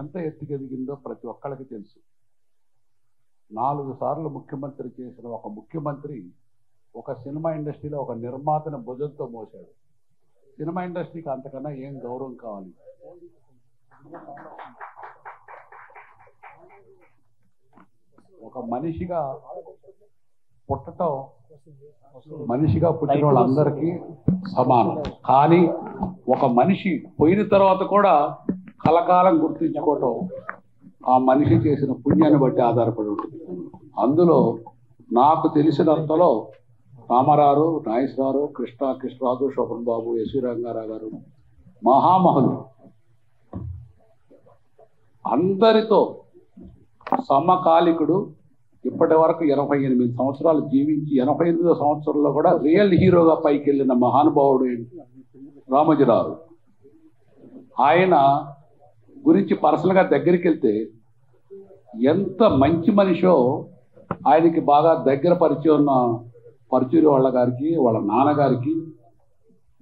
ఎంత ఎత్తుకెదిగిందో ప్రతి ఒక్కళ్ళకి తెలుసు. నాలుగు సార్లు ముఖ్యమంత్రి చేసిన ఒక ముఖ్యమంత్రి ఒక సినిమా ఇండస్ట్రీలో ఒక నిర్మాతను భుజంతో మోసాడు సినిమా ఇండస్ట్రీకి అంతకన్నా ఏం గౌరవం కావాలి? ఒక మనిషిగా పుట్టటం మనిషిగా పుట్టిన వాళ్ళందరికీ సమానం. కానీ ఒక మనిషి పోయిన తర్వాత కూడా కలకాలం గుర్తించుకోవటం ఆ మనిషి చేసిన పుణ్యాన్ని బట్టి ఆధారపడి ఉంటుంది. అందులో నాకు తెలిసినంతలో రామారావు నాగేశ్వరరావు కృష్ణ కృష్ణరాజు శోభన్ బాబు ఎస్వి రంగారావు గారు మహామహులు. అందరితో సమకాలికుడు ఇప్పటి వరకు ఎనభై ఎనిమిది సంవత్సరాలు జీవించి ఎనభై ఎనిమిదో సంవత్సరంలో కూడా రియల్ హీరోగా పైకి వెళ్ళిన మహానుభావుడు ఏంటి? రామోజీరావు. ఆయన గురించి పర్సనల్గా దగ్గరికి వెళ్తే ఎంత మంచి మనిషో ఆయనకి బాగా దగ్గర పరిచయం ఉన్న పరుచూరి వాళ్ళ గారికి వాళ్ళ నాన్నగారికి.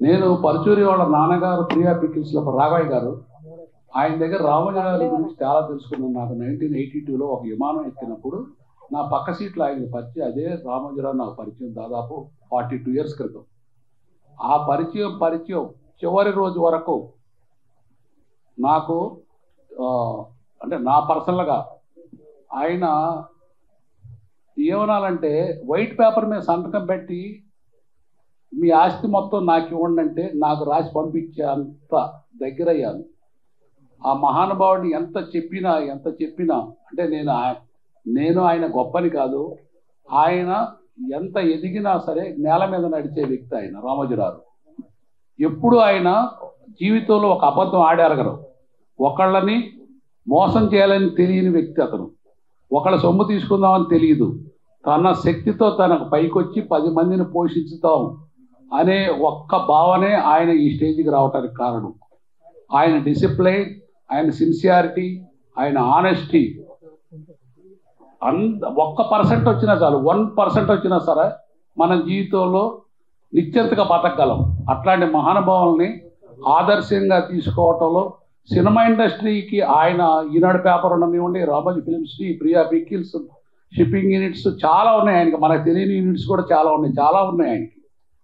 నేను పరుచూరి వాళ్ళ నాన్నగారు ప్రియా పికిల్స్లో రాఘవయ్య గారు. ఆయన దగ్గర రామోజీరావు గురించి చాలా తెలుసుకున్నాను. నాకు నైన్టీన్ ఎయిటీ టూలో ఒక విమానం ఎక్కినప్పుడు నా పక్క సీట్లో ఆయన పరిచయం అదే రామోజీరావు నాకు పరిచయం దాదాపు ఫార్టీ టూ ఇయర్స్ క్రితం. ఆ పరిచయం పరిచయం చివరి రోజు వరకు నాకు అంటే నా పర్సనల్గా ఆయన ఏమనాలంటే వైట్ పేపర్ మీద సంతకం పెట్టి మీ ఆస్తి మొత్తం నాకు ఇవ్వండి అంటే నాకు రాసి పంపించే అంత దగ్గరయ్యాను. ఆ మహానుభావుడిని ఎంత చెప్పినా ఎంత చెప్పినా అంటే నేను నేను ఆయన గొప్పని కాదు ఆయన ఎంత ఎదిగినా సరే నేల మీద నడిచే వ్యక్తి ఆయన రామోజీరావు ఎప్పుడు ఆయన జీవితంలో ఒక అబద్ధం ఆడారగరు ఒకళ్ళని మోసం చేయాలని తెలియని వ్యక్తి అతను. ఒకళ్ళ సొమ్ము తీసుకుందామని తెలియదు. తన శక్తితో తనకు పైకొచ్చి పది మందిని పోషించుతాం అనే ఒక్క భావనే ఆయన ఈ స్టేజ్కి రావడానికి కారణం. ఆయన డిసిప్లైన్ ఆయన సిన్సియారిటీ ఆయన ఆనెస్టీ. అంద ఒక్క పర్సెంట్ వచ్చినా చాలు. వన్ పర్సెంట్ వచ్చినా సరే మన జీవితంలో నిత్యంతగా బతకగలం. అట్లాంటి మహానుభావుల్ని ఆదర్శంగా తీసుకోవటంలో సినిమా ఇండస్ట్రీకి ఆయన ఈనాడు పేపర్ ఉండనివ్వండి Ramoji films Priya pickles shipping units చాలా ఉన్నాయి ఆయనకి. మనకు తెలియని యూనిట్స్ కూడా చాలా ఉన్నాయి. చాలా ఉన్నాయి ఆయనకి.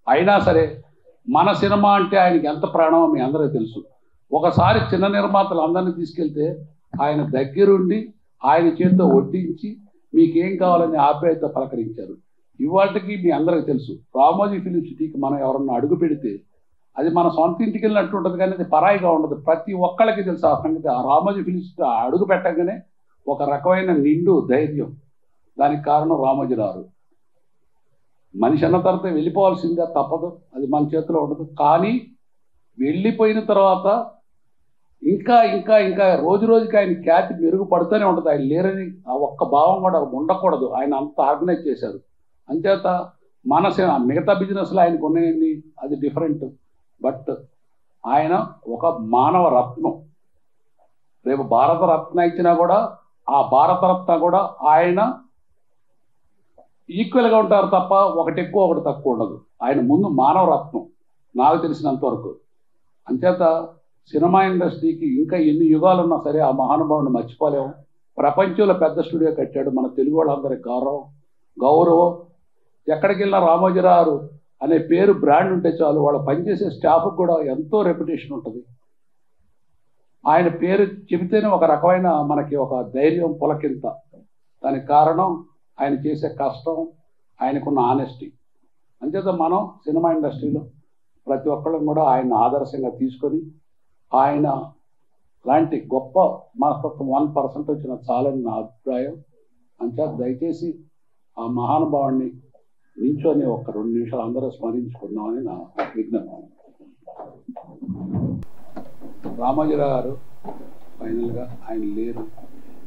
అయినా సరే మన సినిమా అంటే ఆయనకి ఎంత ప్రాణమో మీ అందరికీ తెలుసు. ఒకసారి చిన్న నిర్మాతలు అందరినీ తీసుకెళ్తే ఆయన దగ్గరుండి ఆయన చేతితో వడ్డించి మీకేం కావాలని ఆప్యాయత పలకరించారు. ఇవాటికి మీ అందరికీ తెలుసు. రామోజీ ఫిలిం సిటీకి మనం ఎవరన్నా అడుగు పెడితే అది మన సొంత ఇంటికి వెళ్ళినట్టు ఉంటుంది కానీ అది పరాయిగా ఉండదు. ప్రతి ఒక్కళ్ళకి తెలుసు ఆ సంగతి. ఆ రామోజీ ఫిలిమ్స్ అడుగు పెట్టగానే ఒక రకమైన నిండు ధైర్యం. దానికి కారణం రామోజీరావు మనిషి అన్న తర్వాత వెళ్ళిపోవాల్సిందే తప్పదు. అది మన చేతిలో ఉండదు. కానీ వెళ్ళిపోయిన తర్వాత ఇంకా ఇంకా ఇంకా రోజు రోజుకి ఆయన ఖ్యాతి మెరుగుపడుతూనే ఉంటుంది. ఆయన లేరని ఆ ఒక్క భావం కూడా ఉండకూడదు. ఆయన అంత ఆర్గనైజ్ చేశారు. అంచేత మనసు మిగతా బిజినెస్లో ఆయనకు ఉన్నాయండి. అది డిఫరెంట్ బట్ ఆయన ఒక మానవ రత్నం. రేపు భారత రత్న ఇచ్చినా కూడా ఆ భారత రత్న కూడా ఆయన ఈక్వల్గా ఉంటారు తప్ప ఒకటి ఎక్కువ ఒకటి తక్కువ ఉండదు. ఆయన ముందు మానవ రత్నం నాకు తెలిసినంత వరకు. అంచేత సినిమా ఇండస్ట్రీకి ఇంకా ఎన్ని యుగాలు ఉన్నా సరే ఆ మహానుభావుని మర్చిపోలేము ప్రపంచంలో పెద్ద స్టూడియో కట్టాడు మన తెలుగు వాళ్ళందరికీ గౌరవం. గౌరవం. ఎక్కడికి వెళ్ళినా రామోజీరావు అనే పేరు బ్రాండ్ ఉంటే చాలు వాళ్ళ పనిచేసే స్టాఫ్కి కూడా ఎంతో రెప్యుటేషన్ ఉంటుంది. ఆయన పేరు చెబితేనే ఒక రకమైన మనకి ఒక ధైర్యం పులకింత. దానికి కారణం ఆయన చేసే కష్టం ఆయనకున్న ఆనెస్టీ. అంచేత మనం సినిమా ఇండస్ట్రీలో ప్రతి ఒక్కళ్ళం కూడా ఆయన ఆదర్శంగా తీసుకొని ఆయన లాంటి గొప్ప మనస్తత్వం వన్ పర్సెంట్ వచ్చిన చాలని నా అభిప్రాయం. అంచేత దయచేసి ఆ మహానుభావుడిని నించొని ఒక రెండు నిమిషాలు అందరూ స్మరించుకుందామని నా విజ్ఞప్తి రామాజీరావు గారు ఫైనల్గా ఆయన లేరు.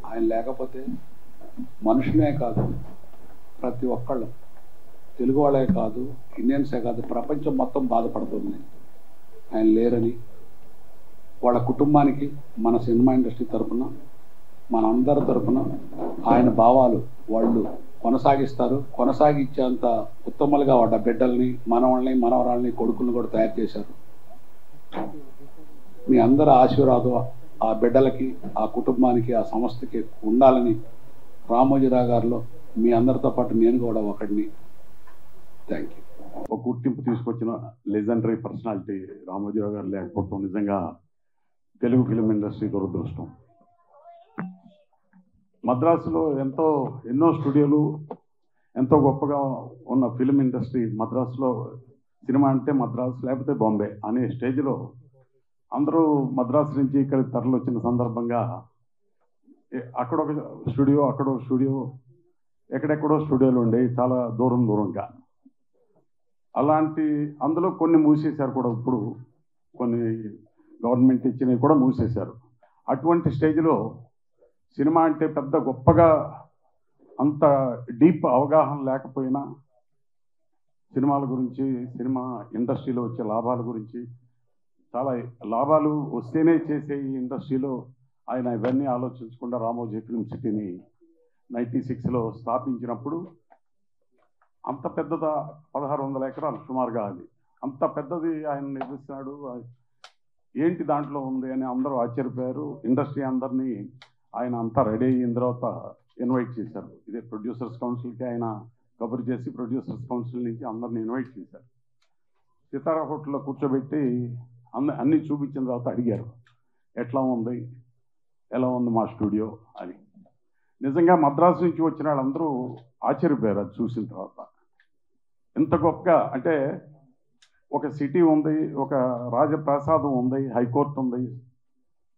ఆయన లేకపోతే మనుషులే కాదు ప్రతి ఒక్కళ్ళు. తెలుగు వాళ్ళే కాదు ఇండియన్సే కాదు ప్రపంచం మొత్తం బాధపడుతుంది. ఆయన లేరని వాళ్ళ కుటుంబానికి మన సినిమా ఇండస్ట్రీ తరపున మన అందరి తరఫున ఆయన భావాలు వాళ్ళు కొనసాగిస్తారు. కొనసాగించేంత ఉత్తములుగా వాళ్ళ బిడ్డల్ని మనవల్ని మనవరాళ్ళని కొడుకులను కూడా తయారు చేశారు. మీ అందరి ఆశీర్వాదం ఆ బిడ్డలకి ఆ కుటుంబానికి ఆ సంస్థకి ఉండాలని రామోజీరావు గారిలో మీ అందరితో పాటు నేను కూడా ఒకడిని. థ్యాంక్ యూ ఒక గుర్తింపు తీసుకొచ్చిన లెజెండరీ పర్సనాలిటీ రామోజీరావు గారు లేకపోవటం నిజంగా తెలుగు ఫిలిం ఇండస్ట్రీ దురదృష్టం. మద్రాసులో ఎంతో ఎన్నో స్టూడియోలు ఎంతో గొప్పగా ఉన్న ఫిలిం ఇండస్ట్రీ మద్రాసులో సినిమా అంటే మద్రాసు లేకపోతే బాంబే అనే స్టేజ్లో అందరూ మద్రాసు నుంచి ఇక్కడికి తరలి వచ్చిన సందర్భంగా అక్కడొక అక్కడ ఒక స్టూడియో అక్కడ ఒక స్టూడియో ఎక్కడెక్కడో స్టూడియోలు ఉండేవి చాలా దూరం దూరంగా. అలాంటి అందులో కొన్ని మూసేశారు కూడా ఇప్పుడు కొన్ని గవర్నమెంట్ ఇచ్చినవి కూడా మూసేశారు. అటువంటి స్టేజ్లో సినిమా అంటే పెద్ద గొప్పగా అంత డీప్ అవగాహన లేకపోయినా సినిమాల గురించి సినిమా ఇండస్ట్రీలో వచ్చే లాభాల గురించి చాలా లాభాలు వస్తేనే చేసే ఈ ఇండస్ట్రీలో ఆయన ఇవన్నీ ఆలోచించకుండా రామోజీ ఫిల్మ్ సిటీని నైంటీ సిక్స్లో స్థాపించినప్పుడు అంత పెద్దద పదహారు వందల ఎకరాలు సుమారుగా అది. అంత పెద్దది ఆయన నిర్మిస్తున్నాడు. ఏంటి దాంట్లో ఉంది అని అందరూ ఆశ్చర్యపోయారు. ఇండస్ట్రీ అందరినీ ఆయన అంతా రెడీ అయిన తర్వాత ఇన్వైట్ చేశారు. ఇదే ప్రొడ్యూసర్స్ కౌన్సిల్కి ఆయన కబురు చేసి ప్రొడ్యూసర్స్ కౌన్సిల్ నుంచి అందరిని ఇన్వైట్ చేశారు. సితారా హోటల్లో కూర్చోబెట్టి అన్ని అన్ని చూపించిన తర్వాత అడిగారు ఎట్లా ఉంది? ఎలా ఉంది మా స్టూడియో? అని. నిజంగా మద్రాసు నుంచి వచ్చిన వాళ్ళందరూ ఆశ్చర్యపోయారు అది చూసిన తర్వాత. ఇంత గొప్పగా అంటే ఒక సిటీ ఉంది ఒక రాజప్రసాదం ఉంది హైకోర్టు ఉంది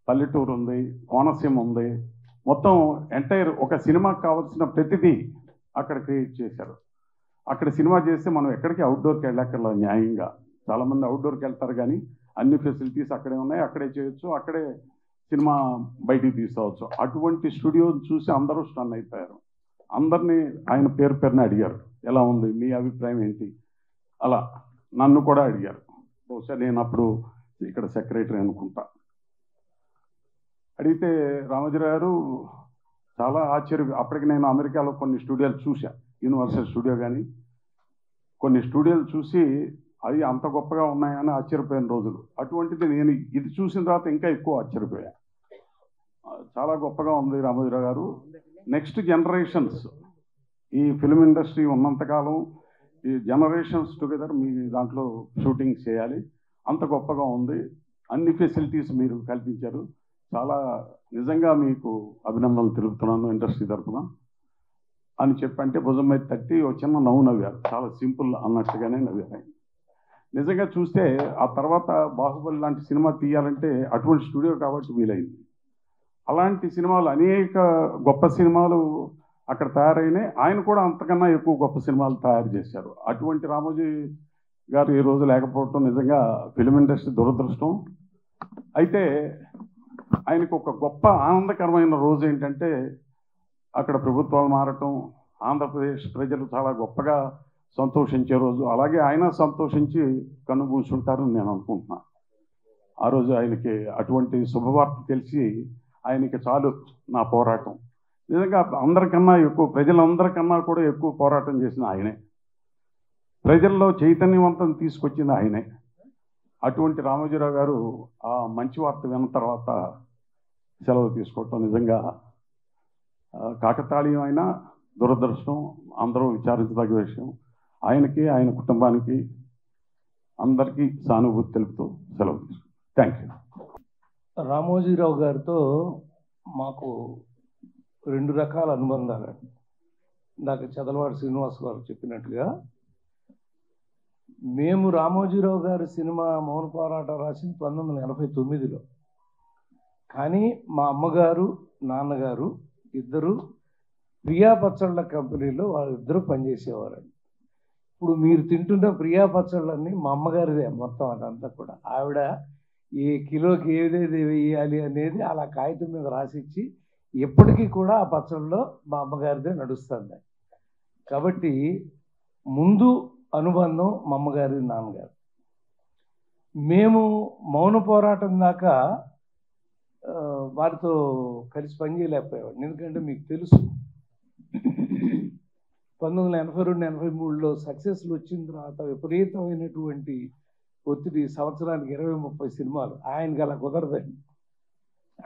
పల్లెటూరు ఉంది కోనసీమ ఉంది మొత్తం ఎంటైర్ ఒక సినిమాకి కావాల్సిన ప్రతిదీ అక్కడ క్రియేట్ చేశారు. అక్కడ సినిమా చేస్తే మనం ఎక్కడికి అవుట్డోర్కి వెళ్ళక్కర్లా న్యాయంగా. చాలామంది అవుట్డోర్కి వెళ్తారు కానీ అన్ని ఫెసిలిటీస్ అక్కడే ఉన్నాయి అక్కడే చేయొచ్చు అక్కడే సినిమా బయటికి తీసుకోవచ్చు. అటువంటి స్టూడియో చూసి అందరూ స్టన్ అయిపోయారు. అందరినీ ఆయన పేరు పేరుని అడిగారు ఎలా ఉంది? మీ అభిప్రాయం ఏంటి? అలా నన్ను కూడా అడిగారు. బహుశా నేను అప్పుడు ఇక్కడ సెక్రటరీ అనుకుంటా. అడిగితే రామోజీరావు గారు చాలా ఆశ్చర్యం. అప్పటికి నేను అమెరికాలో కొన్ని స్టూడియోలు చూశా. యూనివర్సల్ స్టూడియో కానీ కొన్ని స్టూడియోలు చూసి అవి అంత గొప్పగా ఉన్నాయని ఆశ్చర్యపోయిన రోజులు. అటువంటిది నేను ఇది చూసిన తర్వాత ఇంకా ఎక్కువ ఆశ్చర్యపోయా. చాలా గొప్పగా ఉంది రామోజీరావు గారు. నెక్స్ట్ జనరేషన్స్ ఈ ఫిలిం ఇండస్ట్రీ ఉన్నంతకాలం ఈ జనరేషన్స్ టుగెదర్ మీ దాంట్లో షూటింగ్ చేయాలి. అంత గొప్పగా ఉంది. అన్ని ఫెసిలిటీస్ మీరు కల్పించారు. చాలా నిజంగా మీకు అభినందనలు తెలుపుతున్నాను ఇండస్ట్రీ తరఫున అని చెప్పంటే భుజం మీద తట్టి ఒక చిన్న నవ్వు నవ్వారు. చాలా సింపుల్ అన్నట్టుగానే నవ్వారు. నిజంగా చూస్తే ఆ తర్వాత బాహుబలి లాంటి సినిమా తీయాలంటే అటువంటి స్టూడియో కాబట్టి వీలైంది. అలాంటి సినిమాలు అనేక గొప్ప సినిమాలు అక్కడ తయారైనాయి. ఆయన కూడా అంతకన్నా ఎక్కువ గొప్ప సినిమాలు తయారు చేశారు. అటువంటి రామోజీ గారు ఈ రోజు లేకపోవటం నిజంగా ఫిలిం ఇండస్ట్రీ దురదృష్టం. అయితే ఆయనకు ఒక గొప్ప ఆనందకరమైన రోజు ఏంటంటే అక్కడ ప్రభుత్వాలు మారటం ఆంధ్రప్రదేశ్ ప్రజలు చాలా గొప్పగా సంతోషించే రోజు. అలాగే ఆయన సంతోషించి కన్నుమూసుంటారని నేను అనుకుంటున్నాను ఆ రోజు ఆయనకి అటువంటి శుభవార్త తెలిసి ఆయనకి చాలు నా పోరాటం. నిజంగా అందరికన్నా ఎక్కువ ప్రజలందరికన్నా కూడా ఎక్కువ పోరాటం చేసిన ఆయనే. ప్రజల్లో చైతన్యవంతం తీసుకొచ్చింది ఆయనే. అటువంటి రామోజీరావు గారు ఆ మంచి వార్త విన్న తర్వాత సెలవు తీసుకోవటం నిజంగా కాకతాళీయం కాకతాళీయమైన దురదృష్టం అందరూ విచారించదగ్గ విషయం. ఆయనకి ఆయన కుటుంబానికి అందరికీ సానుభూతి తెలుపుతూ సెలవు తీసుకుంటాం థ్యాంక్ యూ. రామోజీరావు గారితో మాకు రెండు రకాల అనుబంధాలు ఇందాక చదలవాడి శ్రీనివాస్ గారు చెప్పినట్టుగా మేము రామోజీరావు గారి సినిమా మౌన పోరాటం రాసింది పంతొమ్మిది వందల ఎనభై తొమ్మిదిలో. కానీ మా అమ్మగారు నాన్నగారు ఇద్దరు ప్రియా పచ్చళ్ళ కంపెనీలో వాళ్ళిద్దరూ పనిచేసేవారండి. ఇప్పుడు మీరు తింటున్న ప్రియా పచ్చళ్ళన్నీ మా అమ్మగారిదే మొత్తం అదంతా కూడా. ఆవిడ ఈ కిలోకి ఏదేది వేయాలి అనేది అలా కాగితం మీద రాసిచ్చి ఎప్పటికీ కూడా ఆ పచ్చళ్ళలో మా అమ్మగారిదే నడుస్తుంది. కాబట్టి ముందు అనుబంధం మా అమ్మగారి నాన్నగారు. మేము మౌన పోరాటం దాకా వారితో కలిసి పనిచేయలేకపోయేవాడిని. ఎందుకంటే మీకు తెలుసు పంతొమ్మిది వందల ఎనభై రెండు ఎనభై మూడులో సక్సెస్లు వచ్చిన తర్వాత విపరీతమైనటువంటి ఒత్తిడి సంవత్సరానికి ఇరవై ముప్పై సినిమాలు. ఆయనకి అలా కుదరదండి.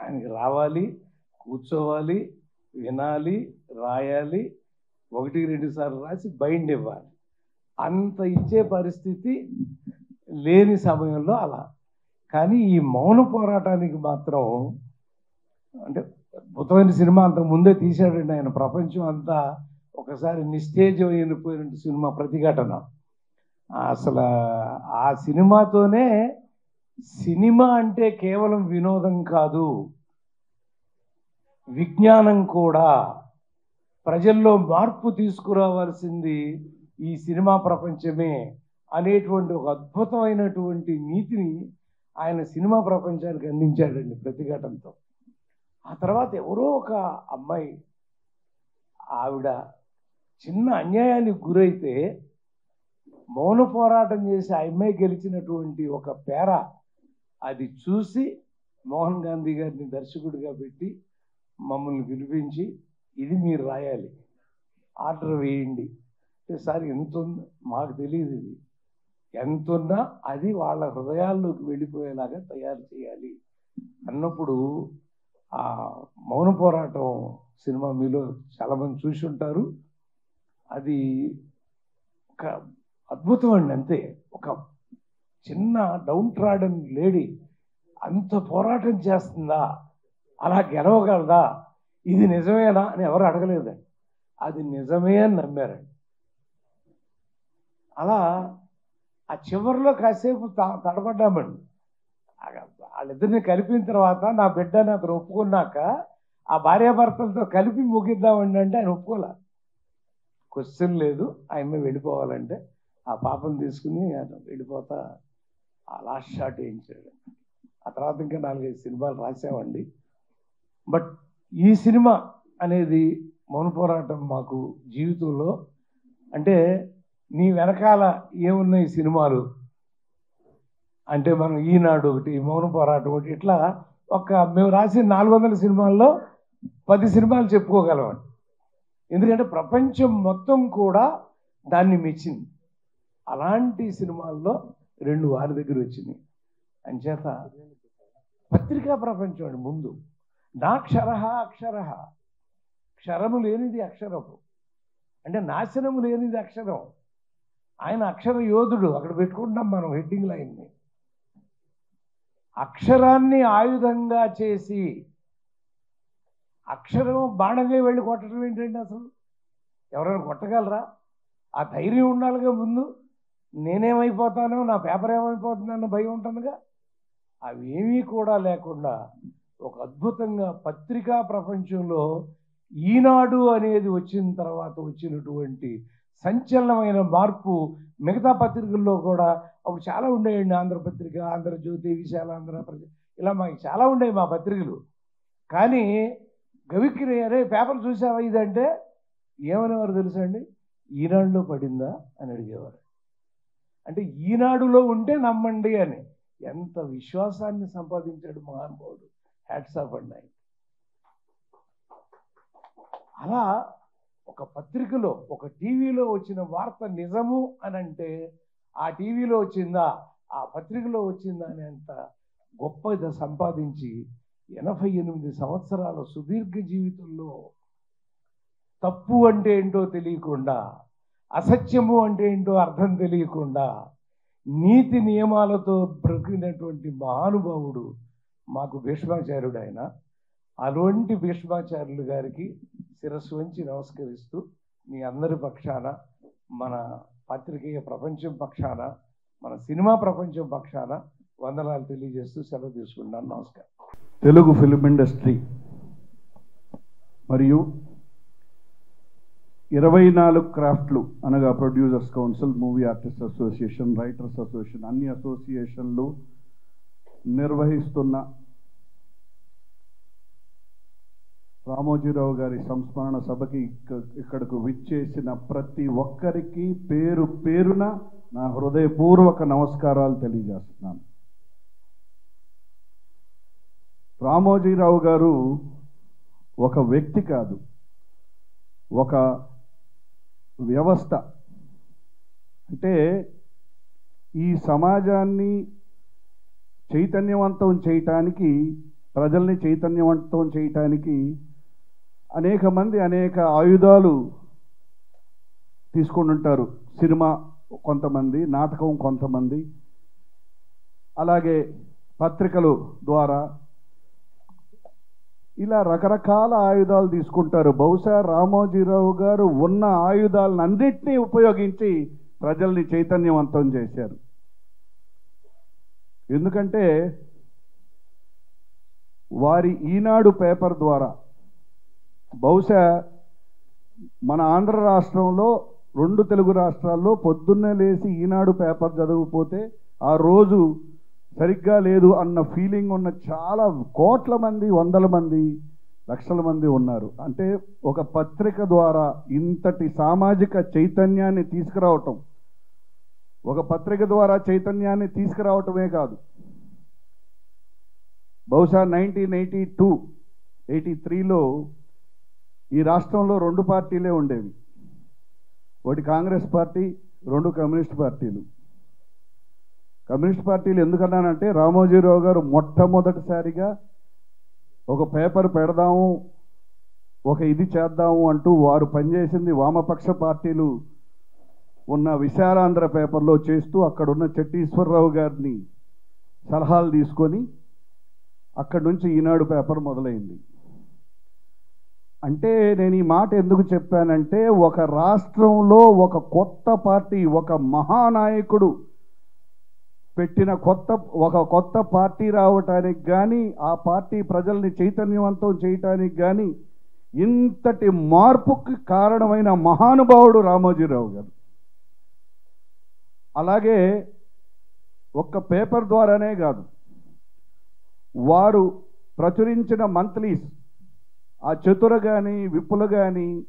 ఆయనకి రావాలి కూర్చోవాలి వినాలి రాయాలి ఒకటి రెండు సార్లు రాసి బైండ్ ఇవ్వాలి. అంత ఇచ్చే పరిస్థితి లేని సమయంలో అలా. కానీ ఈ మౌన పోరాటానికి మాత్రం అంటే అద్భుతమైన సినిమా అంతకు ముందే తీశాడండి ఆయన. ప్రపంచం అంతా ఒకసారి నిస్తేజం అయిపోయిన సినిమా ప్రతిఘటన. అసలు ఆ సినిమాతోనే సినిమా అంటే కేవలం వినోదం కాదు విజ్ఞానం కూడా. ప్రజల్లో మార్పు తీసుకురావాల్సింది ఈ సినిమా ప్రపంచమే అనేటువంటి ఒక అద్భుతమైనటువంటి నీతిని ఆయన సినిమా ప్రపంచానికి అందించాడండి ప్రతిఘటనతో. ఆ తర్వాత ఎవరో ఒక అమ్మాయి ఆవిడ చిన్న అన్యాయానికి గురైతే మౌన పోరాటం చేసి ఆ అమ్మాయి గెలిచినటువంటి ఒక పేర అది చూసి మోహన్ గాంధీ గారిని దర్శకుడిగా పెట్టి మమ్మల్ని పిలిపించి ఇది మీరు రాయాలి. ఆర్డర్ వేయండి. సార్ ఎంత ఉంది మాకు తెలియదు ఇది. ఎంత ఉన్నా అది వాళ్ళ హృదయాల్లోకి వెళ్ళిపోయేలాగా తయారు చేయాలి. అన్నప్పుడు ఆ మౌన పోరాటం సినిమా మీలో చాలామంది చూసి ఉంటారు. అది ఒక అద్భుతం అండి అంతే. ఒక చిన్న డౌన్ ట్రాడన్ లేడీ అంత పోరాటం చేస్తుందా? అలా గెలవగలదా? ఇది నిజమేనా అని ఎవరు అడగలేదండి. అది నిజమే అని నమ్మారండి. అలా ఆ చివరిలో కాసేపు తడబడ్డామండి వాళ్ళిద్దరిని కలిపిన తర్వాత నా బిడ్డని అతను ఒప్పుకున్నాక ఆ భార్యాభర్తలతో కలిపి ముగిద్దామండి అంటే ఆయన ఒప్పుకోలే. క్వశ్చన్ లేదు ఆయన వెళ్ళిపోవాలంటే ఆ పాపను తీసుకుని ఆయన వెళ్ళిపోతా. ఆ లాస్ట్ షాట్ వేయించాడు. ఆ తర్వాత ఇంకా నాలుగైదు సినిమాలు రాసామండి. బట్ ఈ సినిమా అనేది మౌన పోరాటం మాకు జీవితంలో అంటే నీ వెనకాల ఏమున్నాయి సినిమాలు? అంటే మనం ఈనాడు ఒకటి మౌన పోరాటం ఒకటి ఇట్లా ఒక మేము రాసిన నాలుగు వందల సినిమాల్లో పది సినిమాలు చెప్పుకోగలమండి ఎందుకంటే ప్రపంచం మొత్తం కూడా దాన్ని మెచ్చింది. అలాంటి సినిమాల్లో రెండు వారి దగ్గర వచ్చినాయి అంచేత పత్రికా ప్రపంచం అండి ముందు. నా క్షర అక్షర క్షరము లేనిది అక్షరము. అంటే నాశనము లేనిది అక్షరం. ఆయన అక్షర యోధుడు. అక్కడ పెట్టుకుంటాం మనం హెడ్డింగ్ లైన్ని. అక్షరాన్ని ఆయుధంగా చేసి అక్షరం బాణంగా వెళ్ళి కొట్టడం ఏంటండి అసలు? ఎవరైనా కొట్టగలరా? ఆ ధైర్యం ఉండాలిగా ముందు. నేనేమైపోతానో నా పేపర్ ఏమైపోతుందన్న భయం ఉంటుందిగా. అవేమీ కూడా లేకుండా ఒక అద్భుతంగా పత్రికా ప్రపంచంలో ఈనాడు అనేది వచ్చిన తర్వాత వచ్చినటువంటి సంచలనమైన మార్పు మిగతా పత్రికల్లో కూడా అప్పుడు చాలా ఉండేయండి. ఆంధ్రపత్రిక ఆంధ్రజ్యోతి విశాలాంధ్ర ప్రజ ఇలా మాకు చాలా ఉండేవి మా పత్రికలు. కానీ గవిక్రి అరే పేపర్ చూసావా ఇదంటే? ఏమనేవారు తెలుసా అండి? ఈనాడులో పడిందా అని అడిగేవారు. అంటే ఈనాడులో ఉంటే నమ్మండి అని. ఎంత విశ్వాసాన్ని సంపాదించాడు మహానుభావుడు. హ్యాట్స్ ఆఫ్ అండి అలా ఒక పత్రికలో ఒక టీవీలో వచ్చిన వార్త నిజము అని అంటే ఆ టీవీలో వచ్చిందా ఆ పత్రికలో వచ్చిందా అని అంత గొప్పది సంపాదించి ఎనభై ఎనిమిది సంవత్సరాల సుదీర్ఘ జీవితంలో తప్పు అంటే ఏంటో తెలియకుండా అసత్యము అంటే ఏంటో అర్థం తెలియకుండా నీతి నియమాలతో బ్రతికినటువంటి మహానుభావుడు మాకు భీష్మాచార్యుడు ఆయన. అటువంటి భీష్మాచార్యులు గారికి శిరస్సు వంచి నమస్కరిస్తూ మీ అందరి పక్షాన మన పత్రికేయ ప్రపంచం పక్షాన మన సినిమా ప్రపంచం పక్షాన వందనాలు తెలియజేస్తూ సెలవు తీసుకున్నాను నమస్కారం. తెలుగు ఫిలిం ఇండస్ట్రీ మరియు ఇరవై నాలుగు క్రాఫ్ట్లు అనగా producers council movie artist association writers association అన్ని అసోసియేషన్లు నిర్వహిస్తున్న రామోజీరావు గారి సంస్మరణ సభకి ఇక్క- ఇక్కడకు విచ్చేసిన ప్రతి ఒక్కరికి పేరు పేరున నా హృదయపూర్వక నమస్కారాలు తెలియజేస్తున్నాను. రామోజీరావు గారు ఒక వ్యక్తి కాదు. ఒక వ్యవస్థ. అంటే ఈ సమాజాన్ని చైతన్యవంతం చేయటానికి ప్రజల్ని చైతన్యవంతం చేయటానికి అనేక మంది అనేక ఆయుధాలు తీసుకొని ఉంటారు సినిమా కొంతమంది నాటకం కొంతమంది. అలాగే పత్రికలు ద్వారా ఇలా రకరకాల ఆయుధాలు తీసుకుంటారు. బహుశా రామోజీరావు గారు ఉన్న ఆయుధాలను అన్నింటినీ ఉపయోగించి ప్రజల్ని చైతన్యవంతం చేశారు. ఎందుకంటే వారి ఈనాడు పేపర్ ద్వారా బహుశా మన ఆంధ్ర రాష్ట్రంలో రెండు తెలుగు రాష్ట్రాల్లో పొద్దున్నే లేచి ఈనాడు పేపర్ చదవకపోతే ఆ రోజు సరిగ్గా లేదు అన్న ఫీలింగ్ ఉన్న చాలా కోట్ల మంది వందల మంది లక్షల మంది ఉన్నారు. అంటే ఒక పత్రిక ద్వారా ఇంతటి సామాజిక చైతన్యాన్ని తీసుకురావటం. ఒక పత్రిక ద్వారా చైతన్యాన్ని తీసుకురావటమే కాదు. బహుశా నైన్టీన్ ఎయిటీ టూ ఎయిటీ త్రీలో ఈ రాష్ట్రంలో రెండు పార్టీలే ఉండేవి. ఒకటి కాంగ్రెస్ పార్టీ రెండు కమ్యూనిస్ట్ పార్టీలు. కమ్యూనిస్ట్ పార్టీలు ఎందుకన్నానంటే రామోజీరావు గారు మొట్టమొదటిసారిగా ఒక పేపర్ పెడదాము ఒక ఇది చేద్దాము అంటూ వారు పనిచేసింది వామపక్ష పార్టీలు ఉన్న విశాలాంధ్ర పేపర్లో చేస్తూ అక్కడున్న చెట్టీశ్వరరావు గారిని సలహాలు తీసుకొని అక్కడి నుంచి ఈనాడు పేపర్ మొదలైంది. అంటే నేను ఈ మాట ఎందుకు చెప్పానంటే ఒక రాష్ట్రంలో ఒక కొత్త పార్టీ ఒక మహానాయకుడు పెట్టిన కొత్త ఒక కొత్త పార్టీ రావటానికి కానీ ఆ పార్టీ ప్రజల్ని చైతన్యవంతం చేయటానికి కానీ ఇంతటి మార్పుకి కారణమైన మహానుభావుడు రామోజీరావు గారు. అలాగే ఒక్క పేపర్ ద్వారానే కాదు వారు ప్రచురించిన మంత్లీస్ ఆ చతుర కానీ విప్పులు కానీ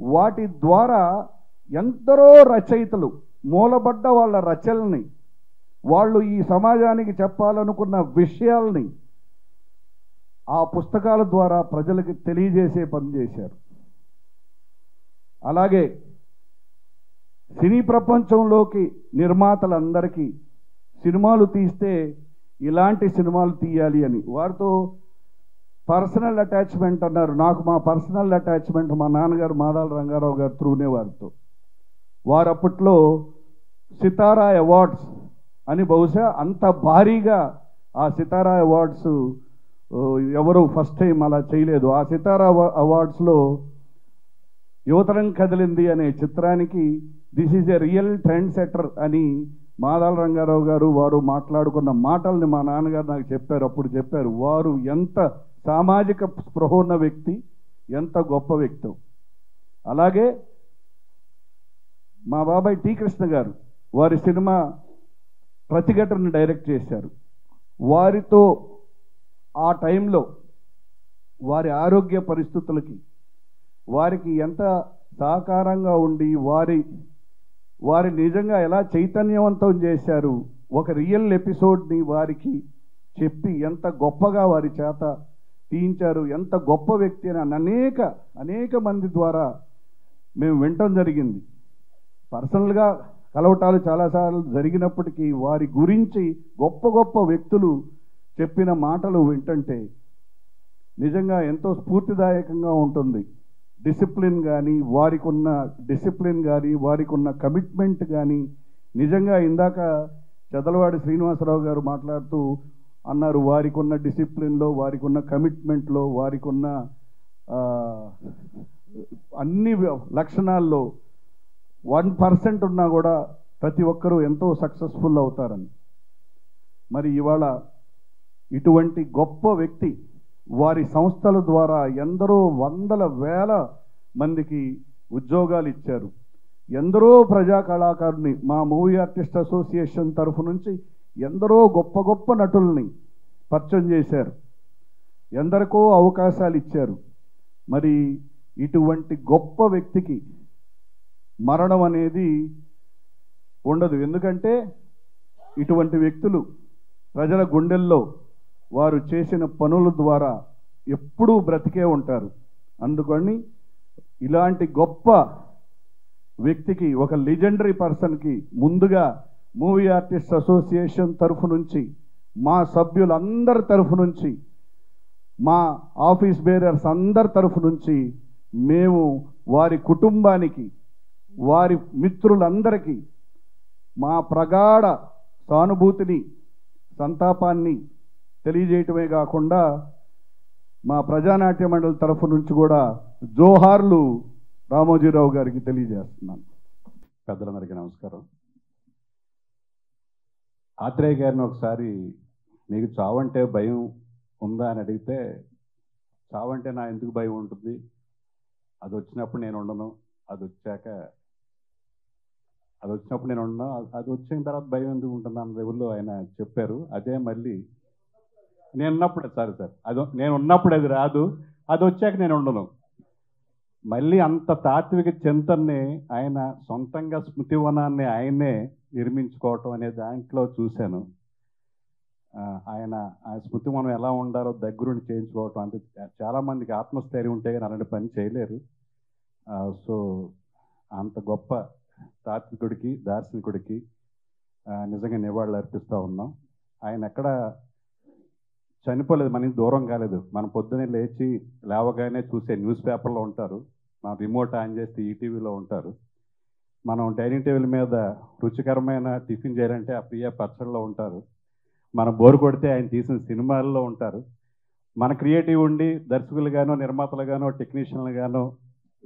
వాటి ద్వారా ఎందరో రచయితలు మూలబడ్డ వాళ్ళ రచనల్ని వాళ్ళు ఈ సమాజానికి చెప్పాలనుకున్న విషయాల్ని ఆ పుస్తకాల ద్వారా ప్రజలకు తెలియజేసే పని చేశారు. అలాగే సినీ ప్రపంచంలోకి నిర్మాతలందరికీ సినిమాలు తీస్తే ఇలాంటి సినిమాలు తీయాలి అని. వారితో పర్సనల్ అటాచ్మెంట్ అన్నారు. నాకు మా పర్సనల్ అటాచ్మెంట్ మా నాన్నగారు మాదాల రంగారావు గారు త్రూనే వారితో. వారు అప్పట్లో సితారా అవార్డ్స్ అని బహుశా అంత భారీగా ఆ సితారా అవార్డ్స్ ఎవరు ఫస్ట్ టైం అలా చేయలేదు. ఆ సితారా అవార్డ్స్లో యువతరం కదిలింది అనే చిత్రానికి this is a real trend setter అని మాదాల రంగారావు గారు వారు మాట్లాడుకున్న మాటల్ని మా నాన్నగారు నాకు చెప్పారు. అప్పుడు చెప్పారు వారు ఎంత సామాజిక స్పృహ ఉన్న వ్యక్తి ఎంత గొప్ప వ్యక్తం. అలాగే మా బాబాయ్ టీ కృష్ణ గారు వారి సినిమా ప్రతిఘటన డైరెక్ట్ చేశారు. వారితో ఆ టైంలో వారి ఆరోగ్య పరిస్థితులకి వారికి ఎంత సహకారంగా ఉండి వారి వారి నిజంగా ఎలా చైతన్యవంతం చేశారు ఒక రియల్ ఎపిసోడ్ని వారికి చెప్పి ఎంత గొప్పగా వారి చేత తీయించారు. ఎంత గొప్ప వ్యక్తి అని అనేక అనేక మంది ద్వారా మేము వినటం జరిగింది. పర్సనల్గా కలవటాలు చాలాసార్లు జరిగినప్పటికీ వారి గురించి గొప్ప గొప్ప వ్యక్తులు చెప్పిన మాటలు వింటంటే నిజంగా ఎంతో స్ఫూర్తిదాయకంగా ఉంటుంది. డిసిప్లిన్ కానీ వారికి ఉన్న డిసిప్లిన్ కానీ వారికి ఉన్న కమిట్మెంట్ కానీ నిజంగా ఇందాక చదలవాడి శ్రీనివాసరావు గారు మాట్లాడుతూ అన్నారు. వారికి ఉన్న డిసిప్లిన్లో వారికి ఉన్న కమిట్మెంట్లో వారికి ఉన్న అన్ని లక్షణాల్లో వన్ పర్సెంట్ ఉన్నా కూడా ప్రతి ఒక్కరూ ఎంతో సక్సెస్ఫుల్ అవుతారని. మరి ఇవాళ ఇటువంటి గొప్ప వ్యక్తి వారి సంస్థల ద్వారా ఎందరో వందల వేల మందికి ఉద్యోగాలు ఇచ్చారు. ఎందరో ప్రజా కళాకారుని మా మూవీ ఆర్టిస్ట్ అసోసియేషన్ తరఫు నుంచి ఎందరో గొప్ప గొప్ప నటుల్ని పరిచయం చేశారు. ఎందరికో అవకాశాలు ఇచ్చారు. మరి ఇటువంటి గొప్ప వ్యక్తికి మరణం అనేది ఉండదు. ఎందుకంటే ఇటువంటి వ్యక్తులు ప్రజల గుండెల్లో వారు చేసిన పనుల ద్వారా ఎప్పుడూ బ్రతికే ఉంటారు. అందుకని ఇలాంటి గొప్ప వ్యక్తికి ఒక లిజెండరీ పర్సన్కి ముందుగా మూవీ ఆర్టిస్ట్ అసోసియేషన్ తరఫు నుంచి మా సభ్యులందరి తరఫు నుంచి మా ఆఫీస్ బేరర్స్ అందరి తరఫు నుంచి మేము వారి కుటుంబానికి వారి మిత్రులందరికీ మా ప్రగాఢ సానుభూతిని సంతాపాన్ని తెలియజేయటమే కాకుండా మా ప్రజానాట్య మండలి తరఫు నుంచి కూడా జోహార్లు రామోజీరావు గారికి తెలియజేస్తున్నాను. పెద్దలందరికీ నమస్కారం. ఆత్రేయ గారిని ఒకసారి మీకు చావంటే భయం ఉందా? అని అడిగితే చావంటే నా ఎందుకు భయం ఉంటుంది? అది వచ్చినప్పుడు నేను ఉండను. అది వచ్చాక అది వచ్చినప్పుడు నేను ఉండను. అది- అది వచ్చిన తర్వాత భయం ఎందుకు ఉంటుంది? అన్న లెవెల్లో ఆయన చెప్పారు. అదే మళ్ళీ నేను ఉన్నప్పుడే సారీ సార్. అది నేను ఉన్నప్పుడు అది రాదు. అది వచ్చాక నేను ఉండను. మళ్ళీ అంత తాత్విక చింతన్ని ఆయన సొంతంగా స్మృతివనాన్ని ఆయనే నిర్మించుకోవటం అనే దాంట్లో చూశాను. ఆయన ఆ స్మృతివనం ఎలా ఉండాలో దగ్గరుండి చేయించుకోవటం అంటే చాలామందికి ఆత్మస్థైర్యం ఉంటే కానీ అలాంటి పని చేయలేరు. సో అంత గొప్ప తాత్వికుడికి దార్శనికుడికి నిజంగా నివాళులు అర్పిస్తూ ఉన్నాం. ఆయన ఎక్కడ చనిపోలేదు మనకి దూరం కాలేదు. మనం పొద్దున్నే లేచి లేవగానే చూసే న్యూస్ పేపర్లో ఉంటారు. మనం రిమోట్ ఆన్ చేస్తే ఈటీవీలో ఉంటారు. మనం డైనింగ్ టేబుల్ మీద రుచికరమైన టిఫిన్ చేయాలంటే ఆ ప్రియ పచ్చళ్ళలో ఉంటారు. మనం బోరు కొడితే ఆయన తీసిన సినిమాల్లో ఉంటారు. మన క్రియేటివ్ ఉండి దర్శకులుగానో నిర్మాతలుగానో టెక్నీషియన్లుగానో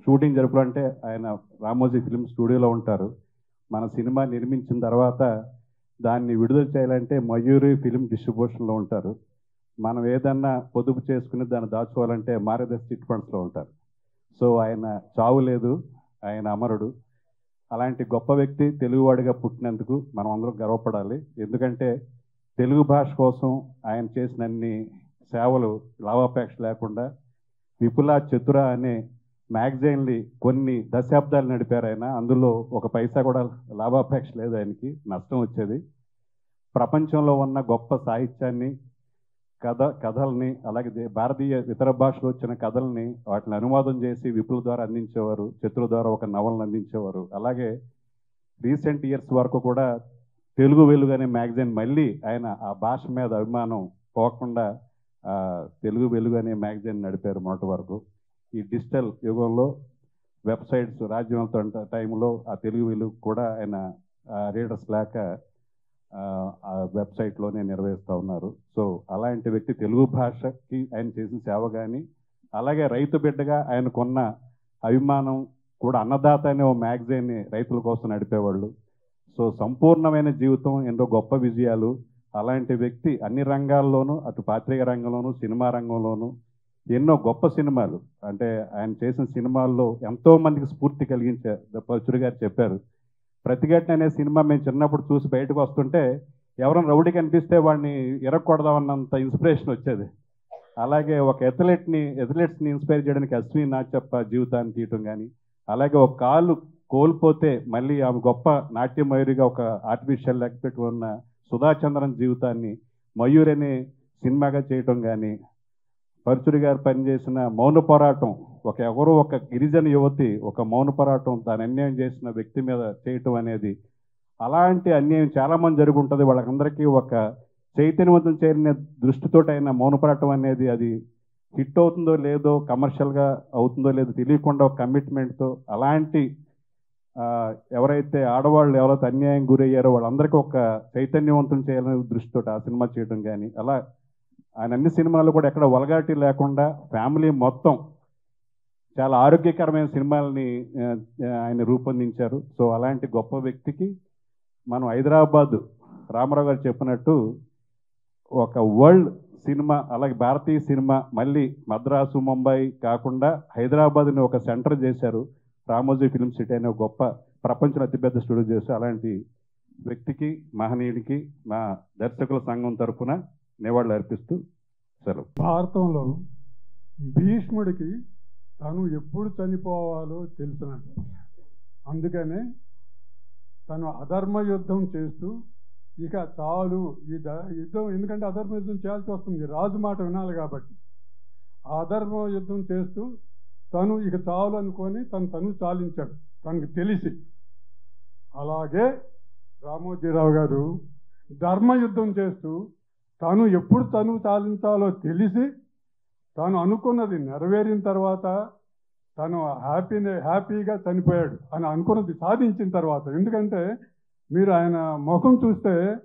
షూటింగ్ జరుపులంటే ఆయన రామోజీ ఫిల్మ్ స్టూడియోలో ఉంటారు. మన సినిమా నిర్మించిన తర్వాత దాన్ని విడుదల చేయాలంటే మయూరి ఫిల్మ్ డిస్ట్రిబ్యూషన్లో ఉంటారు. మనం ఏదన్నా పొదుపు చేసుకుని దాన్ని దాచుకోవాలంటే మారదర్శి చిట్ ఫండ్స్లో ఉంటారు. సో ఆయన చావు లేదు. ఆయన అమరుడు. అలాంటి గొప్ప వ్యక్తి తెలుగువాడిగా పుట్టినందుకు మనం అందరం గర్వపడాలి. ఎందుకంటే తెలుగు భాష కోసం ఆయన చేసిన అన్ని సేవలు లాభాపేక్ష లేకుండా విపుల చతుర అనే మ్యాగజైన్లు కొన్ని దశాబ్దాలు నడిపారు ఆయన. అందులో ఒక పైసా కూడా లాభాపేక్ష లేదు ఆయనకి నష్టం వచ్చేది. ప్రపంచంలో ఉన్న గొప్ప సాహిత్యాన్ని కథ కథల్ని అలాగే భారతీయ ఇతర భాషలో వచ్చిన కథల్ని వాటిని అనువాదం చేసి విపుల ద్వారా అందించేవారు చతుర ద్వారా ఒక నవలను అందించేవారు. అలాగే రీసెంట్ ఇయర్స్ వరకు కూడా తెలుగు వెలుగు అనే మ్యాగజైన్ మళ్ళీ ఆయన ఆ భాష మీద అభిమానం పోకుండా తెలుగు వెలుగు అనే మ్యాగజైన్ నడిపారు మొదటి వరకు. ఈ డిజిటల్ యుగంలో వెబ్సైట్స్ రాజ్యం టైంలో ఆ తెలుగు వెలుగు కూడా ఆయన రీడర్స్ లేక వెబ్సైట్లోనే నిర్వహిస్తూ ఉన్నారు. సో అలాంటి వ్యక్తి తెలుగు భాషకి ఆయన చేసిన సేవ కానీ అలాగే రైతు బిడ్డగా ఆయనకున్న అభిమానం కూడా అన్నదాత అనే ఓ మ్యాగజైన్ని రైతుల కోసం నడిపేవాళ్ళు. సో సంపూర్ణమైన జీవితం ఎన్నో గొప్ప విజయాలు. అలాంటి వ్యక్తి అన్ని రంగాల్లోనూ అటు పాత్రిక రంగంలోనూ సినిమా రంగంలోనూ ఎన్నో గొప్ప సినిమాలు. అంటే ఆయన చేసిన సినిమాల్లో ఎంతో మందికి స్ఫూర్తి కలిగించే పరుచుడు గారు చెప్పారు. ప్రతిఘటన అనే సినిమా మేము చిన్నప్పుడు చూసి బయటకు వస్తుంటే ఎవరైనా రౌడీ కనిపిస్తే వాడిని ఇరగకూడదామన్నంత ఇన్స్పిరేషన్ వచ్చేది. అలాగే ఒక ఎథ్లెట్ని ఎథ్లెట్స్ని ఇన్స్పైర్ చేయడానికి అశ్విని నాచప్ప జీవితాన్ని తీయటం కానీ అలాగే ఒక కాలు కోల్పోతే మళ్ళీ ఆమె గొప్ప నాట్య మయూరిగా ఒక ఆర్టిఫిషియల్ లెగ్ పెట్టుకున్న సుధాచంద్రన్ జీవితాన్ని మయూర్ అనే సినిమాగా చేయటం కానీ పరుచురి గారు పనిచేసిన మౌన పోరాటం ఒక ఎవరో ఒక గిరిజన యువతి ఒక మౌన పోరాటం తాను అన్యాయం చేసిన వ్యక్తి మీద చేయటం అనేది అలాంటి అన్యాయం చాలా మంది ఉంటుంది వాళ్ళకందరికీ ఒక చైతన్యవంతం చేరిన దృష్టితో అయిన మౌన పోరాటం అనేది అది హిట్ అవుతుందో లేదో కమర్షియల్గా అవుతుందో లేదో తెలియకుండా ఒక కమిట్మెంట్తో అలాంటి ఎవరైతే ఆడవాళ్ళు ఎవరైతే అన్యాయం గురయ్యారో వాళ్ళందరికీ ఒక చైతన్యవంతం చేయాలనే దృష్టితో ఆ సినిమా చేయడం కానీ అలా ఆయన అన్ని సినిమాలు కూడా ఎక్కడ వలగాటి లేకుండా ఫ్యామిలీ మొత్తం చాలా ఆరోగ్యకరమైన సినిమాలని ఆయన రూపొందించారు. సో అలాంటి గొప్ప వ్యక్తికి మనం హైదరాబాద్ రామారావు గారు చెప్పినట్టు ఒక వరల్డ్ సినిమా అలాగే భారతీయ సినిమా మళ్ళీ మద్రాసు ముంబై కాకుండా హైదరాబాద్ని ఒక సెంటర్ చేశారు. రామోజీ ఫిల్మ్ సిటీ అనే గొప్ప ప్రపంచంలో అతిపెద్ద స్టూడియో చేశారు. అలాంటి వ్యక్తికి మహనీయుడికి మా దర్శకుల సంఘం తరఫున నివాళులు అర్పిస్తూ సెలవు. భారతంలో భీష్ముడికి తను ఎప్పుడు చనిపోవాలో తెలిసినట్టు అందుకనే తను అధర్మ యుద్ధం చేస్తూ ఇక చాలు ఈ యుద్ధం ఎందుకంటే అధర్మ యుద్ధం చేయాల్సి వస్తుంది. రాజు మాట వినాలి కాబట్టి. అధర్మ యుద్ధం చేస్తూ తను ఇక చాలు అనుకొని తను తను చాలించాడు. తనకు తెలిసి. అలాగే రామోజీరావు గారు ధర్మ యుద్ధం చేస్తూ తను ఎప్పుడు తను చాలించాలో తెలిసి తాను అనుకున్నది నెరవేరిన తర్వాత తను హ్యాపీ హ్యాపీగా చనిపోయాడు అని అనుకున్నది సాధించిన తర్వాత. ఎందుకంటే మీరు ఆయన ముఖం చూస్తే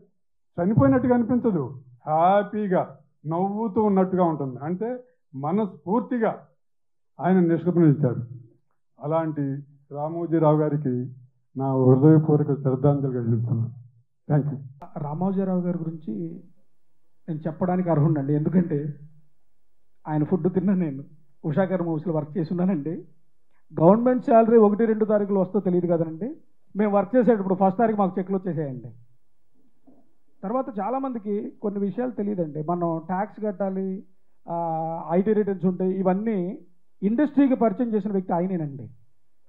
చనిపోయినట్టుగా అనిపించదు. హ్యాపీగా నవ్వుతూ ఉన్నట్టుగా ఉంటుంది. అంటే మనస్ఫూర్తిగా ఆయన నిష్కృపణించారు. అలాంటి రామోజీరావు గారికి నా హృదయపూర్వక శ్రద్ధాంజలిగా చెప్తున్నాను. థ్యాంక్ యూ రామోజీరావు గారి గురించి నేను చెప్పడానికి అర్హుండండి. ఎందుకంటే ఆయన ఫుడ్ తిన్నాను నేను. ఉషాకర్ మూవీస్లో వర్క్ చేసి ఉన్నానండి. గవర్నమెంట్ శాలరీ ఒకటి రెండు తారీఖులు వస్తో తెలియదు కదండి. మేము వర్క్ చేసేటప్పుడు ఫస్ట్ తారీఖు మాకు చెక్లు వచ్చేసేయండి. తర్వాత చాలామందికి కొన్ని విషయాలు తెలియదండి. మనం ట్యాక్స్ కట్టాలి ఐటీ రిటర్న్స్ ఉంటాయి ఇవన్నీ ఇండస్ట్రీకి పరిచయం చేసిన వ్యక్తి ఆయనేనండి.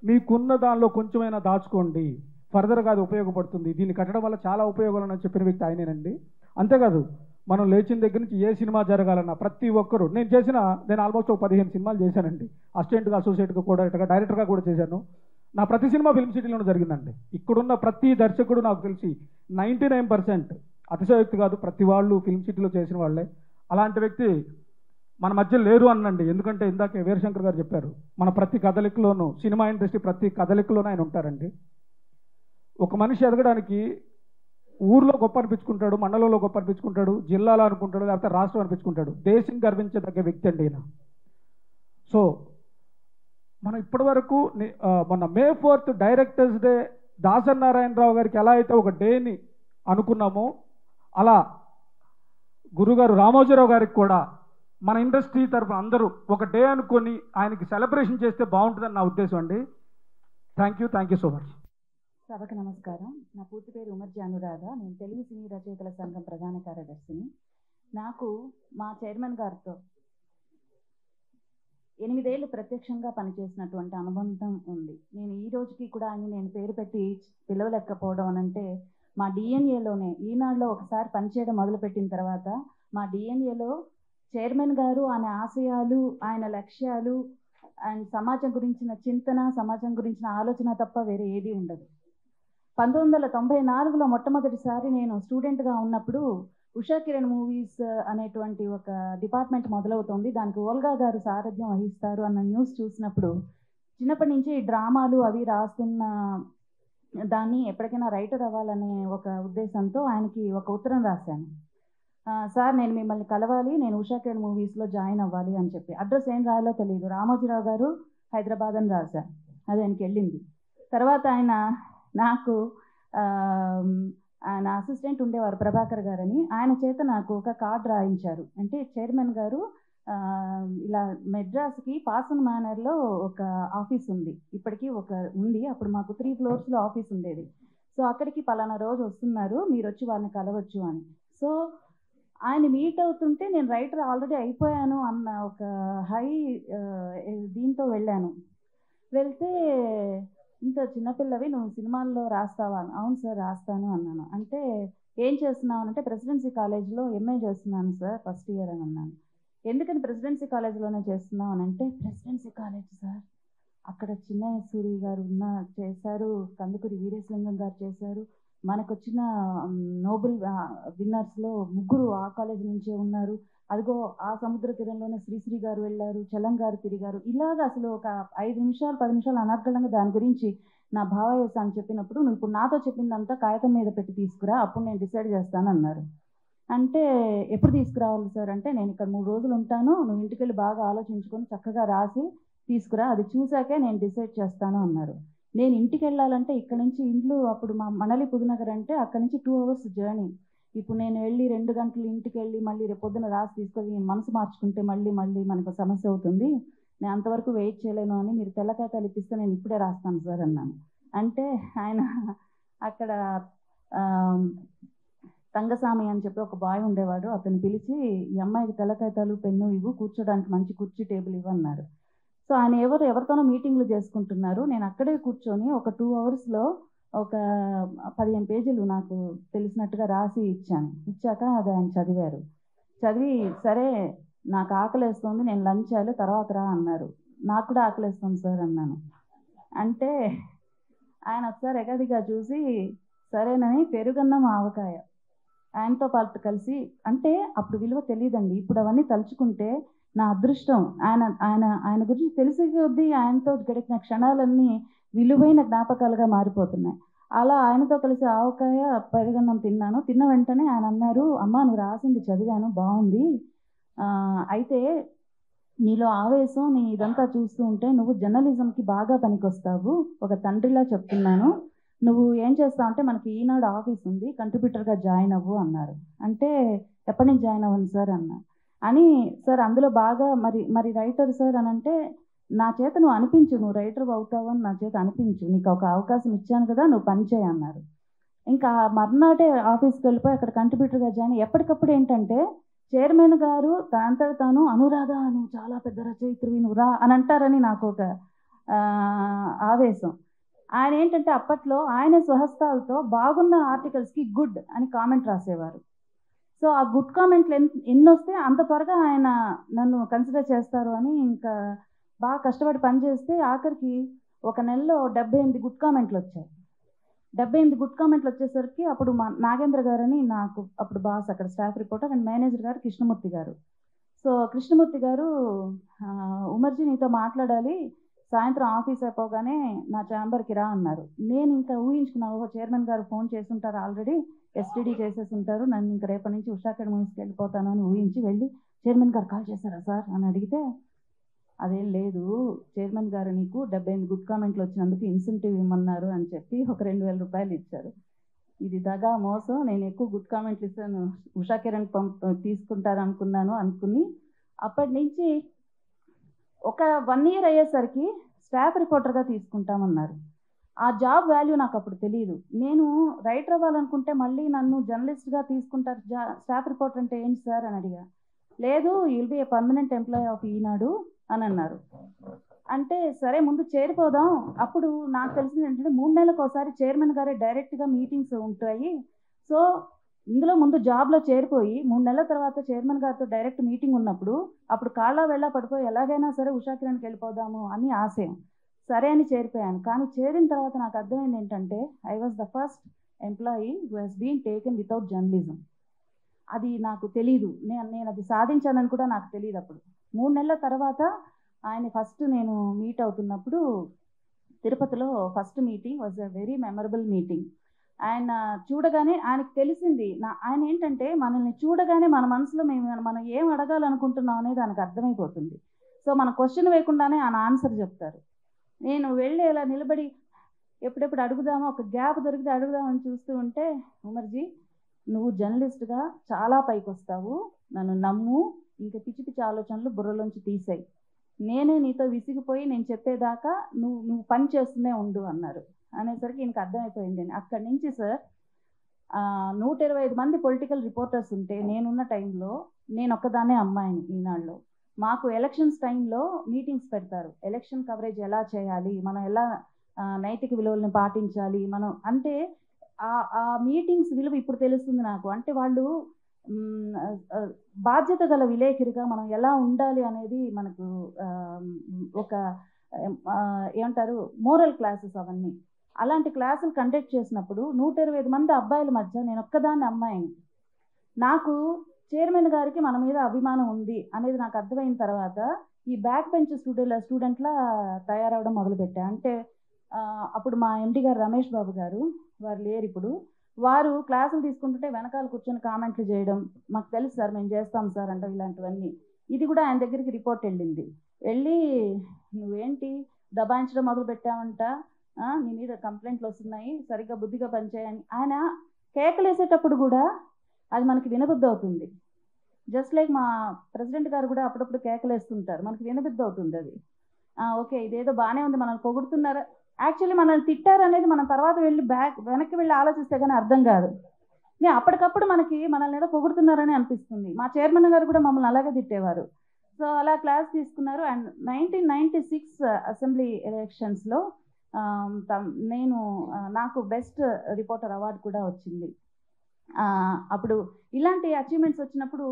మీకున్న దానిలో కొంచెమైనా దాచుకోండి. ఫర్దర్గా అది ఉపయోగపడుతుంది. దీన్ని కట్టడం వల్ల చాలా ఉపయోగాలు అని చెప్పిన వ్యక్తి ఆయనేనండి. అంతేకాదు మనం లేచిన దగ్గర నుంచి ఏ సినిమా జరగాలన్నా ప్రతి ఒక్కరు నేను చేసిన నేను ఆల్మోస్ట్ ఒక పదిహేను సినిమాలు చేశానండి. అసిస్టెంట్గా అసోసియేట్గా కూడా ఇటుగా డైరెక్టర్గా కూడా చేశాను. నా ప్రతి సినిమా ఫిల్మ్ సిటీలోనే జరిగిందండి. ఇక్కడున్న ప్రతి దర్శకుడు నాకు తెలిసి నైంటీ నైన్ పర్సెంట్ అతిశయోక్తి కాదు ప్రతి వాళ్ళు ఫిల్మ్ సిటీలో చేసిన వాళ్ళే. అలాంటి వ్యక్తి మన మధ్య లేరు అనండి ఎందుకంటే ఇందాక వీరశంకర్ గారు చెప్పారు మన ప్రతి కదలికలోనూ సినిమా ఇండస్ట్రీ ప్రతి కదలికలోనూ ఆయన ఉంటారండి. ఒక మనిషి ఎదగడానికి ఊర్లో గొప్ప అనిపించుకుంటాడు మండలంలో గొప్ప అనిపించుకుంటాడు జిల్లాలో అనుకుంటాడు లేకపోతే రాష్ట్రం అనిపించుకుంటాడు. దేశం గర్వించదగ్గ వ్యక్తి అండి ఈయన. సో మనం ఇప్పటి వరకు మొన్న May fourth directors day Dasari Narayanarao garu ఎలా అయితే ఒక డేని అనుకున్నామో అలా గురుగారు రామోజీరావు గారికి కూడా మన ఇండస్ట్రీ తరఫున అందరూ ఒక డే అనుకొని ఆయనకి సెలబ్రేషన్ చేస్తే బాగుంటుందని నా ఉద్దేశం అండి. Thank you thank you so much. సభకు నమస్కారం. నా పూర్తి పేరు ఉమర్జీ అనురాధ నేను తెలుగు సినీ రచయితల సంఘం ప్రధాన కార్యదర్శిని. నాకు మా చైర్మన్ గారితో ఎనిమిదేళ్ళు ప్రత్యక్షంగా పనిచేసినటువంటి అనుబంధం ఉంది. నేను ఈ రోజుకి కూడా ఆయన నేను పేరు పెట్టి పిలవలేకపోవడం అని అంటే మా డిఎన్ఏలోనే ఈనాడులో ఒకసారి పనిచేయడం మొదలుపెట్టిన తర్వాత మా డిఎన్ఏలో చైర్మన్ గారు ఆయన ఆశయాలు ఆయన లక్ష్యాలు ఆయన సమాజం గురించిన చింతన సమాజం గురించిన ఆలోచన తప్ప వేరే ఏది ఉండదు. పంతొమ్మిది వందల తొంభై నాలుగులో మొట్టమొదటిసారి నేను స్టూడెంట్గా ఉన్నప్పుడు ఉషా కిరణ్ మూవీస్ అనేటువంటి ఒక డిపార్ట్మెంట్ మొదలవుతోంది. దానికి ఓల్గా గారు సారథ్యం వహిస్తారు అన్న న్యూస్ చూసినప్పుడు చిన్నప్పటి నుంచి డ్రామాలు అవి రాస్తున్న దాన్ని ఎప్పటికైనా రైటర్ అవ్వాలనే ఒక ఉద్దేశంతో ఆయనకి ఒక ఉత్తరం రాశాను. సార్ నేను మిమ్మల్ని కలవాలి నేను ఉషా కిరణ్ మూవీస్లో జాయిన్ అవ్వాలి అని చెప్పి. అడ్రస్ ఏం రాయాలో తెలియదు రామోజీరావు గారు హైదరాబాద్ అని రాశారు. అది ఆయనకి వెళ్ళింది. తర్వాత ఆయన నాకు నా ఆయన అసిస్టెంట్ ఉండేవారు ప్రభాకర్ గారని. ఆయన చేత నాకు ఒక కార్డ్ రాయించారు. అంటే చైర్మన్ గారు ఇలా మెడ్రాస్కి పాసన్ మేనర్లో ఒక ఆఫీస్ ఉంది. ఇప్పటికీ ఒక ఉంది. అప్పుడు మాకు త్రీ ఫ్లోర్స్లో ఆఫీస్ ఉండేది. సో అక్కడికి పలానా రోజు వస్తున్నారు. మీరు వచ్చి వాళ్ళని కలవచ్చు అని. సో ఆయన మీట్ అవుతుంటే నేను రైటర్ ఆల్రెడీ అయిపోయాను అన్న ఒక హై దీంతో వెళ్ళాను. వెళ్తే ఇంత చిన్నపిల్లవి నువ్వు సినిమాల్లో రాస్తావా? అవును సార్ రాస్తాను అన్నాను. అంటే ఏం చేస్తున్నావు అంటే ప్రెసిడెన్సీ కాలేజ్లో ఎంఏ చేస్తున్నాను సార్ ఫస్ట్ ఇయర్ అని అన్నాను. ఎందుకని ప్రెసిడెన్సీ కాలేజ్లోనే చేస్తున్నావు అని అంటే ప్రెసిడెన్సీ కాలేజ్ సార్. అక్కడ చిన్నయ్య సూరి గారు ఉన్న చేశారు కందుకూరి వీరేశలింగం గారు చేశారు. మనకు వచ్చిన నోబెల్ విన్నర్స్లో ముగ్గురు ఆ కాలేజ్ నుంచే ఉన్నారు. అదిగో ఆ సముద్ర తీరంలోనే శ్రీశ్రీ గారు వెళ్ళారు చలం గారు తిరిగారు. ఇలాగ అసలు ఒక ఐదు నిమిషాలు పది నిమిషాలు అనర్గళంగా దాని గురించి నా భావవేశాన్ని చెప్పినప్పుడు నువ్వు ఇప్పుడు నాతో చెప్పిందంతా కాగితం మీద పెట్టి తీసుకురా అప్పుడు నేను డిసైడ్ చేస్తాను అన్నారు అంటే ఎప్పుడు తీసుకురావాలి సార్? అంటే నేను ఇక్కడ మూడు రోజులు ఉంటాను నువ్వు ఇంటికి వెళ్ళి బాగా ఆలోచించుకొని చక్కగా రాసి తీసుకురా అది చూశాకే నేను డిసైడ్ చేస్తాను అన్నారు. నేను ఇంటికి వెళ్ళాలంటే ఇక్కడ నుంచి ఇంట్లో అప్పుడు మా మనలి పుదునగర్ అంటే అక్కడ నుంచి టూ అవర్స్ జర్నీ. ఇప్పుడు నేను వెళ్ళి రెండు గంటలు ఇంటికి వెళ్ళి మళ్ళీ రేపు పొద్దున రాసి తీసుకొని మనసు మార్చుకుంటే మళ్ళీ మళ్ళీ మనకు సమస్య అవుతుంది. నేను అంతవరకు వెయిట్ చేయలేను అని మీరు తెల్ల ఇప్పిస్తే నేను ఇప్పుడే రాస్తాను సార్ అన్నాను. అంటే ఆయన అక్కడ తంగసామి అని చెప్పి ఒక బాయ్ ఉండేవాడు. అతను పిలిచి ఈ అమ్మాయికి తెల్లకాయతాలు పెన్ను ఇవ్వు కూర్చోడానికి మంచి కుర్చీ టేబుల్ ఇవ్వన్నారు సో ఆయన ఎవరు ఎవరితోనో మీటింగ్లు చేసుకుంటున్నారు. నేను అక్కడే కూర్చొని ఒక టూ అవర్స్లో ఒక పదిహేను పేజీలు నాకు తెలిసినట్టుగా రాసి ఇచ్చాను. ఇచ్చాక అది ఆయన చదివారు. చదివి సరే నాకు ఆకలేస్తుంది నేను లంచ్ చేయాలి తర్వాత రా అన్నారు. నాకు కూడా ఆకలేస్తుంది సార్ అన్నాను. అంటే ఆయన ఒకసారి ఎగదిగా చూసి సరేనని పెరుగన్నం ఆవకాయ ఆయనతో పాటు కలిసి అంటే అప్పుడు విలువ తెలియదండి ఇప్పుడు అవన్నీ తలుచుకుంటే నా అదృష్టం. ఆయన ఆయన ఆయన గురించి తెలిసి కొద్దీ ఆయనతో గడిపిన క్షణాలన్నీ విలువైన జ్ఞాపకాలుగా మారిపోతున్నాయి. అలా ఆయనతో కలిసి ఆవకాయ పెరుగన్నం తిన్నాను. తిన్న వెంటనే ఆయన అన్నారు అమ్మ నువ్వు రాసింది చదివాను బాగుంది. అయితే నీలో ఆవేశం నీ ఇదంతా చూస్తూ ఉంటే నువ్వు జర్నలిజంకి బాగా పనికొస్తావు. ఒక తండ్రిలా చెప్తున్నాను. నువ్వు ఏం చేస్తావు అంటే మనకి ఈనాడు ఆఫీస్ ఉంది కంట్రిబ్యూటర్గా జాయిన్ అవ్వు అన్నారు. అంటే ఎప్పటి నుంచి జాయిన్ అవ్వను సార్ అన్నా. అని సార్ అందులో బాగా మరి మరి రైటర్ సార్ అని అంటే నా చేత నువ్వు అనిపించు నువ్వు రైటర్ అవుతావు అని నా చేత అనిపించు. నీకు ఒక అవకాశం ఇచ్చాను కదా నువ్వు పని చేయి అన్నారు. ఇంకా మర్నాటే ఆఫీస్కి వెళ్ళిపోయి అక్కడ కంట్రిబ్యూటర్గా జాయిన్ ఎప్పటికప్పుడు ఏంటంటే చైర్మన్ గారు తనంతట తాను అనురాధ నువ్వు చాలా పెద్ద రచయిత్రివి నువ్వు రా అని అంటారని నాకు ఒక ఆవేశం. ఆయన ఏంటంటే అప్పట్లో ఆయన స్వహస్తాలతో బాగున్న ఆర్టికల్స్కి గుడ్ అని కామెంట్ రాసేవారు. సో ఆ గుడ్ కామెంట్లు ఎన్ ఎన్ని వస్తే అంత త్వరగా ఆయన నన్ను కన్సిడర్ చేస్తారు అని ఇంకా బాగా కష్టపడి పనిచేస్తే ఆఖరికి ఒక నెలలో డెబ్బై ఎనిమిది గుడ్ కామెంట్లు వచ్చాయి. డెబ్బై ఎనిమిది గుడ్ కామెంట్లు వచ్చేసరికి అప్పుడు మా నాగేంద్ర గారని నాకు అప్పుడు బాస్ అక్కడ స్టాఫ్ రిపోర్టర్ అండ్ మేనేజర్ గారు కృష్ణమూర్తి గారు. సో కృష్ణమూర్తి గారు ఉమర్జీ నీతో మాట్లాడాలి సాయంత్రం ఆఫీస్ అయిపోగానే నా ఛాంబర్కి రా అన్నారు. నేను ఇంకా ఊహించుకున్నాను ఓహో చైర్మన్ గారు ఫోన్ చేసి ఉంటారు ఆల్రెడీ ఎస్టీడీ చేసేసి ఉంటారు నన్ను ఇంకా రేపటి నుంచి ఉషా అకాడమీస్కి వెళ్ళిపోతాను అని ఊహించి వెళ్ళి చైర్మన్ గారు కాల్ చేశారా సార్ అని అడిగితే అదేం లేదు. చైర్మన్ గారు నీకు డెబ్బై ఎనిమిది గుడ్ కామెంట్లు వచ్చినందుకు ఇన్సెంటివ్ ఇమ్మన్నారు అని చెప్పి ఒక రెండు వేల రూపాయలు ఇచ్చారు. ఇది దగా మోసం. నేను ఎక్కువ గుడ్ కామెంట్లు ఇస్తాను. ఉషా కిరణ్ పంప్ తీసుకుంటారు అనుకున్నాను అనుకుని అప్పటి నుంచి ఒక వన్ ఇయర్ అయ్యేసరికి స్టాఫ్ రిపోర్టర్గా తీసుకుంటామన్నారు. ఆ జాబ్ వాల్యూ నాకు అప్పుడు తెలియదు నేను రైటర్ అవ్వాలనుకుంటే మళ్ళీ నన్ను జర్నలిస్ట్గా తీసుకుంటారు. జా స్టాఫ్ రిపోర్టర్ అంటే ఏంటి సార్ అని అడిగా. లేదు you'll be a permanent employee of Eenadu. అని అన్నారు అంటే సరే ముందు చేరిపోదాం. అప్పుడు నాకు తెలిసింది ఏంటంటే మూడు నెలలకు ఒకసారి చైర్మన్ గారే డైరెక్ట్గా మీటింగ్స్ ఉంటాయి. సో ఇందులో ముందు జాబ్లో చేరిపోయి మూడు నెలల తర్వాత చైర్మన్ గారితో డైరెక్ట్ మీటింగ్ ఉన్నప్పుడు అప్పుడు కాళ్ళ వెళ్ళ పడిపోయి ఎలాగైనా సరే ఉషా కిరణ్కి వెళ్ళిపోదాము అని ఆశయం. సరే అని చేరిపోయాను. కానీ చేరిన తర్వాత నాకు అర్థమైంది ఏంటంటే I was the first employee who has been taken without journalism అది నాకు తెలీదు. నేను నేను అది సాధించానని కూడా నాకు తెలియదు అప్పుడు. మూడు నెలల తర్వాత ఆయన ఫస్ట్ నేను మీట్ అవుతున్నప్పుడు తిరుపతిలో first meeting was a very memorable meeting ఆయన చూడగానే ఆయనకు తెలిసింది నా ఆయన ఏంటంటే మనల్ని చూడగానే మన మనసులో మేము మనం ఏం అడగాలనుకుంటున్నాం అనేది ఆయనకు అర్థమైపోతుంది. సో మన క్వశ్చన్ వేయకుండానే ఆయన ఆన్సర్ చెప్తారు. నేను వెళ్ళి ఇలా నిలబడి ఎప్పుడెప్పుడు అడుగుదామో ఒక గ్యాప్ దొరికితే అడుగుదామని చూస్తూ ఉంటే ఉమర్జీ నువ్వు జర్నలిస్ట్గా చాలా పైకి వస్తావు నన్ను నమ్ము ఇంకా పిచ్చి పిచ్చి ఆలోచనలు బుర్రలోంచి తీసేయి. నేనే నీతో విసిగిపోయి నేను చెప్పేదాకా నువ్వు నువ్వు పని చేస్తూనే ఉండు అన్నారు. అనేసరికి ఈయనకు అర్థమైపోయింది. అక్కడి నుంచి సార్ నూట ఇరవై ఐదు మంది పొలిటికల్ రిపోర్టర్స్ ఉంటే నేనున్న టైంలో నేను ఒక్కదానే అమ్మాయిని ఈనాళ్ళు మాకు ఎలక్షన్స్ టైంలో మీటింగ్స్ పెడతారు. ఎలక్షన్ కవరేజ్ ఎలా చేయాలి? మనం ఎలా నైతిక విలువలను పాటించాలి? మనం అంటే ఆ ఆ మీటింగ్స్ విలువ ఇప్పుడు తెలుస్తుంది నాకు. అంటే వాళ్ళు బాధ్యత గల విలేకరిగా మనం ఎలా ఉండాలి అనేది మనకు ఒక ఏమంటారు మోరల్ క్లాసెస్ అవన్నీ. అలాంటి క్లాసులు కండక్ట్ చేసినప్పుడు నూట ఇరవై ఐదు మంది అబ్బాయిల మధ్య నేను ఒక్కదాన్ని అమ్మాయిని. నాకు చైర్మన్ గారికి మన మీద అభిమానం ఉంది అనేది నాకు అర్థమైన తర్వాత ఈ బ్యాక్ బెంచ్ స్టూడెంట్ స్టూడెంట్లా తయారవడం మొదలుపెట్టా. అంటే అప్పుడు మా ఎండి గారు రమేష్ బాబు గారు వారు లేరు ఇప్పుడు. వారు క్లాసులు తీసుకుంటుంటే వెనకాల కూర్చొని కామెంట్లు చేయడం మాకు తెలుసు సార్ మేము చేస్తాం సార్ అంటే ఇలాంటివన్నీ. ఇది కూడా ఆయన దగ్గరికి రిపోర్ట్ వెళ్ళింది. వెళ్ళి నువ్వేంటి? దబాయించడం మొదలు పెట్టావంట నీ మీద కంప్లైంట్లు వస్తున్నాయి. సరిగ్గా బుద్ధిగా పనిచేయని ఆయన కేకలేసేటప్పుడు కూడా అది మనకి వినబుద్ధి అవుతుంది జస్ట్ లైక్ మా ప్రెసిడెంట్ గారు కూడా అప్పుడప్పుడు కేకలేస్తుంటారు. మనకి వినబుద్ధి అవుతుంది అది ఓకే ఇదేదో బాగానే ఉంది. మనల్ని పొగుడుతున్నారా? యాక్చువల్లీ మనల్ని తిట్టారు అనేది మనం తర్వాత వెళ్ళి బ్యాక్ వెనక్కి వెళ్ళి ఆలోచిస్తే కానీ అర్థం కాదు. నేను అప్పటికప్పుడు మనకి మనల్ని ఏదో పొగుడుతున్నారని అనిపిస్తుంది. మా చైర్మన్ గారు కూడా మమ్మల్ని అలాగే తిట్టేవారు. సో అలా క్లాస్ తీసుకున్నారు and nineteen ninety six assembly ఎలక్షన్స్లో నేను uh, నాకు బెస్ట్ రిపోర్టర్ అవార్డు కూడా వచ్చింది. అప్పుడు ఇలాంటి అచీవ్మెంట్స్ వచ్చినప్పుడు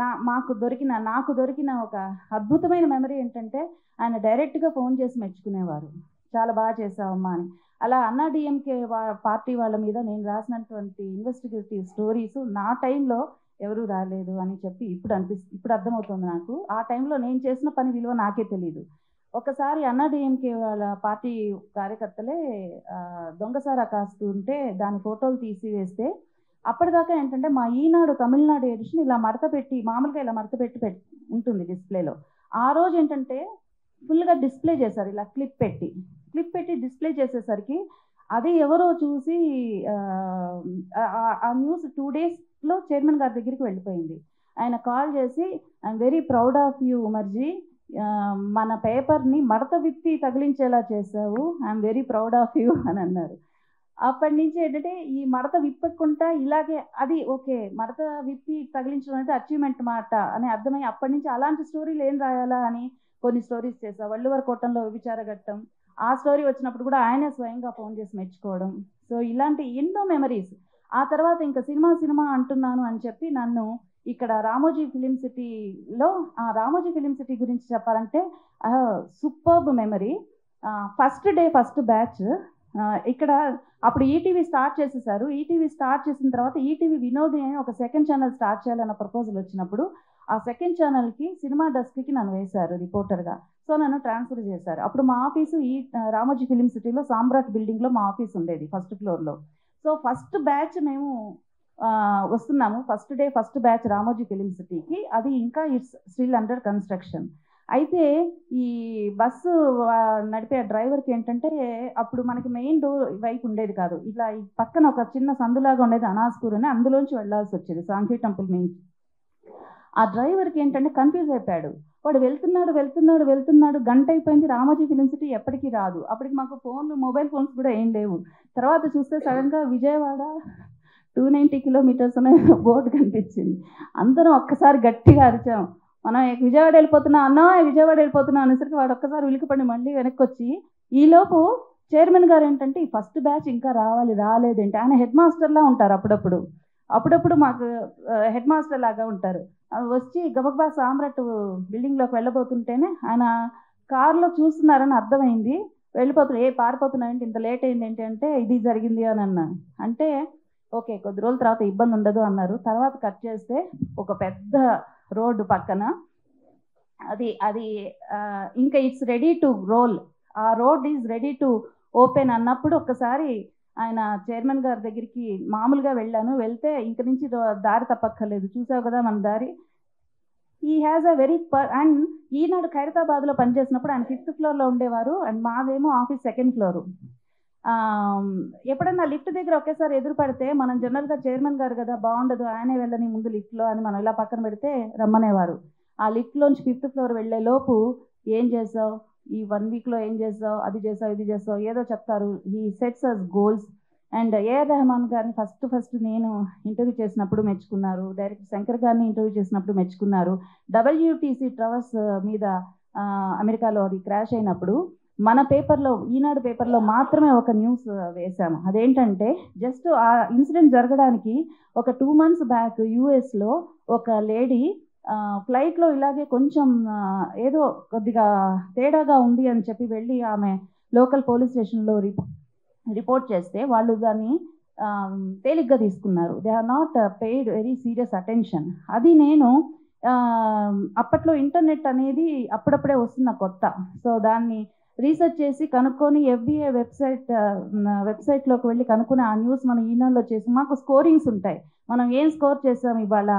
నా మాకు దొరికిన నాకు దొరికిన ఒక అద్భుతమైన మెమరీ ఏంటంటే ఆయన డైరెక్ట్గా ఫోన్ చేసి మెచ్చుకునేవారు. చాలా బాగా చేసావమ్మా అని. అలా అన్నా డిఎంకే పార్టీ వాళ్ళ మీద నేను రాసినటువంటి ఇన్వెస్టిగేటివ్ స్టోరీస్ నా టైంలో ఎవరు రాలేదు అని చెప్పి ఇప్పుడు అనిపిస్తుంది ఇప్పుడు అర్థమవుతుంది నాకు. ఆ టైంలో నేను చేసిన పని విలువ నాకే తెలియదు ఒకసారి అన్నా డిఎంకే వాళ్ళ పార్టీ కార్యకర్తలే దొంగసారా కాస్తుంటే దాని ఫోటోలు తీసివేస్తే అప్పటిదాకా ఏంటంటే మా ఈనాడు తమిళనాడు ఎడిషన్ ఇలా మడత పెట్టి మామూలుగా ఇలా మడత పెట్టి ఉంటుంది డిస్ప్లేలో. ఆ రోజు ఏంటంటే ఫుల్గా డిస్ప్లే చేశారు ఇలా క్లిప్ పెట్టి. క్లిప్ పెట్టి డిస్ప్లే చేసేసరికి అది ఎవరో చూసి ఆ, న్యూస్ టూ డేస్లో చైర్మన్ గారి దగ్గరికి వెళ్ళిపోయింది. ఆయన కాల్ చేసి I'm very proud of you Umarji. మన పేపర్ని మడత విప్పి తగిలించేలా చేసావు I'm very proud of you అని అన్నారు. అప్పటి నుంచి ఏంటంటే ఈ మడత విప్పకుండా ఇలాగే అది ఓకే మడత విప్పి తగిలించడం అనేది అచీవ్మెంట్ మాట అని అర్థమై అప్పటి నుంచి అలాంటి స్టోరీలు ఏం రాయాలా అని కొన్ని స్టోరీస్ చేసా వల్లువర్ కోటంలో విచారఘట్టం ఆ స్టోరీ వచ్చినప్పుడు కూడా ఆయనే స్వయంగా ఫోన్ చేసి మెచ్చుకోవడం. సో ఇలాంటి ఎన్నో మెమరీస్ ఆ తర్వాత ఇంకా సినిమా సినిమా అంటున్నాను అని చెప్పి నన్ను ఇక్కడ రామోజీ ఫిలిం సిటీలో ఆ రామోజీ ఫిలిం సిటీ గురించి చెప్పాలంటే superb memory first day first batch ఇక్కడ అప్పుడు ఈటీవీ స్టార్ట్ చేసేసారు. ఈటీవీ స్టార్ట్ చేసిన తర్వాత ఈటీవీ వినోది అని ఒక సెకండ్ ఛానల్ స్టార్ట్ చేయాలన్న ప్రపోజల్ వచ్చినప్పుడు ఆ సెకండ్ ఛానల్కి సినిమా డెస్క్కి నన్ను వేశారు రిపోర్టర్గా సో నన్ను ట్రాన్స్ఫర్ చేశారు. అప్పుడు మా ఆఫీసు ఈ రామోజీ ఫిలిం సిటీలో సామ్రాట్ బిల్డింగ్లో మా ఆఫీస్ ఉండేది ఫస్ట్ ఫ్లోర్లో సో ఫస్ట్ బ్యాచ్ మేము వస్తున్నాము. First day first batch Ramoji film సిటీకి అది ఇంకా ఇట్స్ స్టిల్ అండర్ కన్స్ట్రక్షన్ అయితే ఈ బస్సు నడిపే డ్రైవర్కి ఏంటంటే అప్పుడు మనకి మెయిన్ డోర్ వైపు ఉండేది కాదు. ఇట్లా ఈ పక్కన ఒక చిన్న సందులాగా ఉండేది అనాస్పూర్ అని అందులోంచి వెళ్ళాల్సి వచ్చేది. సాంఘీ టెంపుల్ మెయిన్ ఆ డ్రైవర్కి ఏంటంటే కన్ఫ్యూజ్ అయిపోయాడు. వాడు వెళ్తున్నాడు వెళ్తున్నాడు వెళ్తున్నాడు గంట అయిపోయింది రామోజీ ఫిలిం సిటీ ఎప్పటికీ రాదు. అప్పటికి మాకు ఫోన్లు మొబైల్ ఫోన్స్ కూడా ఏం లేవు. తర్వాత చూస్తే సడన్గా విజయవాడ టూ నైంటీ కిలోమీటర్స్ అనే బోర్డు కనిపించింది. అందరం ఒక్కసారి గట్టిగా అరిచాం. మనం విజయవాడ వెళ్ళిపోతున్నా అన్నా విజయవాడ వెళ్ళిపోతున్నాం అనేసరికి వాడు ఒక్కసారి ఉలికిపడి మళ్ళీ వెనక్కి వచ్చి ఈలోపు చైర్మన్ గారు ఏంటంటే ఈ ఫస్ట్ బ్యాచ్ ఇంకా రావాలి రాలేదేంటి ఆయన హెడ్ మాస్టర్లా ఉంటారు అప్పుడప్పుడు. అప్పుడప్పుడు మాకు హెడ్ మాస్టర్ లాగా ఉంటారు. వచ్చి గబగబా సామ్రాట్ బిల్డింగ్లోకి వెళ్ళబోతుంటేనే ఆయన కారులో చూస్తున్నారని అర్థమైంది. వెళ్ళిపోతున్నా ఏ పారిపోతున్నాయంటే ఇంత లేట్ అయింది ఏంటి అంటే ఇది జరిగింది అని అన్నాను అంటే ఓకే కొద్ది రోజుల తర్వాత ఇబ్బంది ఉండదు అన్నారు. తర్వాత కట్ చేస్తే ఒక పెద్ద రోడ్డు పక్కన అది అది ఇంకా ఇట్స్ రెడీ టు రోల్. ఆ road is ready to open అన్నప్పుడు ఒక్కసారి ఆయన చైర్మన్ గారి దగ్గరికి మామూలుగా వెళ్ళాను. వెళ్తే ఇంక నుంచి దో- దారి తప్పక్కర్లేదు. చూసావు కదా మన దారి. He has a very per and Eenadu ఖైరతాబాద్లో పనిచేసినప్పుడు ఆయన ఫిఫ్త్ ఫ్లోర్లో ఉండేవారు. అండ్ మాదేమో ఆఫీస్ సెకండ్ ఫ్లోరు ఎప్పుడన్నా లిఫ్ట్ దగ్గర ఒకేసారి ఎదురు పడితే మనం జనరల్గా చైర్మన్ గారు కదా బాగుండదు ఆయనే వెళ్ళని ముందు లిఫ్ట్లో అని మనం ఇలా పక్కన పెడితే రమ్మనేవారు. ఆ లిఫ్ట్లోంచి ఫిఫ్త్ ఫ్లోర్ వెళ్ళే లోపు ఏం చేసావు? ఈ వన్ వీక్లో ఏం చేస్తావు అది చేస్తావు ఇది చేస్తావు ఏదో చెప్తారు. He sets us goals and A R Rahman గారిని ఫస్ట్ ఫస్ట్ నేను ఇంటర్వ్యూ చేసినప్పుడు మెచ్చుకున్నారు. డైరెక్ట్ శంకర్ గారిని ఇంటర్వ్యూ చేసినప్పుడు మెచ్చుకున్నారు. డబ్ల్యూటీసీ ట్రవర్స్ uh, మీద అమెరికాలో అది క్రాష్ అయినప్పుడు మన పేపర్లో ఈనాడు పేపర్లో మాత్రమే ఒక న్యూస్ uh, వేశాము. అదేంటంటే జస్ట్ ఆ ఇన్సిడెంట్ జరగడానికి ఒక టూ మంత్స్ బ్యాక్ యూఎస్లో ఒక లేడీ ఫ్లైట్లో ఇలాగే కొంచెం ఏదో కొద్దిగా తేడాగా ఉంది అని చెప్పి వెళ్ళి ఆమె లోకల్ పోలీస్ స్టేషన్లో రిపో రిపోర్ట్ చేస్తే వాళ్ళు దాన్ని తేలిగ్గా తీసుకున్నారు. They are not paid very serious attention అది నేను అప్పట్లో ఇంటర్నెట్ అనేది అప్పుడప్పుడే వస్తున్న కొత్త. సో దాన్ని రీసెర్చ్ చేసి కనుక్కొని ఎఫ్బిఏ వెబ్సైట్ వెబ్సైట్లోకి వెళ్ళి కనుక్కుని ఆ న్యూస్ మనం ఈనాల్లో చేసి మాకు స్కోరింగ్స్ ఉంటాయి. మనం ఏం స్కోర్ చేసాం ఇవాళ?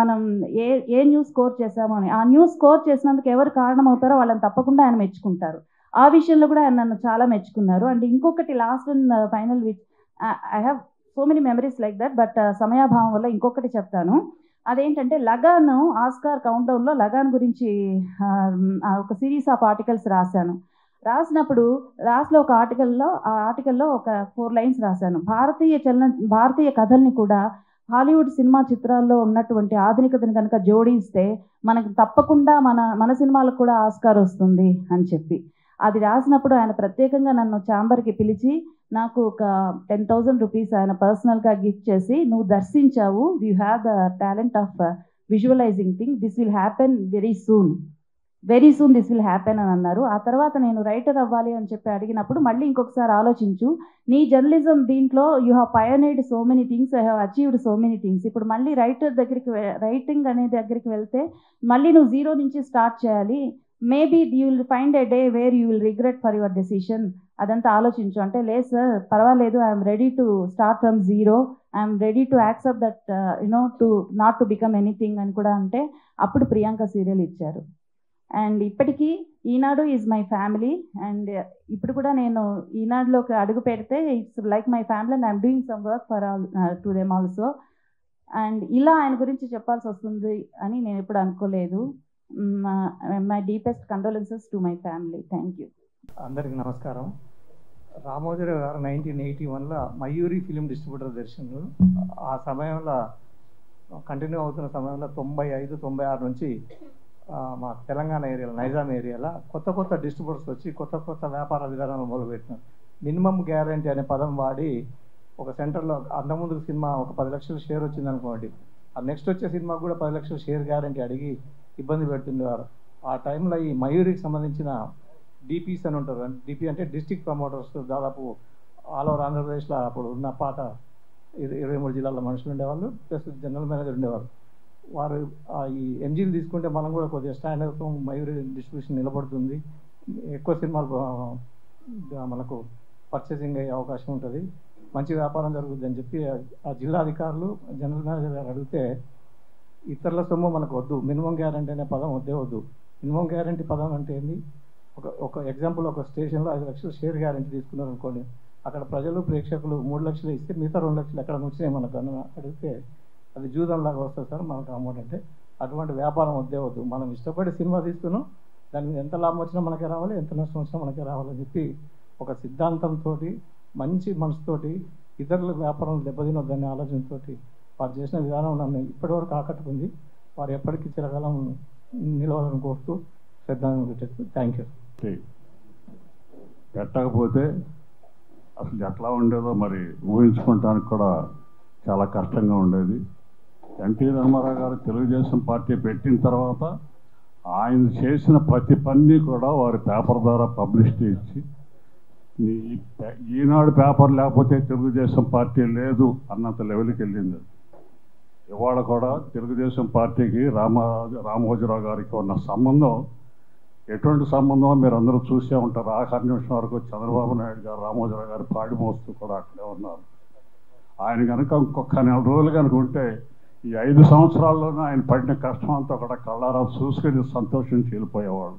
మనం ఏ ఏ న్యూస్ స్కోర్ చేసామో అని. ఆ న్యూస్ స్కోర్ చేసినందుకు ఎవరు కారణం అవుతారో వాళ్ళని తప్పకుండా ఆయన మెచ్చుకుంటారు. ఆ విషయంలో కూడా ఆయన నన్ను చాలా మెచ్చుకున్నారు. అండ్ ఇంకొకటి last and final which I have so many memories like that but సమయాభావం వల్ల ఇంకొకటి చెప్తాను. అదేంటంటే లగాన్ ఆస్కార్ కౌంటౌన్లో లగాన్ గురించి ఒక సిరీస్ ఆఫ్ ఆర్టికల్స్ రాశాను. రాసినప్పుడు రాసిన ఒక ఆర్టికల్లో ఆ ఆర్టికల్లో ఒక ఫోర్ లైన్స్ రాశాను. భారతీయ చలన భారతీయ కథల్ని కూడా హాలీవుడ్ సినిమా చిత్రాల్లో ఉన్నటువంటి ఆధునికతను కనుక జోడిస్తే మనకు తప్పకుండా మన మన సినిమాలకు కూడా ఆస్కార్ వస్తుంది అని చెప్పి. అది రాసినప్పుడు ఆయన ప్రత్యేకంగా నన్ను ఛాంబర్కి పిలిచి నాకు ఒక టెన్ థౌజండ్ రూపీస్ ఆయన పర్సనల్గా గిఫ్ట్ చేసి నువ్వు దర్శించావు you have the talent of visualizing thing this will happen very soon. Very soon this will happen అని అన్నారు. ఆ తర్వాత నేను రైటర్ అవ్వాలి అని చెప్పి అడిగినప్పుడు మళ్ళీ ఇంకొకసారి ఆలోచించు నీ జర్నలిజం దీంట్లో you have pioneered so many things I have achieved so many things ఇప్పుడు మళ్ళీ రైటర్ దగ్గరికి రైటింగ్ అనే దగ్గరికి వెళ్తే మళ్ళీ నువ్వు జీరో నుంచి స్టార్ట్ చేయాలి. Maybe you will find a day where you will regret for your decision అదంతా ఆలోచించు. అంటే లేదు సార్ పర్వాలేదు I'm ready to start from zero I'm ready to accept that you know to not to become anything అని కూడా అంటే అప్పుడు Priyanka serial ఇచ్చారు. అండ్ ఇప్పటికీ Eenadu is my family and ఇప్పుడు కూడా నేను ఈనాడులోకి అడుగు పెడితే it's like my family and I'm doing some work for all to them also and ఇలా ఆయన గురించి చెప్పాల్సి వస్తుంది అని నేను ఎప్పుడు అనుకోలేదు. My deepest condolences to my family thank you అందరికీ నమస్కారం. రామోజీరావు గారు నైన్టీన్ ఎయిటీ వన్లో మయూరి ఫిలిం డిస్ట్రిబ్యూటర్ దర్శనులు ఆ సమయంలో కంటిన్యూ అవుతున్న సమయంలో తొంభై ఐదు తొంభై ఆరు నుంచి మా తెలంగాణ ఏరియాలో నైజాం ఏరియాలో కొత్త కొత్త డిస్ట్రిబ్యూటర్స్ వచ్చి కొత్త కొత్త వ్యాపార విధానాలు మొదలుపెట్టినారు. మినిమం గ్యారంటీ అనే పదం వాడి ఒక సెంటర్లో అంతకుముందు సినిమా ఒక పది లక్షల షేర్ వచ్చింది అనుకోండి. ఆ నెక్స్ట్ వచ్చే సినిమాకు కూడా పది లక్షల షేర్ గ్యారంటీ అడిగి ఇబ్బంది పెడుతుండేవారు. ఆ టైంలో ఈ మయూరికి సంబంధించిన డిపిస్ అని ఉంటారు డిపి అంటే డిస్టిక్ ప్రమోటర్స్ దాదాపు ఆల్ ఓవర్ ఆంధ్రప్రదేశ్లో అప్పుడు ఉన్న పాత ఇరవై మూడు జిల్లాల మనుషులు ఉండేవాళ్ళు ప్లస్ జనరల్ మేనేజర్ ఉండేవారు వారు ఆ ఈ ఎంజీలు తీసుకుంటే మనం కూడా కొద్దిగా స్టాండర్డ్ మయూరి డిస్ట్రిబ్యూషన్ నిలబడుతుంది. ఎక్కువ సినిమాలు మనకు పర్చేసింగ్ అయ్యే అవకాశం ఉంటుంది. మంచి వ్యాపారం జరుగుతుంది అని చెప్పి ఆ- ఆ జిల్లా అధికారులు జనరల్ మేనేజర్ గారు అడిగితే ఇతరుల సొమ్ము మనకు వద్దు. మినిమం గ్యారంటీ అనే పదం వద్దే వద్దు. మినిమం గ్యారంటీ పదం అంటే ఏంది? ఒక ఒక ఎగ్జాంపుల్ ఒక స్టేషన్లో ఐదు లక్షలు షేర్ గ్యారంటీ తీసుకున్నారు అనుకోండి. అక్కడ ప్రజలు ప్రేక్షకులు మూడు లక్షలు ఇస్తే మిగతా రెండు లక్షలు ఎక్కడ నుంచి మనకు అని అడిగితే అది జూదంలాగా వస్తుంది సార్ మనకు అమౌంట్ అంటే. అటువంటి వ్యాపారం వద్దే వద్దు. మనం ఇష్టపడి సినిమా తీస్తున్నాం దాని మీద ఎంత లాభం వచ్చినా మనకే రావాలి ఎంత నష్టం వచ్చినా మనకే రావాలని చెప్పి ఒక సిద్ధాంతంతో మంచి మనసుతోటి ఇతరుల వ్యాపారం దెబ్బతినొద్దనే ఆలోచనతోటి వారు చేసిన విధానం నన్ను ఇప్పటివరకు ఆకట్టుకుంది. వారు ఎప్పటికీ చిరకాలం నిలవాలని కోరుతూ శ్రద్ధాన్ని పెట్టేస్తూ థ్యాంక్ యూ పెట్టకపోతే అసలు ఎట్లా ఉండేదో మరి ఊహించుకోవటానికి కూడా చాలా కష్టంగా ఉండేది. ఎన్టీ రామారావు గారు తెలుగుదేశం పార్టీ పెట్టిన తర్వాత ఆయన చేసిన ప్రతి పని కూడా వారి పేపర్ ద్వారా పబ్లిసిటీ ఇచ్చి పే- ఈనాడు పేపర్ లేకపోతే తెలుగుదేశం పార్టీ లేదు అన్నంత లెవెల్కి వెళ్ళింది. ఇవాళ కూడా తెలుగుదేశం పార్టీకి రామ రామోజీరావు గారికి ఉన్న సంబంధం ఎటువంటి సంబంధం మీరు అందరూ చూసే ఉంటారు. ఆఖరి నిమిషం వరకు చంద్రబాబు నాయుడు గారు రామోజీరావు గారు పాడి మోస్తూ కూడా అక్కడే ఉన్నారు. ఆయన కనుక ఇంకొక నెల రోజులు కనుక ఉంటే ఈ ఐదు సంవత్సరాల్లోనే ఆయన పడిన కష్టం అంతా కూడా కళ్ళారా చూసుకుని సంతోషం వెళ్ళిపోయేవాళ్ళు.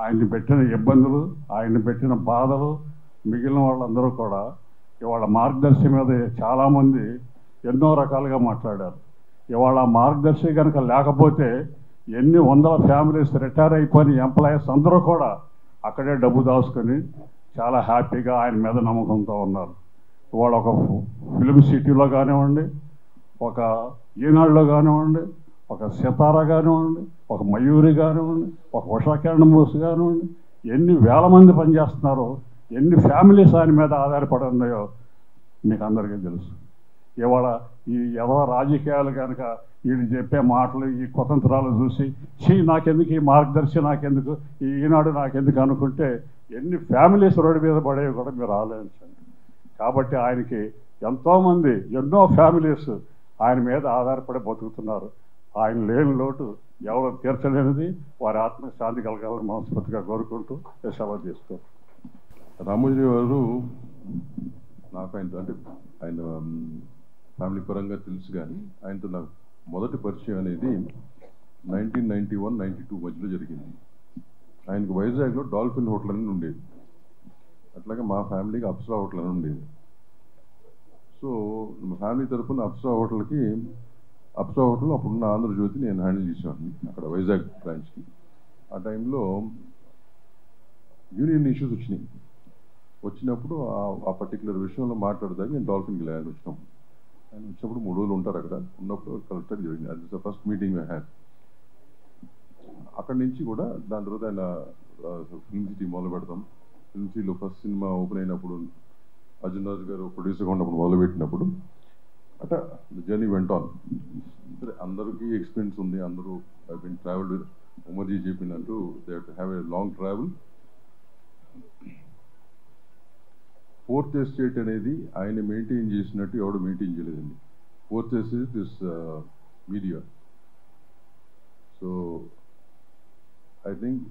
ఆయన్ని పెట్టిన ఇబ్బందులు ఆయన్ని పెట్టిన బాధలు మిగిలిన వాళ్ళందరూ కూడా ఇవాళ మార్గదర్శి మీద చాలామంది ఎన్నో రకాలుగా మాట్లాడారు. ఇవాళ మార్గదర్శి కనుక లేకపోతే ఎన్ని వందల ఫ్యామిలీస్ రిటైర్ అయిపోయిన ఎంప్లాయీస్ అందరూ కూడా అక్కడే డబ్బు దాచుకొని చాలా హ్యాపీగా ఆయన మీద నమ్మకంతో ఉన్నారు. ఇవాళ ఒక ఫిలిం సిటీలో కానివ్వండి ఒక ఈనాడులో కానివ్వండి ఒక సితారా కానివ్వండి ఒక మయూరి కానివ్వండి ఒక ఉషాకిరణ్ మూస్ కానివ్వండి ఎన్ని వేల మంది పనిచేస్తున్నారో ఎన్ని ఫ్యామిలీస్ ఆయన మీద ఆధారపడి ఉన్నాయో మీకు అందరికీ తెలుసు. ఇవాళ ఈ ఎవరో రాజకీయాలు కనుక వీళ్ళు చెప్పే మాటలు ఈ కుతంత్రాలు చూసి చీ నాకెందుకు ఈ మార్గదర్శి నాకెందుకు ఈ ఈనాడు నాకెందుకు అనుకుంటే ఎన్ని ఫ్యామిలీస్ రోడ్డు మీద పడేవి కూడా మీరు ఆలోచించండి. కాబట్టి ఆయనకి ఎంతోమంది ఎన్నో ఫ్యామిలీస్ ఆయన మీద ఆధారపడి బతుకుతున్నారు. ఆయన లేని లోటు ఎవరు తీర్చలేనిది వారి ఆత్మశాంతి కలగాలని మనస్ఫూర్తిగా కోరుకుంటూ సభ చేస్తారు రామోజీ గారు నాకు ఆయన అంటే ఆయన ఫ్యామిలీ పరంగా తెలుసు కానీ ఆయనతో నాకు మొదటి పరిచయం అనేది nineteen ninety one ninety two మధ్యలో జరిగింది. ఆయనకు వైజాగ్లో డాల్ఫిన్ హోటల్ అని ఉండేది. అట్లాగే మా ఫ్యామిలీకి అప్సరా హోటల్ అని ఉండేది. సో ఫ్యామిలీ తరఫున అప్సా హోటల్కి అప్సా హోటల్ అప్పుడున్న ఆంధ్రజ్యోతి నేను హ్యాండిల్ చేసేవాడిని అక్కడ వైజాగ్ బ్రాంచ్కి. ఆ టైంలో యూనియన్ ఇష్యూస్ వచ్చినాయి. వచ్చినప్పుడు ఆ- పర్టికులర్ విషయంలో మాట్లాడదానికి నేను డాల్ఫిన్ వెళ్ళాను వచ్చినప్పుడు ఆయన వచ్చినప్పుడు మూడు రోజులు ఉంటారు అక్కడ. ఉన్నప్పుడు కలెక్టర్ జరిగింది. అది ద ఫస్ట్ మీటింగ్ హ్యాడ్ అక్కడి నుంచి కూడా దాని తర్వాత ఆయన ఫిల్మ్ సిటీ మొదలు పెడతాం ఫిల్మ్ సిటీలో ఫస్ట్ సినిమా ఓపెన్ అయినప్పుడు అర్జున్ రాజు గారు ప్రొడ్యూసర్గా ఉన్నప్పుడు మొదలుపెట్టినప్పుడు అట్లా జర్నీ వెంట ఆన్ సరే అందరికీ ఎక్స్పీరియన్స్ ఉంది అందరూ ఐ బిన్ ట్రావెల్ ఉమర్జీ చెప్పినట్టు they have a long travel fourth estate అనేది ఆయన మెయింటైన్ చేసినట్టు ఎవడు మెయింటైన్ చేయలేదండి. Fourth estate this media so I think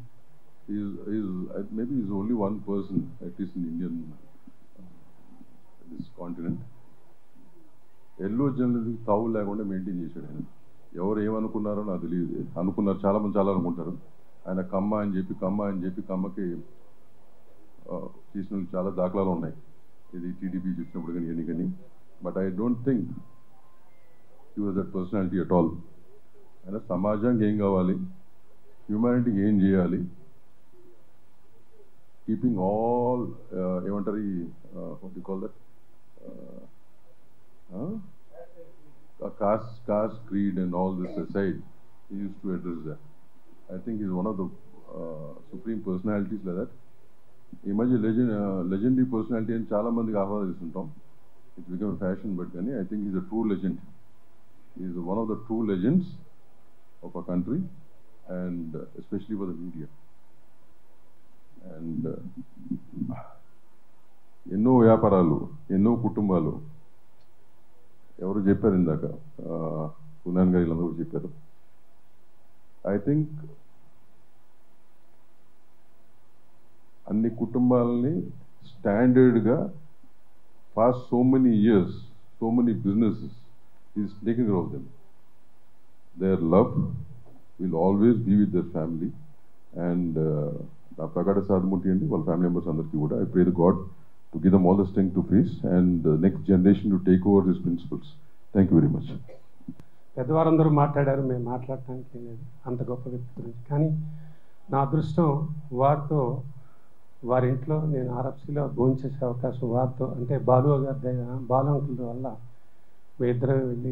is is maybe is only one person at in Indian this continent yellow journalism తావు లేకుండా maintain చేశాడు ఆయన. ఎవరు ఏమనుకున్నారో నాకు తెలియదు. అనుకున్నారు చాలా మంది చాలా అనుకుంటారు. ఆయన కమ్మ అని చెప్పి కమ్మ అని చెప్పి కమ్మకి తీసిన చాలా దాఖలాలు ఉన్నాయి. ఇది టీడీపీ చూసినప్పుడు కానీ ఎన్ని but I don't think he was that personality at all ఆయన సమాజానికి ఏం కావాలి? హ్యూమానిటీకి ఏం చేయాలి? కీపింగ్ ఆల్ uh, ఏమంటారు ఈ what call that caste, caste, creed, and all this aside, he used to address that. I think he's one of the uh, supreme personalities like that. ఈ మధ్య లెజెండ్ లెజెండరీ పర్సనాలిటీ అని చాలా మందికి ఆహ్వానిస్తుంటాం it's become fashion but కానీ I think is a true legend is one of the true legends of a country and especially for the media and ఎన్నో వ్యాపారాలు ఎన్నో కుటుంబాలు. ఎవరు చెప్పారు ఇందాక? పునాన్ గారు వీళ్ళందరూ చెప్పారు. ఐ థింక్ అన్ని కుటుంబాలని స్టాండర్డ్గా fast so many years so many businesses is taking care of them their love will always be with their family and నా ప్రగాఢ సాధమూర్తి అండి వాళ్ళ ఫ్యామిలీ మెంబర్స్ అందరికీ కూడా. I pray the God to give them all the strength to to and and next generation to take over this principles thank you very much పెద్దవారందరూ మాట్లాడారు మేము మాట్లాడటానికి లేదు అంత గొప్ప వ్యక్తి గురించి. కానీ నా అదృష్టం వారితో వారి ఇంట్లో నేను ఆర్ఎఫ్సీలో భోంచేసే అవకాశం వారితో అంటే బాలు గారి దగ్గర బాలు అంకుల వల్ల మీ ఇద్దరు వెళ్ళి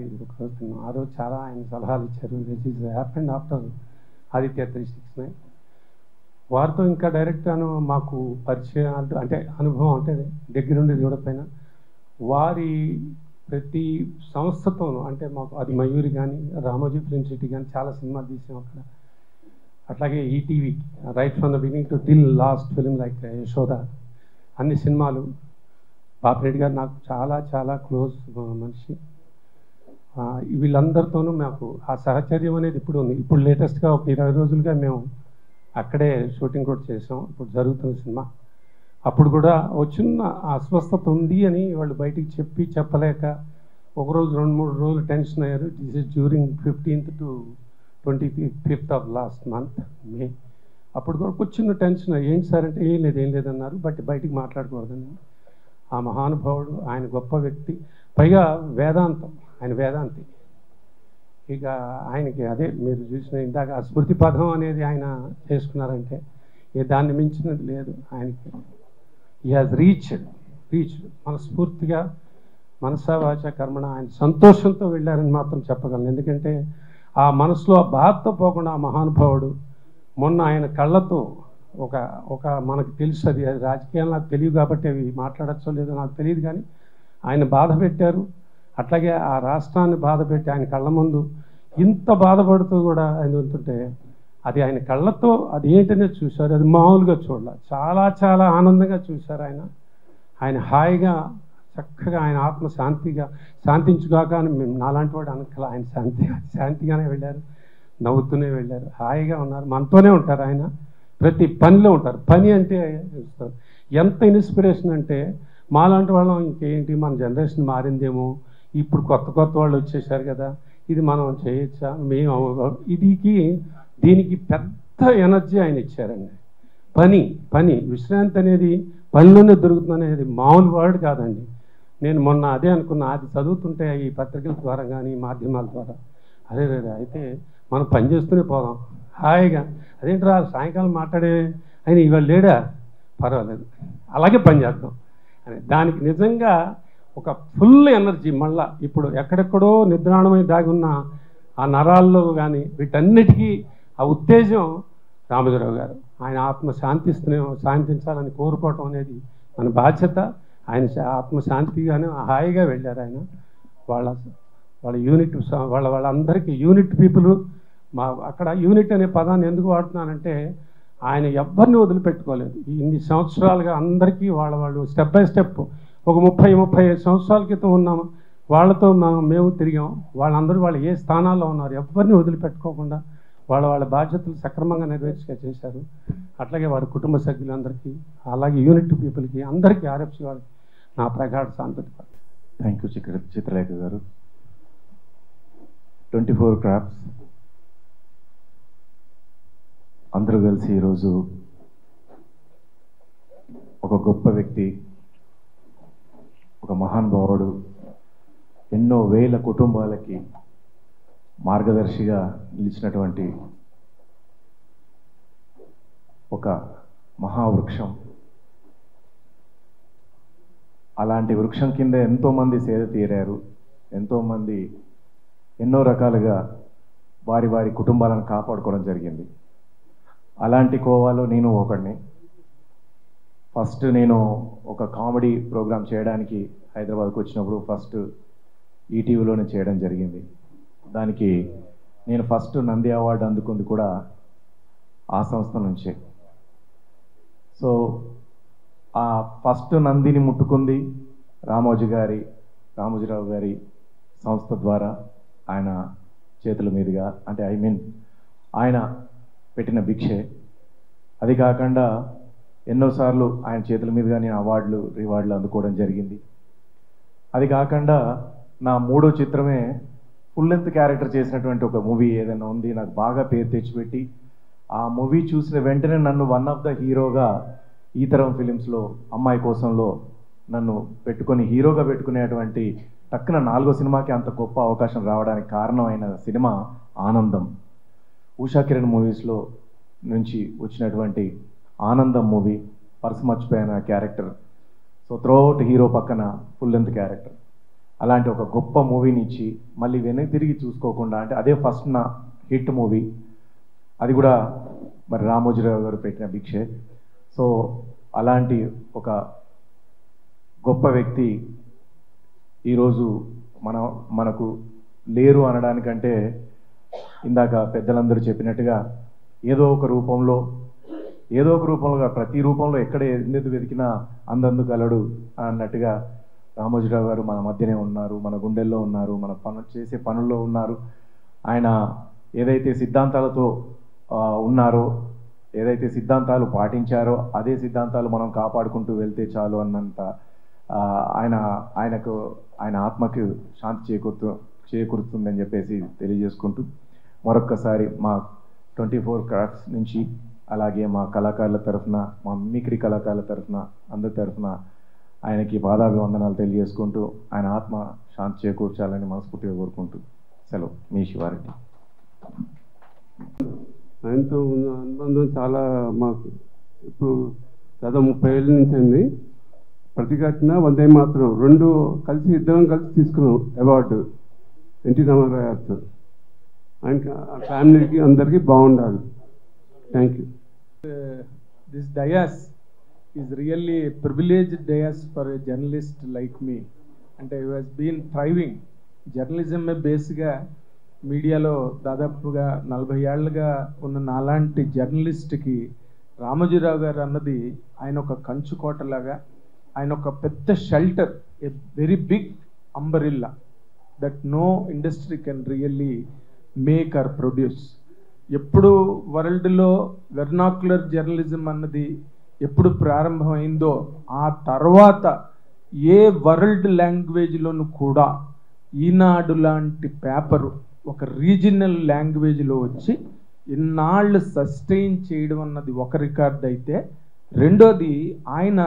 ఆ రోజు చాలా ఆయన సలహాలు ఇచ్చారు. This is happened after Aditya three six nine వారితో ఇంకా డైరెక్ట్ మాకు పరిచయాలు అంటే అనుభవం అంటే దగ్గరుండి చూడకపోయినా వారి ప్రతి సంస్థతోనూ అంటే మాకు అది మయూరి కానీ రామోజీ ఫిలిం సిటీ కానీ చాలా సినిమాలు తీసాం అక్కడ. అట్లాగే ETV right from the beginning to till last film like Yashoda అన్ని సినిమాలు. బాపిరెడ్డి గారు నాకు చాలా చాలా క్లోజ్ మనిషి. వీళ్ళందరితోనూ మాకు ఆ సహచర్యం అనేది ఇప్పుడు ఉంది. ఇప్పుడు లేటెస్ట్గా ఒక ఇరవై రోజులుగా మేము అక్కడే షూటింగ్ కూడా చేసాం ఇప్పుడు జరుగుతున్న సినిమా. అప్పుడు కూడా ఒక చిన్న అస్వస్థత ఉంది అని వాళ్ళు బయటికి చెప్పి చెప్పలేక ఒక రోజు రెండు మూడు రోజులు టెన్షన్ అయ్యారు. This is during fifteenth to twenty fifth of last month May అప్పుడు కూడా కూర్చున్న టెన్షన్ ఏం సార్ అంటే ఏం లేదు ఏం లేదన్నారు బట్ బయటికి మాట్లాడకూడదని ఆ మహానుభావుడు ఆయన గొప్ప వ్యక్తి. పైగా వేదాంతం ఆయన వేదాంతి. ఇక ఆయనకి అదే మీరు చూసిన ఇందాక ఆ స్మృతి పదం అనేది ఆయన చేసుకున్నారంటే ఏ దాన్ని మించినది లేదు ఆయనకి. ఈ హాజ్ రీచ్డ్ రీచ్డ్ మనస్ఫూర్తిగా మనసా వాచ కర్మణ ఆయన సంతోషంతో వెళ్ళారని మాత్రం చెప్పగలను. ఎందుకంటే ఆ మనసులో ఆ బాధతో పోకుండా ఆ మహానుభావుడు మొన్న ఆయన కళ్ళతో ఒక ఒక మనకు తెలుసు అది. అది రాజకీయాలు నాకు తెలియదు కాబట్టి అవి మాట్లాడచ్చో లేదో నాకు తెలియదు కానీ ఆయన బాధ పెట్టారు. అట్లాగే ఆ రాష్ట్రాన్ని బాధపెట్టి ఆయన కళ్ళ ముందు ఇంత బాధపడుతూ కూడా ఆయన ఉంటుంటే అది ఆయన కళ్ళతో అది ఏంటనే చూశారు. అది మామూలుగా చూడాల. చాలా చాలా ఆనందంగా చూశారు ఆయన. ఆయన హాయిగా చక్కగా ఆయన ఆత్మ శాంతిగా శాంతించుగాక అని మేము నాలాంటి వాడు అనకల ఆయన శాంతి శాంతిగానే వెళ్ళారు. నవ్వుతూనే వెళ్ళారు. హాయిగా ఉన్నారు. మనతోనే ఉంటారు ఆయన. ప్రతి పనిలో ఉంటారు. పని అంటే ఎంత ఇన్స్పిరేషన్ అంటే మాలాంటి వాళ్ళం ఇంకేంటి? మన జనరేషన్ మారిందేమో. ఇప్పుడు కొత్త కొత్త వాళ్ళు వచ్చేసారు కదా ఇది మనం చేయొచ్చా? మేము ఇదికి దీనికి పెద్ద ఎనర్జీ ఆయన ఇచ్చారండి. పని పని విశ్రాంతి అనేది పనిలోనే దొరుకుతుంది అనేది మామూలు వర్డ్ కాదండి. నేను మొన్న అదే అనుకున్నా అది చదువుతుంటే ఈ పత్రికల ద్వారా కానీ మాధ్యమాల ద్వారా. అదే రే, అయితే మనం పని చేస్తూనే పోదాం. హాయిగా. అదేంట్రా సాయంకాలం మాట్లాడే ఆయన ఇవాళ లేడా? పర్వాలేదు. అలాగే పని చేద్దాం. అని దానికి నిజంగా ఒక ఫుల్ ఎనర్జీ మళ్ళా ఇప్పుడు ఎక్కడెక్కడో నిద్రాణమై దాగి ఉన్న ఆ నరాల్లో కానీ వీటన్నిటికీ ఆ ఉత్తేజం రామోజీరావు గారు. ఆయన ఆత్మ శాంతిస్తూనే శాంతించాలని కోరుకోవటం అనేది మన బాధ్యత. ఆయన ఆత్మశాంతిగానే ఆత్మ శాంతిగానే హాయిగా వెళ్ళారు ఆయన. వాళ్ళ వాళ్ళ యూనిట్ వాళ్ళ వాళ్ళందరికీ యూనిట్ పీపుల్ మా అక్కడ యూనిట్ అనే పదాన్ని ఎందుకు వాడుతున్నానంటే ఆయన ఎవరిని వదిలిపెట్టుకోలేదు. ఇన్ని సంవత్సరాలుగా అందరికీ వాళ్ళ వాళ్ళు స్టెప్ బై స్టెప్ ఒక ముప్పై ముప్పై ఐదు సంవత్సరాల క్రితం ఉన్నాము వాళ్ళతో మేము తిరిగాం. వాళ్ళందరూ వాళ్ళు ఏ స్థానాల్లో ఉన్నారు ఎవరిని వదిలిపెట్టుకోకుండా వాళ్ళ వాళ్ళ బాధ్యతలు సక్రమంగా నెరవేర్చగా చేశారు. అట్లాగే వారి కుటుంబ సభ్యులందరికీ అలాగే యూనిట్ పీపుల్కి అందరికీ ఆర్ఎఫ్సి వాళ్ళకి నా ప్రగాఢ సాంతతి థ్యాంక్ యూ చిత్ర చిత్రలేఖ గారు. ట్వంటీ ఫోర్ క్రాఫ్ట్స్ అందరూ కలిసి ఈరోజు ఒక గొప్ప వ్యక్తి ఒక మహానుభావుడు ఎన్నో వేల కుటుంబాలకి మార్గదర్శిగా నిలిచినటువంటి ఒక మహావృక్షం. అలాంటి వృక్షం కింద ఎంతోమంది సేద తీరారు. ఎంతోమంది ఎన్నో రకాలుగా వారి వారి కుటుంబాలను కాపాడుకోవడం జరిగింది. అలాంటి కోవాలో నేను ఒకడిని. ఫస్ట్ నేను ఒక కామెడీ ప్రోగ్రామ్ చేయడానికి హైదరాబాద్కి వచ్చినప్పుడు ఫస్ట్ ఈటీవీలోనే చేయడం జరిగింది. దానికి నేను ఫస్ట్ నంది అవార్డు అందుకుంది కూడా ఆ సంస్థ నుంచే. సో ఆ ఫస్ట్ నందిని ముట్టుకుంది రామోజీ గారి రామోజీరావు గారి సంస్థ ద్వారా ఆయన చేతుల మీదుగా అంటే ఐ మీన్ ఆయన పెట్టిన భిక్షే. అది కాకుండా ఎన్నోసార్లు ఆయన చేతుల మీదుగా నేను అవార్డులు రివార్డులు అందుకోవడం జరిగింది. అది కాకుండా నా మూడో చిత్రమే ఫుల్ లెంత్ క్యారెక్టర్ చేసినటువంటి ఒక మూవీ ఏదైనా ఉంది నాకు బాగా పేరు తెచ్చిపెట్టి ఆ మూవీ చూసిన వెంటనే నన్ను వన్ ఆఫ్ ద హీరోగా ఈ తరం ఫిలిమ్స్లో అమ్మాయి కోసంలో నన్ను పెట్టుకొని హీరోగా పెట్టుకునేటువంటి టక్కున నాలుగో సినిమాకి అంత గొప్ప అవకాశం రావడానికి కారణమైన సినిమా ఆనందం. ఉషా కిరణ్ మూవీస్లో నుంచి వచ్చినటువంటి ఆనందం మూవీ. పర్సు మర్చిపోయిన క్యారెక్టర్. సో త్రోఅవుట్ హీరో పక్కన ఫుల్ లెంత్ క్యారెక్టర్. అలాంటి ఒక గొప్ప మూవీని ఇచ్చి మళ్ళీ వెనక్కి తిరిగి చూసుకోకుండా అంటే అదే ఫస్ట్ నా హిట్ మూవీ. అది కూడా మరి రామోజీరావు గారు పెట్టిన భిక్షే. సో అలాంటి ఒక గొప్ప వ్యక్తి ఈరోజు మన మనకు లేరు అనడానికంటే ఇందాక పెద్దలందరూ చెప్పినట్టుగా ఏదో ఒక రూపంలో ఏదో ఒక రూపంలో ప్రతి రూపంలో ఎక్కడ ఎందుకు వెతికినా అందందు కలడు అన్నట్టుగా రామోజీరావు గారు మన మధ్యనే ఉన్నారు మన గుండెల్లో ఉన్నారు మన పను చేసే పనుల్లో ఉన్నారు. ఆయన ఏదైతే సిద్ధాంతాలతో ఉన్నారో ఏదైతే సిద్ధాంతాలు పాటించారో అదే సిద్ధాంతాలు మనం కాపాడుకుంటూ వెళ్తే చాలు అన్నంత ఆయన ఆయనకు ఆయన ఆత్మకు శాంతి చేకూరుతూ చేకూరుతుందని చెప్పేసి తెలియజేసుకుంటూ మరొక్కసారి మా ట్వంటీ ఫోర్ క్రాఫ్ట్స్ నుంచి అలాగే మా కళాకారుల తరఫున మా మిమిక్రీ కళాకారుల తరఫున అందరి తరఫున ఆయనకి పాదాభివందనాలు తెలియజేసుకుంటూ ఆయన ఆత్మ శాంతి చేకూర్చాలని మనస్ఫూర్తిగా కోరుకుంటూ సెలవు. మీ శివారెడ్డి. ఆయనతో ఉన్న అనుబంధం చాలా మాకు ఇప్పుడు దాదాపు ముప్పై ఏళ్ళ నుంచి అండి. ప్రతిఘటన వందే మాత్రం. రెండు కలిసి ఇద్దరం కలిసి తీసుకున్నాం అవార్డు. ఎన్టీ రామారావు గారితో. ఆయన ఫ్యామిలీకి అందరికీ బాగుండాలి. Thank you this dais is really privilege dais for a journalist like me అంటే you I been thriving journalism బేస్గా మీడియాలో దాదాపుగా నలభై ఏళ్ళుగా ఉన్న నాలాంటి జర్నలిస్ట్కి రామోజీరావు గారు అన్నది ఆయన ఒక కంచుకోటలాగా ఆయన ఒక పెద్ద shelter a very big umbrella that no industry can really make or produce ఎప్పుడు వరల్డ్లో వెర్నాకులర్ జర్నలిజం అన్నది ఎప్పుడు ప్రారంభమైందో ఆ తర్వాత ఏ వరల్డ్ లాంగ్వేజ్లోనూ కూడా ఈనాడు లాంటి పేపరు ఒక రీజనల్ లాంగ్వేజ్లో వచ్చి ఇన్నాళ్ళు సస్టైన్ చేయడం అన్నది ఒక రికార్డ్ అయితే రెండోది ఆయన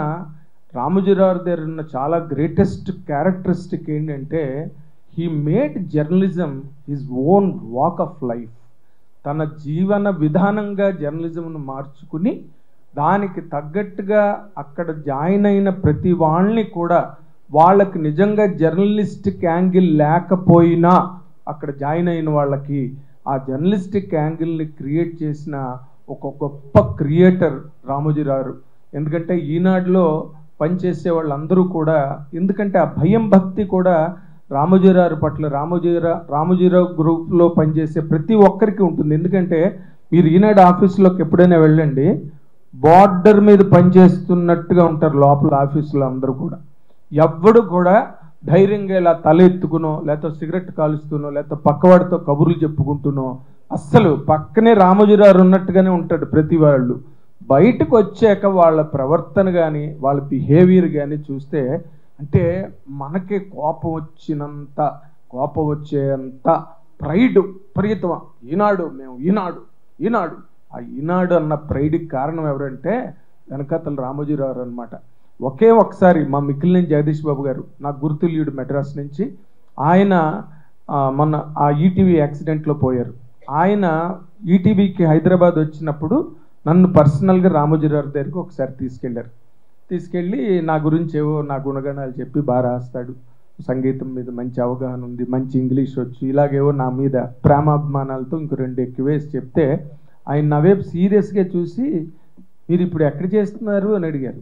రామోజీరావు దగ్గర ఉన్న చాలా గ్రేటెస్ట్ క్యారెక్టరిస్టిక్ ఏంటంటే he made journalism his own walk of life. తన జీవన విధానంగా జర్నలిజంను మార్చుకుని దానికి తగ్గట్టుగా అక్కడ జాయిన్ అయిన ప్రతి వాళ్ళని కూడా వాళ్ళకి నిజంగా జర్నలిస్టిక్ యాంగిల్ లేకపోయినా అక్కడ జాయిన్ అయిన వాళ్ళకి ఆ జర్నలిస్టిక్ యాంగిల్ని క్రియేట్ చేసిన ఒక గొప్ప క్రియేటర్ రామోజీరావు ఎందుకంటే ఈనాడులో పనిచేసే వాళ్ళందరూ కూడా ఎందుకంటే ఆ భయం భక్తి కూడా రామోజీరావు పట్ల రామజీరా రామోజీరావు గ్రూప్లో పనిచేసే ప్రతి ఒక్కరికి ఉంటుంది. ఎందుకంటే మీరు ఈనాడు ఆఫీసులోకి ఎప్పుడైనా వెళ్ళండి బార్డర్ మీద పనిచేస్తున్నట్టుగా ఉంటారు లోపల ఆఫీసులో అందరూ కూడా. ఎవ్వడు కూడా ధైర్యంగా ఇలా తల ఎత్తుకునో లేకపోతే సిగరెట్ కాలుస్తునో లేకపోతే పక్కవాడితో కబుర్లు చెప్పుకుంటునో అస్సలు పక్కనే రామోజీరావు ఉన్నట్టుగానే ఉంటాడు ప్రతి వాళ్ళు. బయటకు వచ్చాక వాళ్ళ ప్రవర్తన కానీ వాళ్ళ బిహేవియర్ కానీ చూస్తే అంటే మనకే కోపం వచ్చినంత కోపం వచ్చేంత ప్రైడ్ విపరీతం. ఈనాడు మేము ఈనాడు ఈనాడు. ఆ ఈనాడు అన్న ప్రైడ్కి కారణం ఎవరంటే వెనకాతల రామోజీరావు అనమాట ఒకే ఒకసారి మా మిక్కిలినేని జగదీష్ బాబు గారు నాకు గుర్తులీయుడు మెడ్రాస్ నుంచి ఆయన మన మొన్న ఆ ఈటీవీ యాక్సిడెంట్లో పోయారు. ఆయన ఈటీవీకి హైదరాబాద్ వచ్చినప్పుడు నన్ను పర్సనల్గా రామోజీరావు దగ్గరికి ఒకసారి తీసుకెళ్ళారు తీసుకెళ్ళి నా గురించి ఏవో నా గుణగణాలు చెప్పి బాగా రాస్తాడు. సంగీతం మీద మంచి అవగాహన ఉంది మంచి ఇంగ్లీష్ వచ్చు ఇలాగేవో నా మీద ప్రేమాభిమానాలతో ఇంకో రెండు ఎక్కువేసి చెప్తే ఆయన నా వైపు సీరియస్గా చూసి మీరు ఇప్పుడు ఎక్కడ చేస్తున్నారు? అని అడిగారు.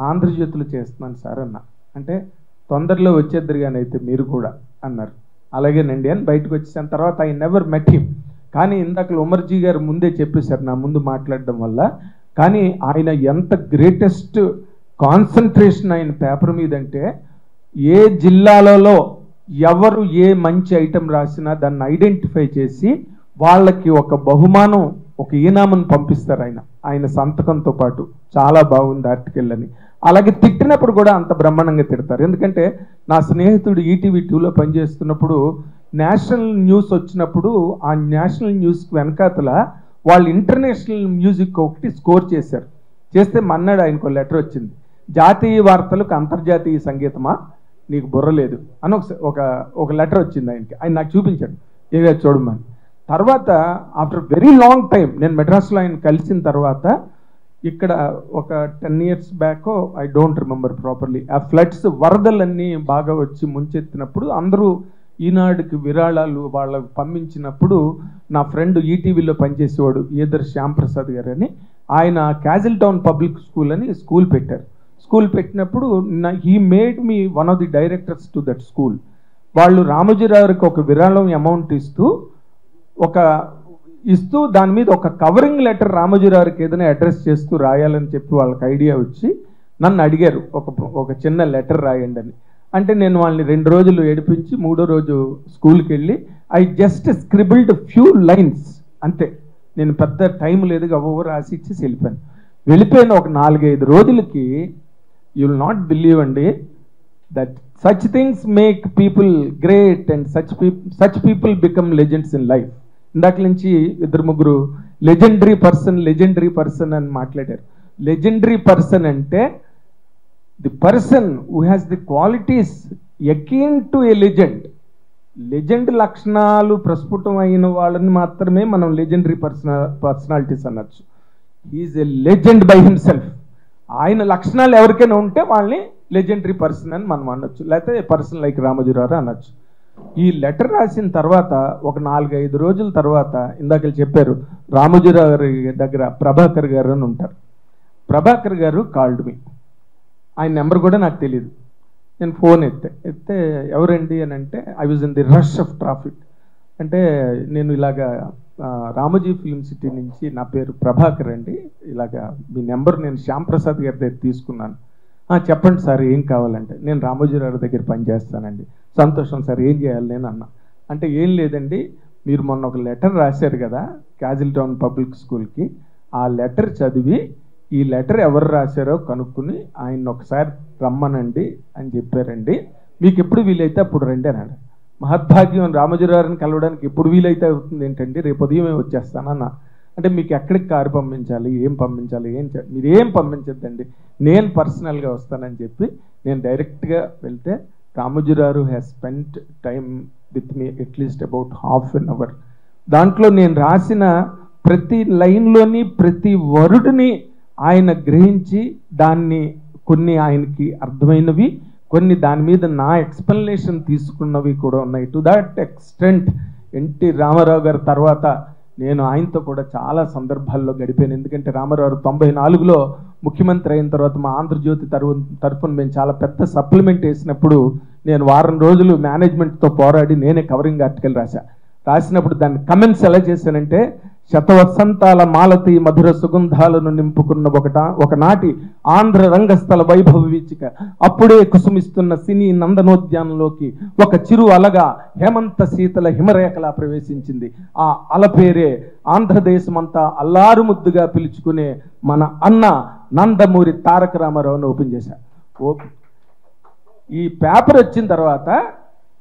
ఆంధ్రజ్యోతిలో చేస్తున్నాను సార్ అన్న. అంటే తొందరలో వచ్చేద్దరు కానీ అయితే మీరు కూడా అన్నారు. అలాగేనండి అని బయటకు వచ్చేసిన. తర్వాత ఐ నెవర్ మెట్ హిమ్. కానీ ఇందాక ఉమర్జీ గారు ముందే చెప్పేశారు నా ముందు మాట్లాడడం వల్ల. కానీ ఆయన ఎంత గ్రేటెస్ట్ కాన్సన్ట్రేషన్ ఆయన పేపర్ మీద అంటే ఏ జిల్లాలలో ఎవరు ఏ మంచి ఐటెం రాసినా దాన్ని ఐడెంటిఫై చేసి వాళ్ళకి ఒక బహుమానం ఒక ఈనామను పంపిస్తారు ఆయన. ఆయన సంతకంతో పాటు. చాలా బాగుంది ఆర్టికల్ అని. అలాగే తిట్టినప్పుడు కూడా అంత బ్రహ్మాండంగా తిడతారు. ఎందుకంటే నా స్నేహితుడు ఈటీవీ టూలో పనిచేస్తున్నప్పుడు నేషనల్ న్యూస్ వచ్చినప్పుడు ఆ నేషనల్ న్యూస్కి వెనకాతల వాళ్ళు ఇంటర్నేషనల్ మ్యూజిక్ ఒకటి స్కోర్ చేశారు. చేస్తే మన్నాడు ఆయనకు లెటర్ వచ్చింది. జాతీయ వార్తలకు అంతర్జాతీయ సంగీతమా? నీకు బుర్ర లేదు. అని ఒక ఒక ఒక లెటర్ వచ్చింది ఆయనకి. ఆయన నాకు చూపించాడు. ఏదో చూడమని. తర్వాత ఆఫ్టర్ వెరీ లాంగ్ టైం నేను మెడ్రాస్లో ఆయన కలిసిన తర్వాత ఇక్కడ ఒక ten years back I don't remember properly ఆ ఫ్లడ్స్ వరదలన్నీ బాగా వచ్చి ముంచెత్తినప్పుడు అందరూ ఈనాడుకి విరాళాలు వాళ్ళకి పంపించినప్పుడు నా ఫ్రెండ్ ఈటీవీలో పనిచేసేవాడు ఈదర్ శ్యాంప్రసాద్ గారు అని ఆయన క్యాజిల్ టౌన్ పబ్లిక్ స్కూల్ అని స్కూల్ పెట్టారు. స్కూల్ పెట్టినప్పుడు he made me one of the directors to that school వాళ్ళు రామోజీరావుకి ఒక విరాళం అమౌంట్ ఇస్తూ ఒక ఇస్తూ దాని మీద ఒక కవరింగ్ లెటర్ రామోజీరావుకి ఏదైనా అడ్రస్ చేస్తూ రాయాలని చెప్పి వాళ్ళకి ఐడియా వచ్చి నన్ను అడిగారు. ఒక ఒక చిన్న లెటర్ రాయండి అని. అంటే నేను వాళ్ళని రెండు రోజులు ఏడిపించి మూడో రోజు స్కూల్కి వెళ్ళి I just scribbled few lines అంతే. నేను పెద్ద టైం లేదు గవ్వ రాసి ఇచ్చేసి వెళ్ళిపోయాను. వెళ్ళిపోయిన ఒక నాలుగైదు రోజులకి యూ విల్ నాట్ బిలీవ్ అండి that such things make people great and such people such people become legends in life ఇందాక నుంచి ఇద్దరు ముగ్గురు లెజెండరీ పర్సన్ లెజెండరీ పర్సన్ అని మాట్లాడారు. లెజెండరీ పర్సన్ అంటే the person who has the qualities akin to a legend legend లక్షణాలు ప్రస్ఫుటం అయిన వాళ్ళని మాత్రమే మనం లెజెండరీ పర్సన పర్సనాలిటీస్ అనొచ్చు. Is a legend by himself ఆయన లక్షణాలు ఎవరికైనా ఉంటే వాళ్ళని లెజెండరీ పర్సన్ అని మనం అనొచ్చు. లేకపోతే పర్సన్ లైక్ రామజురారు అనొచ్చు. ఈ లెటర్ రాసిన తర్వాత ఒక నాలుగైదు రోజుల తర్వాత ఇందాక చెప్పారు రామోజీరావు గారి దగ్గర ప్రభాకర్ గారు అని ఉంటారు. ప్రభాకర్ గారు కాల్డ్ మీ ఆయన నెంబర్ కూడా నాకు తెలియదు నేను ఫోన్ ఎత్తే ఎత్తే ఎవరండి అని అంటే I was in the rush of traffic అంటే నేను ఇలాగా రామోజీ ఫిల్మ్ సిటీ నుంచి నా పేరు ప్రభాకర్ అండి. ఇలాగా మీ నెంబర్ నేను శ్యాంప్రసాద్ గారి దగ్గర తీసుకున్నాను. చెప్పండి సార్ ఏం కావాలంటే. నేను రామోజీరావు దగ్గర పనిచేస్తానండి. సంతోషం సార్ ఏం చేయాలి నేను అన్నా. అంటే ఏం లేదండి మీరు మొన్న ఒక లెటర్ రాశారు కదా క్యాజిల్ టౌన్ పబ్లిక్ స్కూల్కి. ఆ లెటర్ చదివి ఈ లెటర్ ఎవరు రాశారో కనుక్కుని ఆయన ఒకసారి రమ్మనండి అని చెప్పారండి. మీకు ఎప్పుడు వీలైతే అప్పుడు రండి అన్నాడు. మహద్భాగ్యం రామోజీరావుని కలవడానికి ఎప్పుడు వీలైతే అవుతుంది ఏంటంటే రేపు ఉదయమే వచ్చేస్తానన్న. అంటే మీకు ఎక్కడికి కారు పంపించాలి ఏం పంపించాలి ఏం మీరు ఏం పంపించద్దండి. నేను పర్సనల్గా వస్తానని చెప్పి నేను డైరెక్ట్గా వెళ్తే Ramoji Rao has spent time with me at least about half an hour దాంట్లో నేను రాసిన ప్రతి లైన్లోని ప్రతి వరుడిని ఆయన గ్రహించి దాన్ని కొన్ని ఆయనకి అర్థమైనవి. కొన్ని దాని మీద నా ఎక్స్ప్లెనేషన్ తీసుకున్నవి కూడా ఉన్నాయి. To that extent N T Rama Rao గారి తర్వాత నేను ఆయనతో కూడా చాలా సందర్భాల్లో గడిపాను. ఎందుకంటే రామారావు తొంభై నాలుగులో ముఖ్యమంత్రి అయిన తర్వాత మా ఆంధ్రజ్యోతి తరఫు తరఫున మేము చాలా పెద్ద సప్లిమెంట్ వేసినప్పుడు నేను వారం రోజులు మేనేజ్మెంట్తో పోరాడి నేనే కవరింగ్ ఆర్టికల్ రాశా. రాసినప్పుడు దాన్ని కమెంట్స్ ఎలా చేశానంటే శతవసంతాల మాలతి మధుర సుగంధాలను నింపుకున్న ఒకట ఒకనాటి ఆంధ్ర రంగస్థల వైభవ వీచిక. అప్పుడే కుసుమిస్తున్న సినీ నందనోద్యానంలోకి ఒక చిరు అలగా హేమంత శీతల హిమరేఖలా ప్రవేశించింది. ఆ అల పేరే ఆంధ్రదేశమంతా అల్లారు ముద్దుగా పిలుచుకునే మన అన్న నందమూరి తారక రామారావుని ఓపెన్ చేశారు ఓకే ఈ పేపర్ వచ్చిన తర్వాత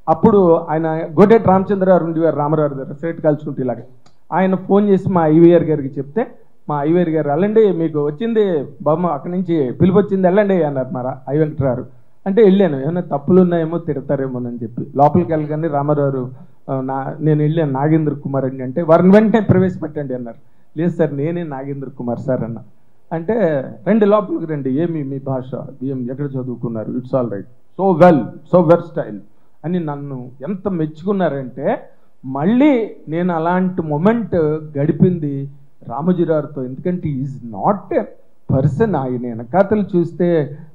అప్పుడు ఆయన గోడేటి రామచంద్రరావు ఉండేవారు రామారావు దగ్గర సేట్ కాల్చుకుంటూ ఇలాగే. ఆయన ఫోన్ చేసి మా ఐవీఆర్ గారికి చెప్తే మా ఐవీఆర్ గారు వెళ్ళండి మీకు వచ్చింది బొమ్మ అక్కడి నుంచి పిలుపు వచ్చింది వెళ్ళండి అన్నారు మరి ఐ వెంకటరావు అంటే వెళ్ళాను ఏమైనా తప్పులు ఉన్నాయేమో తిడతారేమోనని చెప్పి. లోపలికి వెళ్ళగానే రామారావు నా నేను వెళ్ళాను నాగేంద్ర కుమార్ అండి అంటే వారిని వెంటనే ప్రవేశపెట్టండి అన్నారు. లేదు సార్ నేనే నాగేంద్ర కుమార్ సార్ అన్న. అంటే రండి లోపలికి రండి ఏమి మీ భాష ఏం ఎక్కడ చదువుకున్నారు it's all right so well so well style అని నన్ను ఎంత మెచ్చుకున్నారంటే మళ్ళీ నేను అలాంటి మొమెంట్ గడిపింది రామజీరారితో ఎందుకంటే ఈజ్ నాట్ ఎ పర్సన్ ఆయన వెనకాతలు చూస్తే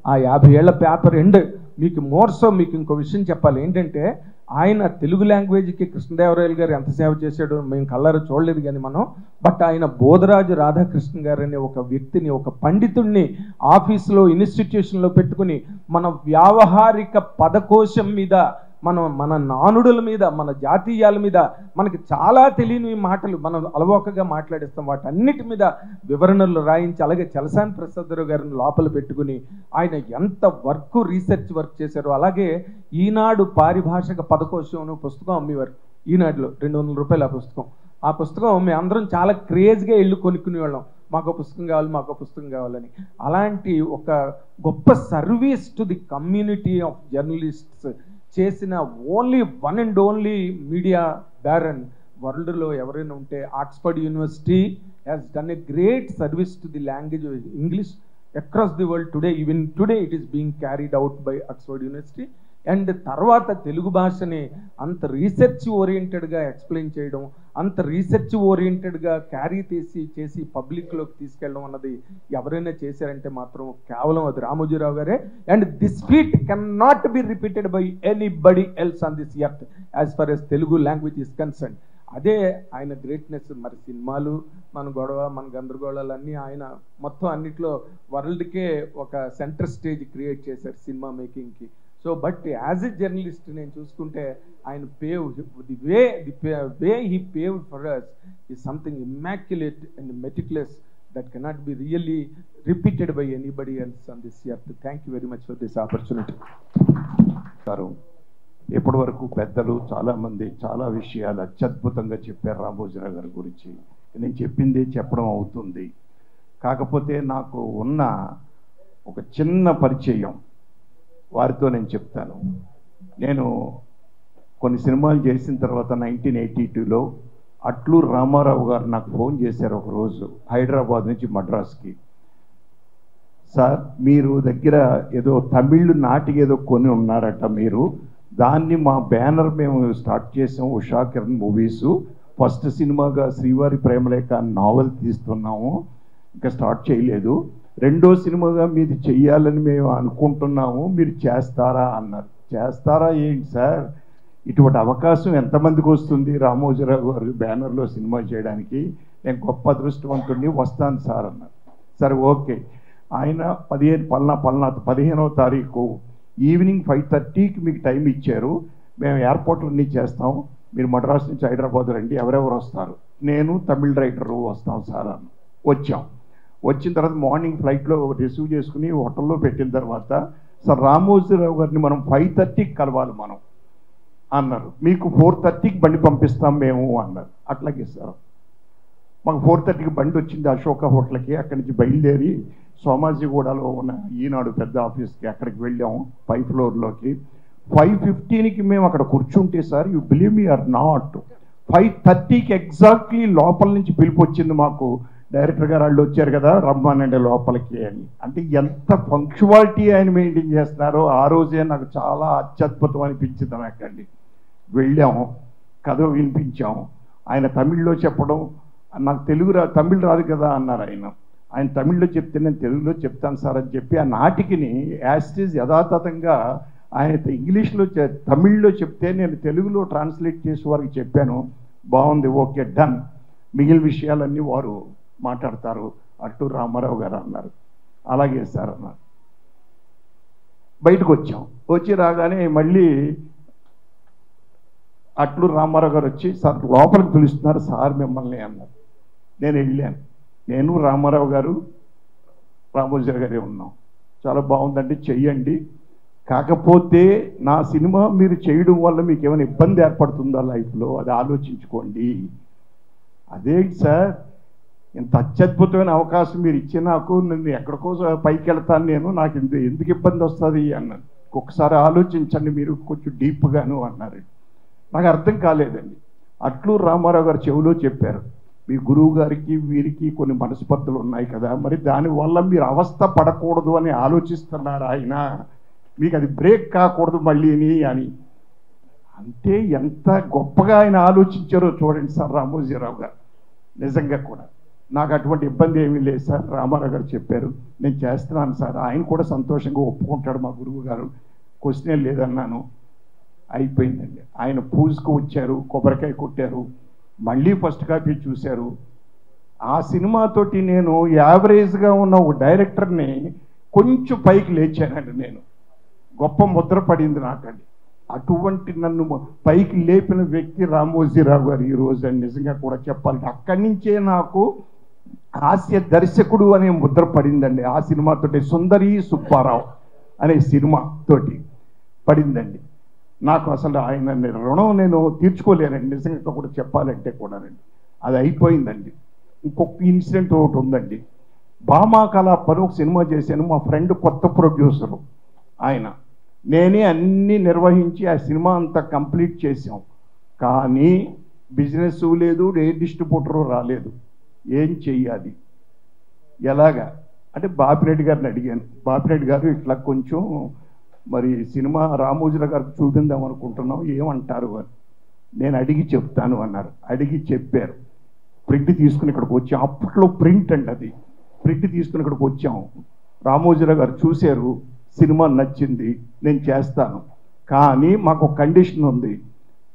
ఆ యాభై ఏళ్ళ పేపర్ ఎండ్ మీకు మోర్సో మీకు ఇంకో విషయం చెప్పాలి. ఏంటంటే ఆయన తెలుగు లాంగ్వేజ్కి కృష్ణదేవరాయలు గారు ఎంత సేవ చేశాడో మేము కల్లర చూడలేదు కానీ మనం. బట్ ఆయన బోధరాజు రాధాకృష్ణ గారు అనే ఒక వ్యక్తిని ఒక పండితుడిని ఆఫీసులో ఇన్స్టిట్యూషన్లో పెట్టుకుని మన వ్యావహారిక పదకోశం మీద మనం మన నానుడుల మీద మన జాతీయాల మీద మనకి చాలా తెలియని మాటలు మనం అలవోకగా మాట్లాడిస్తాం. వాటన్నిటి మీద వివరణలు రాయించి అలాగే చలసాని ప్రసాదరావు గారిని లోపల పెట్టుకుని ఆయన ఎంత వర్క్ రీసెర్చ్ వర్క్ చేశారో అలాగే ఈనాడు పారిభాషిక పదకోశం అనే పుస్తకం అమ్మేవారు. ఈనాడులో రెండు వందల రూపాయలు ఆ పుస్తకం. ఆ పుస్తకం మేము అందరం చాలా క్రేజ్గా వెళ్ళి కొనుక్కునే వాళ్ళం. మాకు పుస్తకం కావాలి మాకు పుస్తకం కావాలని. అలాంటి ఒక గొప్ప service to the community of journalists చేసిన only one and only media baron వరల్డ్లో ఎవరైనా ఉంటే Oxford university has done a great service to the language English across the world today even today it is being carried out by Oxford university and తర్వాత తెలుగు భాషని అంత research ఓరియంటెడ్గా explain చేయడం అంత research ఓరియంటెడ్గా carry తీసి చేసి పబ్లిక్లోకి తీసుకెళ్ళడం అన్నది ఎవరైనా చేశారంటే మాత్రం కేవలం అది రామోజీరావు గారే. And this feat can not be repeated by any else on this earth as far as Telugu language is concern అదే ఆయన గ్రేట్నెస్ మరి సినిమాలు మన గొడవ మన గందరగోళాలన్నీ ఆయన మొత్తం అన్నిట్లో వరల్డ్కే ఒక సెంటర్ స్టేజ్ క్రియేట్ చేశారు cinema మేకింగ్కి so but as a journalist నేను చూసుకుంటే ఆయన pave the way the way he pave for us ఈ something immaculate and meticulous that cannot be really repeated by anybody else on this earth thank you very much for this opportunity గారు ఇప్పటి వరకు పెద్దలు చాలామంది చాలా విషయాలు అత్యద్భుతంగా చెప్పారు రామోజీరావు గారి గురించి. నేను చెప్పింది చెప్పడం అవుతుంది. కాకపోతే నాకు ఉన్న ఒక చిన్న పరిచయం. వారితో నేను చెప్తాను. నేను కొన్ని సినిమాలు చేసిన తర్వాత నైన్టీన్ ఎయిటీ టూలో అట్లూరు రామారావు గారు నాకు ఫోన్ చేశారు ఒకరోజు హైదరాబాద్ నుంచి మద్రాస్కి. సార్ మీరు దగ్గర ఏదో తమిళ్ నాటి ఏదో కొని ఉన్నారట మీరు దాన్ని మా బ్యానర్ మేము స్టార్ట్ చేసాం ఉషా కిరణ్ మూవీస్. ఫస్ట్ సినిమాగా శ్రీవారి ప్రేమలేఖ నావెల్ తీస్తున్నాము. ఇంకా స్టార్ట్ చేయలేదు. రెండో సినిమాగా మీది చెయ్యాలని మేము అనుకుంటున్నాము మీరు చేస్తారా అన్నారు. చేస్తారా ఏంటి సార్? ఇటువంటి అవకాశం ఎంతమందికి వస్తుంది? రామోజీరావు గారు బ్యానర్లో సినిమా చేయడానికి నేను గొప్ప అదృష్టవంతుడిని వస్తాను సార్ అన్నారు. సరే ఓకే. ఆయన పదిహేను పల్నా పల్నా పదిహేనవ తారీఖు ఈవినింగ్ ఫైవ్ థర్టీకి మీకు టైం ఇచ్చారు. మేము ఎయిర్పోర్ట్లన్నీ చేస్తాం. మీరు మద్రాస్ నుంచి హైదరాబాద్ రండి. ఎవరెవరు వస్తారు? నేను తమిళ రైటరు వస్తాం సార్ అన్న వచ్చాం. వచ్చిన తర్వాత మార్నింగ్ ఫ్లైట్లో రిసీవ్ చేసుకుని హోటల్లో పెట్టిన తర్వాత సార్ రామోజీరావు గారిని మనం ఫైవ్ థర్టీకి కలవాలి మనం అన్నారు. మీకు ఫోర్ థర్టీకి బండి పంపిస్తాం మేము అన్నారు. అట్లాగే సార్. మాకు ఫోర్ థర్టీకి బండి వచ్చింది అశోక హోటల్కి అక్కడి నుంచి బయలుదేరి సోమాజీగూడలో ఉన్న ఈనాడు పెద్ద ఆఫీస్కి అక్కడికి వెళ్ళాము ఫైవ్ ఫ్లోర్లోకి. ఫైవ్ ఫిఫ్టీన్కి మేము అక్కడ కూర్చుంటే sir you believe me or not. Five థర్టీకి ఎగ్జాక్ట్లీ లోపల నుంచి పిలుపు వచ్చింది మాకు. డైరెక్టర్ గారు వాళ్ళు వచ్చారు కదా రమ్మానండి లోపలికి అని. అంటే ఎంత పంక్చువాలిటీ ఆయన మెయింటైన్ చేస్తున్నారో ఆ రోజే నాకు చాలా అత్యద్భుతం అనిపించింది నాకండి వెళ్ళాము కథ వినిపించాము. ఆయన తమిళ్ళో చెప్పడం నాకు తెలుగు రా తమిళ్ రాదు కదా అన్నారు ఆయన. ఆయన తమిళ్ళో చెప్తే నేను తెలుగులో చెప్తాను సార్ అని చెప్పి ఆ నాటికిని యాస్టీజ్ యథాతథంగా ఆయన ఇంగ్లీష్లో చె- తమిళ్ళో చెప్తే నేను తెలుగులో ట్రాన్స్లేట్ చేసి వారికి చెప్పాను. బాగుంది ఓకే డన్ మిగిలిన విషయాలన్నీ వారు మాట్లాడతారు. అట్టు రామారావు గారు అన్నారు. అలాగే సార్ అన్నారు. బయటకు వచ్చాం. వచ్చి రాగానే మళ్ళీ అట్లు రామారావు గారు వచ్చి సార్ లోపలికి పిలుస్తున్నారు సార్ మిమ్మల్ని అన్నారు. నేను వెళ్ళాను. నేను రామారావు గారు రామోజీ గారే ఉన్నాం. చాలా బాగుందండి చెయ్యండి. కాకపోతే నా సినిమా మీరు చేయడం వల్ల మీకు ఏమైనా ఇబ్బంది ఏర్పడుతుందా లైఫ్లో? అది ఆలోచించుకోండి. అదేంటి సార్? ఇంత అత్యద్భుతమైన అవకాశం మీరు ఇచ్చి నాకు నేను ఎక్కడికో పైకి వెళ్తాను నేను నాకు ఇంత ఎందుకు ఇబ్బంది వస్తుంది అన్నాను ఒకసారి ఆలోచించండి మీరు కొంచెం డీప్గాను అన్నారు. నాకు అర్థం కాలేదండి. అట్లు రామారావు గారు చెవిలో చెప్పారు మీ గురువు గారికి వీరికి కొన్ని మనస్పర్ధలు ఉన్నాయి కదా మరి దానివల్ల మీరు అవస్థ పడకూడదు అని ఆలోచిస్తున్నారు ఆయన? మీకు అది బ్రేక్ కాకూడదు మళ్ళీని అని. అంటే ఎంత గొప్పగా ఆయన ఆలోచించారో చూడండి సార్ రామోజీరావు గారు. నిజంగా కూడా. నాకు అటువంటి ఇబ్బంది ఏమీ లేదు సార్. రామారావు గారు చెప్పారు. నేను చేస్తున్నాను సార్. ఆయన కూడా సంతోషంగా ఒప్పుకుంటాడు మా గురువు గారు. క్వశ్చనే లేదన్నాను. అయిపోయిందండి. ఆయన పూజకు వచ్చారు కొబ్బరికాయ కొట్టారు. మళ్ళీ ఫస్ట్ కాపీ చూశారు. ఆ సినిమాతోటి నేను యావరేజ్గా ఉన్న ఒక డైరెక్టర్ని కొంచెం పైకి లేచానండి నేను. గొప్ప ముద్ర పడింది నాకండి. అటువంటి నన్ను పైకి లేపిన వ్యక్తి రామోజీరావు గారు ఈరోజు అని నిజంగా కూడా చెప్పాలి అక్కడి నుంచే నాకు హాస్య దర్శకుడు అనే ముద్ర పడిందండి. ఆ సినిమాతోటి సుందరి సుబ్బారావు అనే సినిమా తోటి పడిందండి. నాకు అసలు ఆయన రుణం నేను తీర్చుకోలేనండి. నిజంగా కూడా చెప్పాలంటే కూడానండి. అది అయిపోయిందండి. ఇంకొక ఇన్సిడెంట్ ఒకటి ఉందండి. భామా కళాపని ఒక సినిమా చేశాను. మా ఫ్రెండ్ కొత్త ప్రొడ్యూసరు ఆయన. నేనే అన్నీ నిర్వహించి ఆ సినిమా అంతా కంప్లీట్ చేసాం కానీ బిజినెస్ లేదు ఏ డిస్ట్రిబ్యూటరు రాలేదు. ఏం చెయ్యాలి ఎలాగా? అంటే బాపిరెడ్డి గారిని అడిగాను. బాపిరెడ్డి గారు ఇట్లా కొంచెం మరి సినిమా రామోజీరావు గారికి చూపిందాం అనుకుంటున్నాం ఏమంటారు అని. నేను అడిగి చెప్తాను అన్నారు. అడిగి చెప్పారు. ప్రింట్ తీసుకుని ఇక్కడికి వచ్చాం. అప్పట్లో ప్రింట్ అండి అది. ప్రింట్ తీసుకుని ఇక్కడికి వచ్చాం. రామోజీరావు గారు చూశారు సినిమా నచ్చింది నేను చేస్తాను. కానీ మాకు కండిషన్ ఉంది.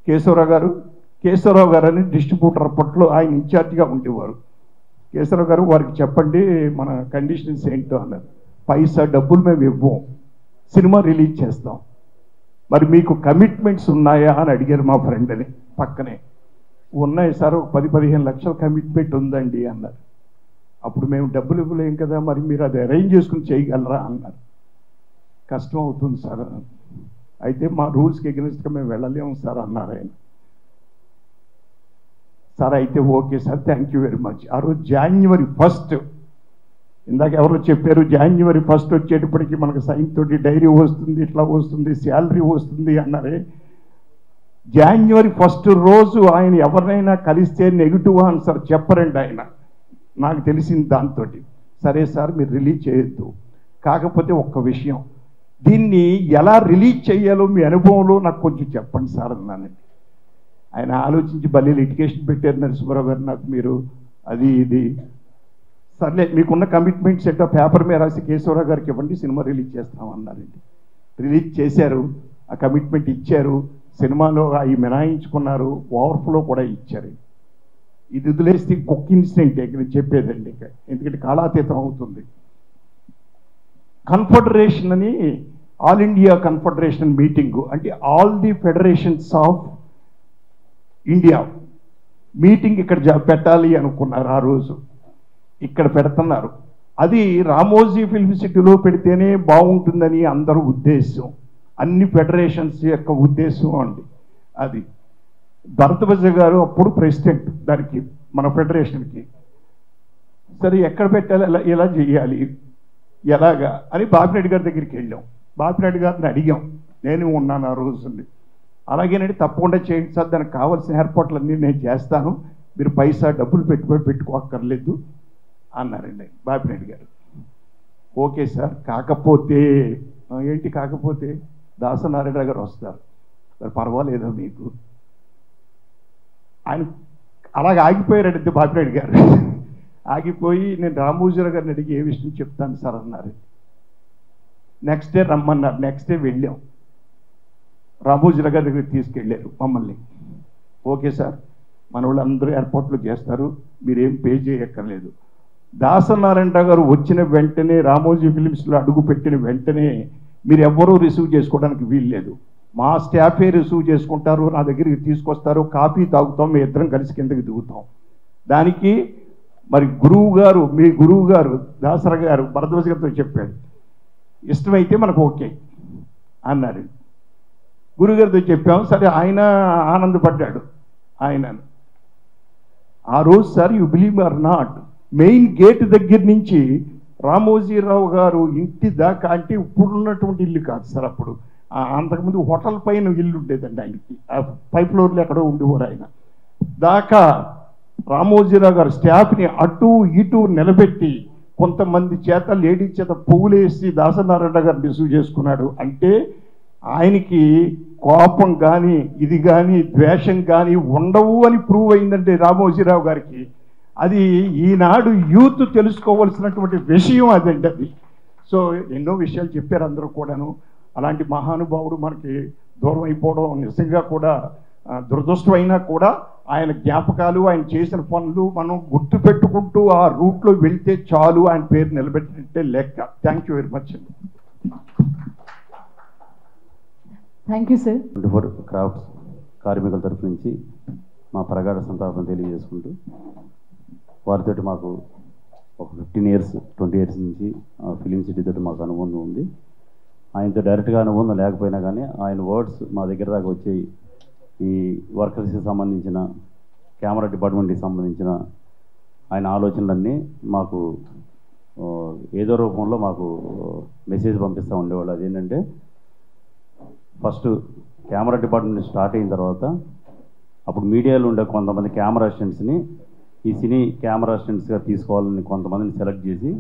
కేశవరావు గారు కేశవరావు గారు అని డిస్ట్రిబ్యూటర్ అప్పట్లో ఆయన ఇన్ఛార్జిగా ఉండేవారు. కేశవరావు గారు వారికి చెప్పండి మన కండిషన్స్ ఏంటో అన్నారు. పైసా డబ్బులు మేము ఇవ్వం. సినిమా రిలీజ్ చేస్తాం. మరి మీకు కమిట్మెంట్స్ ఉన్నాయా? అని అడిగారు మా ఫ్రెండ్ని పక్కనే. ఉన్నాయి సార్ ఒక పది పదిహేను లక్షల కమిట్మెంట్ ఉందండి అన్నారు. అప్పుడు మేము డబ్బులు ఇవ్వలేం కదా మరి మీరు అది అరేంజ్ చేసుకుని చేయగలరా? అన్నారు. కష్టం అవుతుంది సార్. అయితే మా రూల్స్కి ఎగ్నెస్ట్గా మేము వెళ్ళలేము సార్ అన్నారు ఆయన. సార్ అయితే okay sir thank you very much. ఆ రోజు జాన్యువరి ఫస్ట్ ఇందాక ఎవరో చెప్పారు జాన్యువరి ఫస్ట్ వచ్చేటప్పటికి మనకు సైన్ తోటి డైరీ వస్తుంది ఇట్లా వస్తుంది శాలరీ వస్తుంది అన్నారే. జాన్యువరి ఫస్ట్ రోజు ఆయన ఎవరినైనా కలిస్తే నెగిటివ్ ఆన్సర్ చెప్పరండి ఆయన. నాకు తెలిసింది దాంతో సరే సార్ మీరు రిలీజ్ చేయొద్దు. కాకపోతే ఒక్క విషయం. దీన్ని ఎలా రిలీజ్ చేయాలో మీ అనుభవంలో నాకు కొంచెం చెప్పండి సార్ అన్నానండి ఆయన ఆలోచించి భలే లిటికేషన్ పెట్టారు నరసింహరావు గారు నాకు మీరు అది ఇది. సర్లే మీకున్న కమిట్మెంట్ సెట్ పేపర్ మీద రాసి కేశవరావు గారికి ఇవ్వండి సినిమా రిలీజ్ చేస్తామన్నారండి రిలీజ్ చేశారు ఆ కమిట్మెంట్ ఇచ్చారు సినిమాలో అవి మినాయించుకున్నారు ఓవర్ఫ్లో కూడా ఇచ్చారు. ఇది వదిలేస్తే ఇంకొక ఇన్సిడెంట్ నేను చెప్పేదండి ఇక. ఎందుకంటే కాలాతీతం అవుతుంది. కన్ఫెడరేషన్ అని ఆల్ ఇండియా కన్ఫెడరేషన్ మీటింగ్ అంటే all the federations of India meeting ఇక్కడ పెట్టాలి అనుకున్నారు ఆ రోజు. ఇక్కడ పెడుతున్నారు. అది రామోజీ ఫిల్మ్ సిటీలో పెడితేనే బాగుంటుందని అందరూ ఉద్దేశం. అన్ని ఫెడరేషన్స్ యొక్క ఉద్దేశం అండి అది. భరద్వాజ గారు అప్పుడు ప్రెసిడెంట్ దానికి మన ఫెడరేషన్కి. సరే ఎక్కడ పెట్టాలి ఎలా ఎలా చేయాలి ఎలాగా అని బాపిరెడ్డి గారి దగ్గరికి వెళ్ళాం. బాపిరెడ్డి గారిని అడిగాం. నేను ఉన్నాను ఆ రోజుండి అలాగేనండి తప్పకుండా చేయండి సార్ దానికి కావాల్సిన ఏర్పాట్లన్నీ నేను చేస్తాను. మీరు పైసా డబ్బులు పెట్టుబడి పెట్టుకోక్కర్లేదు అన్నారండి. బాపిరెడ్డి గారు. ఓకే సార్ కాకపోతే ఏంటి కాకపోతే? దాసనారాయణ గారు వస్తారు. మరి పర్వాలేదా మీకు. ఆయన అలాగ ఆగిపోయారండి బాపిరెడ్డి గారు. ఆగిపోయి నేను రామోజీరావు గారిని అడిగి ఏ విషయం చెప్తాను సార్ అన్నారు. నెక్స్ట్ డే రమ్మన్నారు. నెక్స్ట్ డే వెళ్ళాం. రామోజీ నగర్ దగ్గరికి తీసుకెళ్ళారు మమ్మల్ని. ఓకే సార్ మన వాళ్ళందరూ ఏర్పాట్లు చేస్తారు మీరేం పే చేయక్కర్లేదు. దాసనారాయణరావు గారు వచ్చిన వెంటనే రామోజీ ఫిలిమ్స్లో అడుగు పెట్టిన వెంటనే మీరు ఎవ్వరూ రిసీవ్ చేసుకోవడానికి వీల్లేదు. మా స్టాఫే రిసీవ్ చేసుకుంటారు నా దగ్గరికి తీసుకొస్తారు కాఫీ తాగుతాం మీ ఇద్దరం కలిసి కిందకి దిగుతాం. దానికి మరి గురువు గారు మీ గురువు గారు దాసర గారు భరద్వాజ గారితో చెప్పాడు ఇష్టమైతే మనకు ఓకే అన్నారు. గురుగారితో చెప్పాం సరే ఆయన ఆనందపడ్డాడు ఆయన ఆ రోజు sir you believe or not. Main gate దగ్గర నుంచి రామోజీరావు గారు ఇంటి దాకా అంటే ఇప్పుడున్నటువంటి ఇల్లు కాదు సార్ అప్పుడు. అంతకుముందు హోటల్ పైన ఇల్లు ఉండేదండి ఆయనకి. ఆ పై ఫ్లోర్లో ఎక్కడో ఉండేవారు ఆయన. దాకా రామోజీరావు గారు స్టాఫ్ని అటు ఇటు నిలబెట్టి కొంతమంది చేత లేడీ చేత పువ్వులేసి దాసనారాయణ గారు రిసీవ్ చేసుకున్నాడు. అంటే ఆయనకి కోపం కానీ ఇది కానీ ద్వేషం కానీ ఉండవు అని ప్రూవ్ అయిందంటే రామోజీరావు గారికి. అది ఈనాడు యూత్ తెలుసుకోవలసినటువంటి విషయం అదండి అది. సో ఎన్నో విషయాలు చెప్పారు అందరూ కూడాను. అలాంటి మహానుభావుడు మనకి దూరం అయిపోవడం నిజంగా కూడా దురదృష్టమైనా కూడా ఆయన జ్ఞాపకాలు ఆయన చేసిన పనులు మనం గుర్తు పెట్టుకుంటూ ఆ రూట్లో వెళ్తే చాలు ఆయన పేరు నిలబెట్టినట్టే లెక్క. థ్యాంక్ యూ వెరీ మచ్ అండి. Thank you sir twenty four crafts కార్మికుల తరఫు నుంచి మా ప్రగాఢ సంతాపం తెలియజేసుకుంటూ వారితో మాకు ఒక ఫిఫ్టీన్ ఇయర్స్ ట్వంటీ ఇయర్స్ నుంచి ఫిలిం సిటీ తోటి మాకు అనుబంధం ఉంది. ఆయనతో డైరెక్ట్గా అనుబంధం లేకపోయినా కానీ ఆయన వర్డ్స్ మా దగ్గర దాకా వచ్చాయి. ఈ వర్కర్స్కి సంబంధించిన కెమెరా డిపార్ట్మెంట్కి సంబంధించిన ఆయన ఆలోచనలన్నీ మాకు ఏదో రూపంలో మాకు మెసేజ్ పంపిస్తూ ఉండేవాళ్ళు. అదేంటంటే ఫస్ట్ కెమెరా డిపార్ట్మెంట్ స్టార్ట్ అయిన తర్వాత అప్పుడు మీడియాలో ఉండే కొంతమంది కెమెరా అసిస్టెంట్స్ని ఈ సినీ కెమెరా అసిస్టెంట్స్గా తీసుకోవాలని కొంతమందిని సెలెక్ట్ చేసి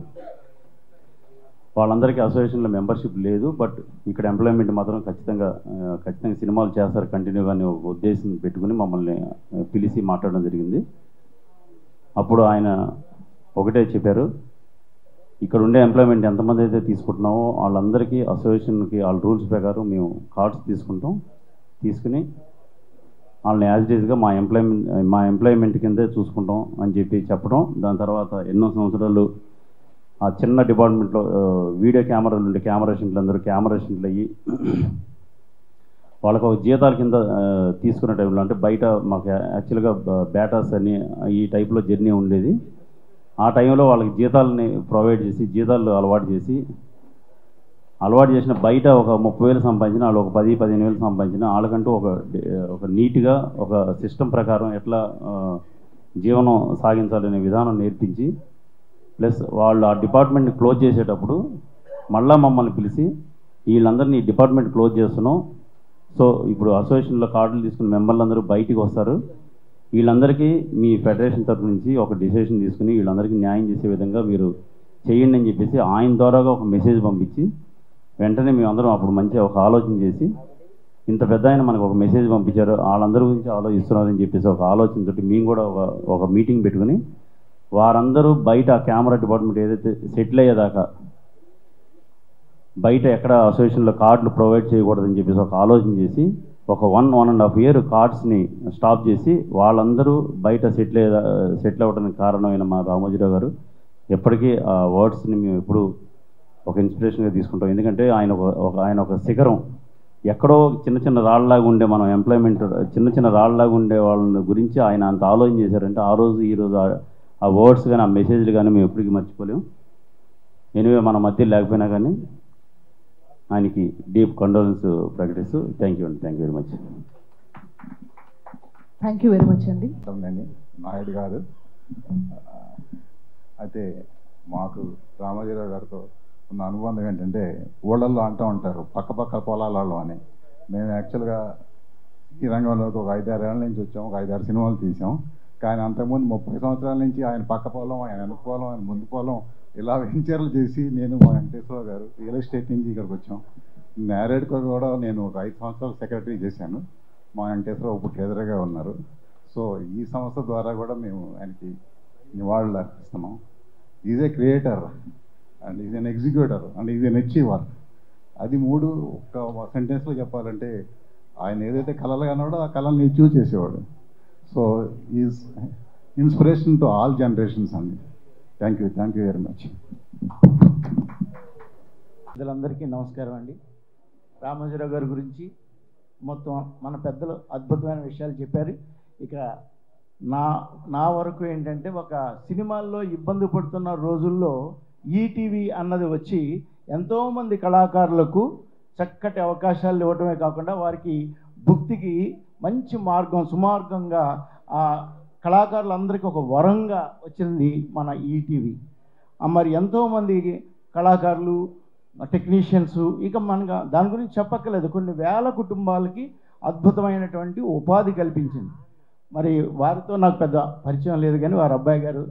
వాళ్ళందరికీ అసోసియేషన్లో మెంబర్షిప్ లేదు బట్ ఇక్కడ ఎంప్లాయ్మెంట్ మాత్రం ఖచ్చితంగా ఖచ్చితంగా సినిమాలు చేస్తారు కంటిన్యూగా అని ఒక ఉద్దేశం పెట్టుకుని మమ్మల్ని పిలిచి మాట్లాడడం జరిగింది. అప్పుడు ఆయన ఒకటే చెప్పారు ఇక్కడ ఉండే ఎంప్లాయ్మెంట్ ఎంతమంది అయితే తీసుకుంటున్నామో వాళ్ళందరికీ అసోసియేషన్కి వాళ్ళ రూల్స్ ప్రకారం మేము కార్డ్స్ తీసుకుంటాం. తీసుకుని వాళ్ళని యాజ్ డేజ్గా మా ఎంప్లాయ్మెంట్ మా ఎంప్లాయ్మెంట్ కిందే చూసుకుంటాం అని చెప్పి చెప్పడం. దాని తర్వాత ఎన్నో సంవత్సరాలు ఆ చిన్న డిపార్ట్మెంట్లో వీడియో కెమెరాలు ఉండే కెమెరా షింట్లు అందరూ కెమెరా షింట్లు అయ్యి వాళ్ళకు ఒక జీతాల కింద తీసుకునే టైంలో అంటే బయట మాకు యాక్చువల్గా బ్యాటర్స్ అని ఈ టైప్లో జర్నీ ఉండేది. ఆ టైంలో వాళ్ళకి జీతాలని ప్రొవైడ్ చేసి జీతాలు అలవాటు చేసి అలవాటు చేసిన బయట ఒక ముప్పై వేలు సంపాదించిన వాళ్ళు ఒక పది పదిహేను వేలు సంపాదించిన వాళ్ళకంటూ ఒక ఒక నీట్గా ఒక సిస్టమ్ ప్రకారం ఎట్లా జీవనం సాగించాలనే విధానం నేర్పించి ప్లస్ వాళ్ళు ఆ డిపార్ట్మెంట్ని క్లోజ్ చేసేటప్పుడు మళ్ళా మమ్మల్ని పిలిచి వీళ్ళందరినీ డిపార్ట్మెంట్ క్లోజ్ చేస్తున్నాం. సో ఇప్పుడు అసోసియేషన్లో కార్డులు తీసుకున్న మెంబర్లు అందరూ బయటికి వస్తారు. వీళ్ళందరికీ మీ ఫెడరేషన్ తరఫు నుంచి ఒక డిసిషన్ తీసుకుని వీళ్ళందరికీ న్యాయం చేసే విధంగా మీరు చేయండి అని చెప్పేసి ఆయన ద్వారాగా ఒక మెసేజ్ పంపించి వెంటనే మేమందరం అప్పుడు మంచిగా ఒక ఆలోచన చేసి ఇంత పెద్ద ఆయన మనకు ఒక మెసేజ్ పంపించారు వాళ్ళందరి గురించి ఆలోచిస్తున్నారని చెప్పేసి ఒక ఆలోచనతోటి మేము కూడా ఒక ఒక మీటింగ్ పెట్టుకుని వారందరూ బయట ఆ కెమెరా డిపార్ట్మెంట్ ఏదైతే సెటిల్ అయ్యేదాకా బయట ఎక్కడ అసోసియేషన్లో కార్డులు ప్రొవైడ్ చేయకూడదని చెప్పేసి ఒక ఆలోచన చేసి ఒక one one and half year కార్డ్స్ని stop చేసి వాళ్ళందరూ బయట సెటిల్ సెటిల్ అవ్వడానికి కారణమైన మా రామోజీరావు గారు ఎప్పటికీ ఆ వర్డ్స్ని మేము ఎప్పుడు ఒక ఇన్స్పిరేషన్గా తీసుకుంటాం. ఎందుకంటే ఆయన ఒక ఒక ఆయన ఒక శిఖరం. ఎక్కడో చిన్న చిన్న రాళ్ళలాగా ఉండే మనం ఎంప్లాయ్మెంట్ చిన్న చిన్న రాళ్ళలాగా ఉండే వాళ్ళని గురించి ఆయన అంత ఆలోచన చేశారంటే ఆ రోజు ఈరోజు ఆ- ఆ వర్డ్స్ కానీ ఆ మెసేజ్లు కానీ మేము ఎప్పటికీ మర్చిపోలేము. ఎనివే మన మధ్య లేకపోయినా కానీ ఆయనకి డీప్ కండోలెన్స్ ప్రకటిస్తూ థ్యాంక్ యూ అండి. Thank you very much thank you very much అండి. నాయుడు కాదు అయితే మాకు రామోజీరావు గారితో ఉన్న అనుబంధం ఏంటంటే ఊళ్ళల్లో అంటూ ఉంటారు పక్క పక్క పొలాలలో అని. మేము యాక్చువల్గా ఈ రంగంలోకి ఒక ఐదారు ఏళ్ళ నుంచి వచ్చాం ఒక ఐదారు సినిమాలు తీసాం. కానీ అంతకుముందు ముప్పై సంవత్సరాల నుంచి ఆయన పక్క పొలం ఆయన వెనక పొలం ఆయన ముందు పొలం ఇలా వెంచర్లు చేసి నేను మా వెంకటేశ్వర గారు రియల్ ఎస్టేట్ నుంచి ఇక్కడికి వచ్చాం. మ్యారేడ్కి కూడా నేను ఒక ఐదు సంవత్సరాలు సెక్రటరీ చేశాను. మా వెంకటేశ్వర ఇప్పుడు ట్రెజరర్గా ఉన్నారు. సో ఈ సంస్థ ద్వారా కూడా మేము ఆయనకి నివాళులు అర్పిస్తున్నాం. Is a creator and is an executor and is an achiever అది మూడు ఒక సెంటెన్స్లో చెప్పాలంటే ఆయన ఏదైతే కళలు కన్నాడో ఆ కళల్ని అచీవ్ చేసేవాడు. So is inspiration to all generations అండి. Thank you thank you very much పెద్దలందరికీ నమస్కారం అండి. రామోజీరావు గారి గురించి మొత్తం మన పెద్దలు అద్భుతమైన విషయాలు చెప్పారు. ఇక నా నా వరకు ఏంటంటే ఒక సినిమాల్లో ఇబ్బంది పడుతున్న రోజుల్లో ఈటీవీ అన్నది వచ్చి ఎంతోమంది కళాకారులకు చక్కటి అవకాశాలు ఇవ్వడమే కాకుండా వారికి భుక్తికి మంచి మార్గం సుమార్గంగా ఆ కళాకారులందరికీ ఒక వరంగా వచ్చింది మన ఈటీవీ. మరి ఎంతోమంది కళాకారులు టెక్నీషియన్స్ ఇక మనగా దాని గురించి చెప్పక్కర్లేదు. కొన్ని వేల కుటుంబాలకి అద్భుతమైనటువంటి ఉపాధి కల్పించింది. మరి వారితో నాకు పెద్ద పరిచయం లేదు కానీ వారి అబ్బాయి గారు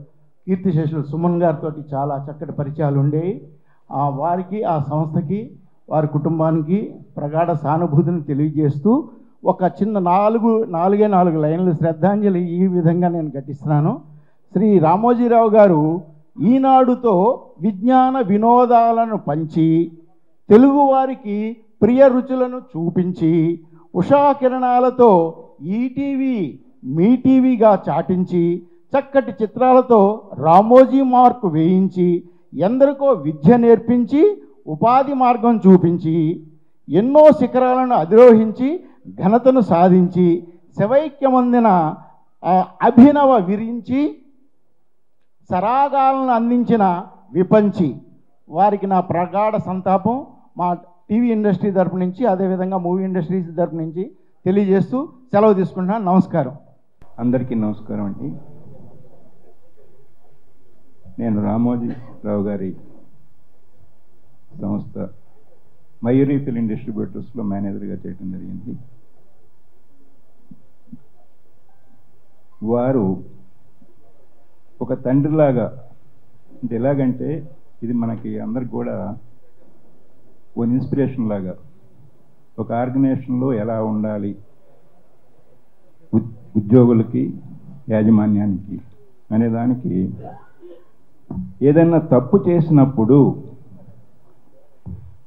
కీర్తిశేషులు సుమన్ గారితో చాలా చక్కటి పరిచయాలు ఉండేవి. ఆ వారికి ఆ సంస్థకి వారి కుటుంబానికి ప్రగాఢ సానుభూతిని తెలియజేస్తూ ఒక చిన్న నాలుగు నాలుగే నాలుగు లైన్లు శ్రద్ధాంజలి ఈ విధంగా నేను ఘటిస్తున్నాను శ్రీ రామోజీరావు గారు ఈనాడుతో విజ్ఞాన వినోదాలను పంచి తెలుగువారికి ప్రియ రుచులను చూపించి ఉషాకిరణాలతో ఈటీవీ మీ టీవీగా చాటించి చక్కటి చిత్రాలతో రామోజీ మార్కు వేయించి ఎందరికో విద్య నేర్పించి ఉపాధి మార్గం చూపించి ఎన్నో శిఖరాలను అధిరోహించి ఘనతను సాధించి శవైక్యమందిన అభినవ విరించి సరాగాలను అందించిన విపంచి వారికి నా ప్రగాఢ సంతాపం మా టీవీ ఇండస్ట్రీ తరపు నుంచి అదేవిధంగా మూవీ ఇండస్ట్రీస్ తరపు నుంచి తెలియజేస్తూ సెలవు తీసుకుంటున్నాను. నమస్కారం. అందరికీ నమస్కారం అండి. నేను రామోజీ రావు గారి సంస్థ మయూరి ఫిలిం డిస్ట్రిబ్యూటర్స్లో మేనేజర్గా చేయడం జరిగింది. వారు ఒక తండ్రిలాగా అంటే ఎలాగంటే ఇది మనకి అందరికి కూడా ఒక ఇన్స్పిరేషన్ లాగా ఒక ఆర్గనైజేషన్లో ఎలా ఉండాలి ఉద్యోగులకి యాజమాన్యానికి అనేదానికి ఏదైనా తప్పు చేసినప్పుడు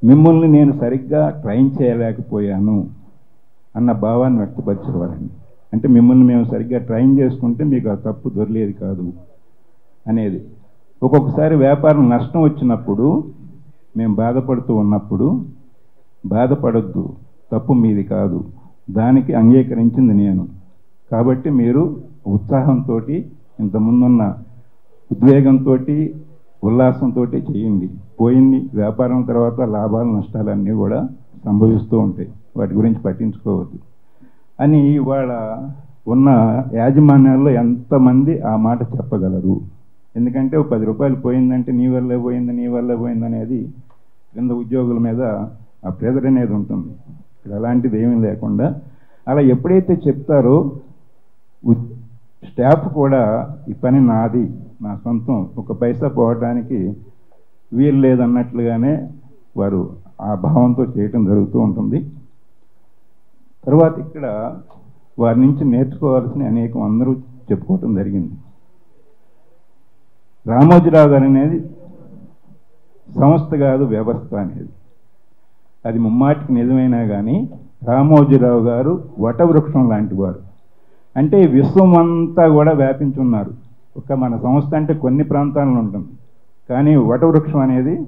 మిమ్మల్ని నేను సరిగ్గా ట్రైన్ చేయలేకపోయాను అన్న భావాన్ని వ్యక్తపరిచేవారండి. అంటే మిమ్మల్ని మేము సరిగ్గా ట్రైన్ చేసుకుంటే మీకు ఆ తప్పు దొరలేదు కాదు అనేది. ఒక్కొక్కసారి వ్యాపారం నష్టం వచ్చినప్పుడు మేము బాధపడుతూ ఉన్నప్పుడు బాధపడద్దు తప్పు మీది కాదు దానికి అంగీకరించింది నేను. కాబట్టి మీరు ఉత్సాహంతో ఇంతకుముందున్న ఉద్వేగంతో ఉల్లాసంతో చేయండి. పోయింది వ్యాపారం తర్వాత లాభాలు నష్టాలన్నీ కూడా సంభవిస్తూ ఉంటాయి. వాటి గురించి పట్టించుకోవద్దు. అని ఇవాళ ఉన్న యాజమాన్యాల్లో ఎంతమంది ఆ మాట చెప్పగలరు? ఎందుకంటే ఒక పది రూపాయలు పోయిందంటే నీ వల్లే పోయింది నీ వల్లే పోయింది అనేది క్రింద ఉద్యోగుల మీద ఆ ప్రెజర్ అనేది ఉంటుంది. ఇక్కడ అలాంటిది ఏమీ లేకుండా అలా ఎప్పుడైతే చెప్తారో స్టాఫ్ కూడా ఈ పని నాది నా సొంతం. ఒక పైసా పోవటానికి వీలు లేదన్నట్లుగానే వారు ఆ భావంతో చేయటం జరుగుతూ ఉంటుంది. తర్వాత ఇక్కడ వారి నుంచి నేర్చుకోవాల్సిన అనేకం అందరూ చెప్పుకోవటం జరిగింది. రామోజీరావు గారు అనేది సంస్థ కాదు వ్యవస్థ అనేది. అది ముమ్మాటికి నిజమైనా కానీ రామోజీరావు గారు వటవృక్షం లాంటి వారు. అంటే విశ్వం అంతా కూడా వ్యాపించున్నారు. ఒక మన సంస్థ అంటే కొన్ని ప్రాంతాలను ఉంటుంది. కానీ వటవృక్షం అనేది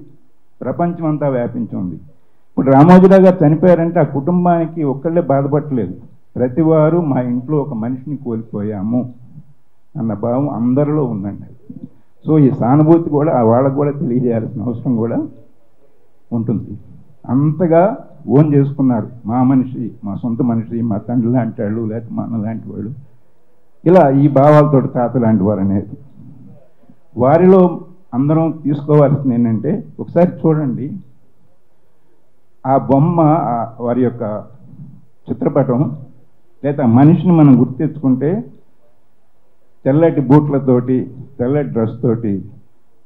ప్రపంచం అంతా వ్యాపించింది. ఇప్పుడు రామోజీరావు గారు చనిపోయారంటే ఆ కుటుంబానికి ఒక్కళ్ళే బాధపడలేదు. ప్రతి వారు మా ఇంట్లో ఒక మనిషిని కోల్పోయాము అన్న భావం అందరిలో ఉందండి. సో ఈ సానుభూతి కూడా ఆ వాళ్ళకు కూడా తెలియజేయాల్సిన అవసరం కూడా ఉంటుంది. అంతగా ఓన్ చేసుకున్నారు. మా మనిషి మా సొంత మనిషి మా తండ్రి లాంటి వాళ్ళు లేకపోతే మా అన్న లాంటి వాళ్ళు. ఇలా ఈ భావాలతో తాత లాంటి వారు అనేది వారిలో అందరం తీసుకోవాల్సింది ఏంటంటే ఒకసారి చూడండి. ఆ బొమ్మ వారి యొక్క చిత్రపటం లేదా మనిషిని మనం గుర్తించుకుంటే తెల్లటి బూట్లతోటి తెల్లటి డ్రెస్ తోటి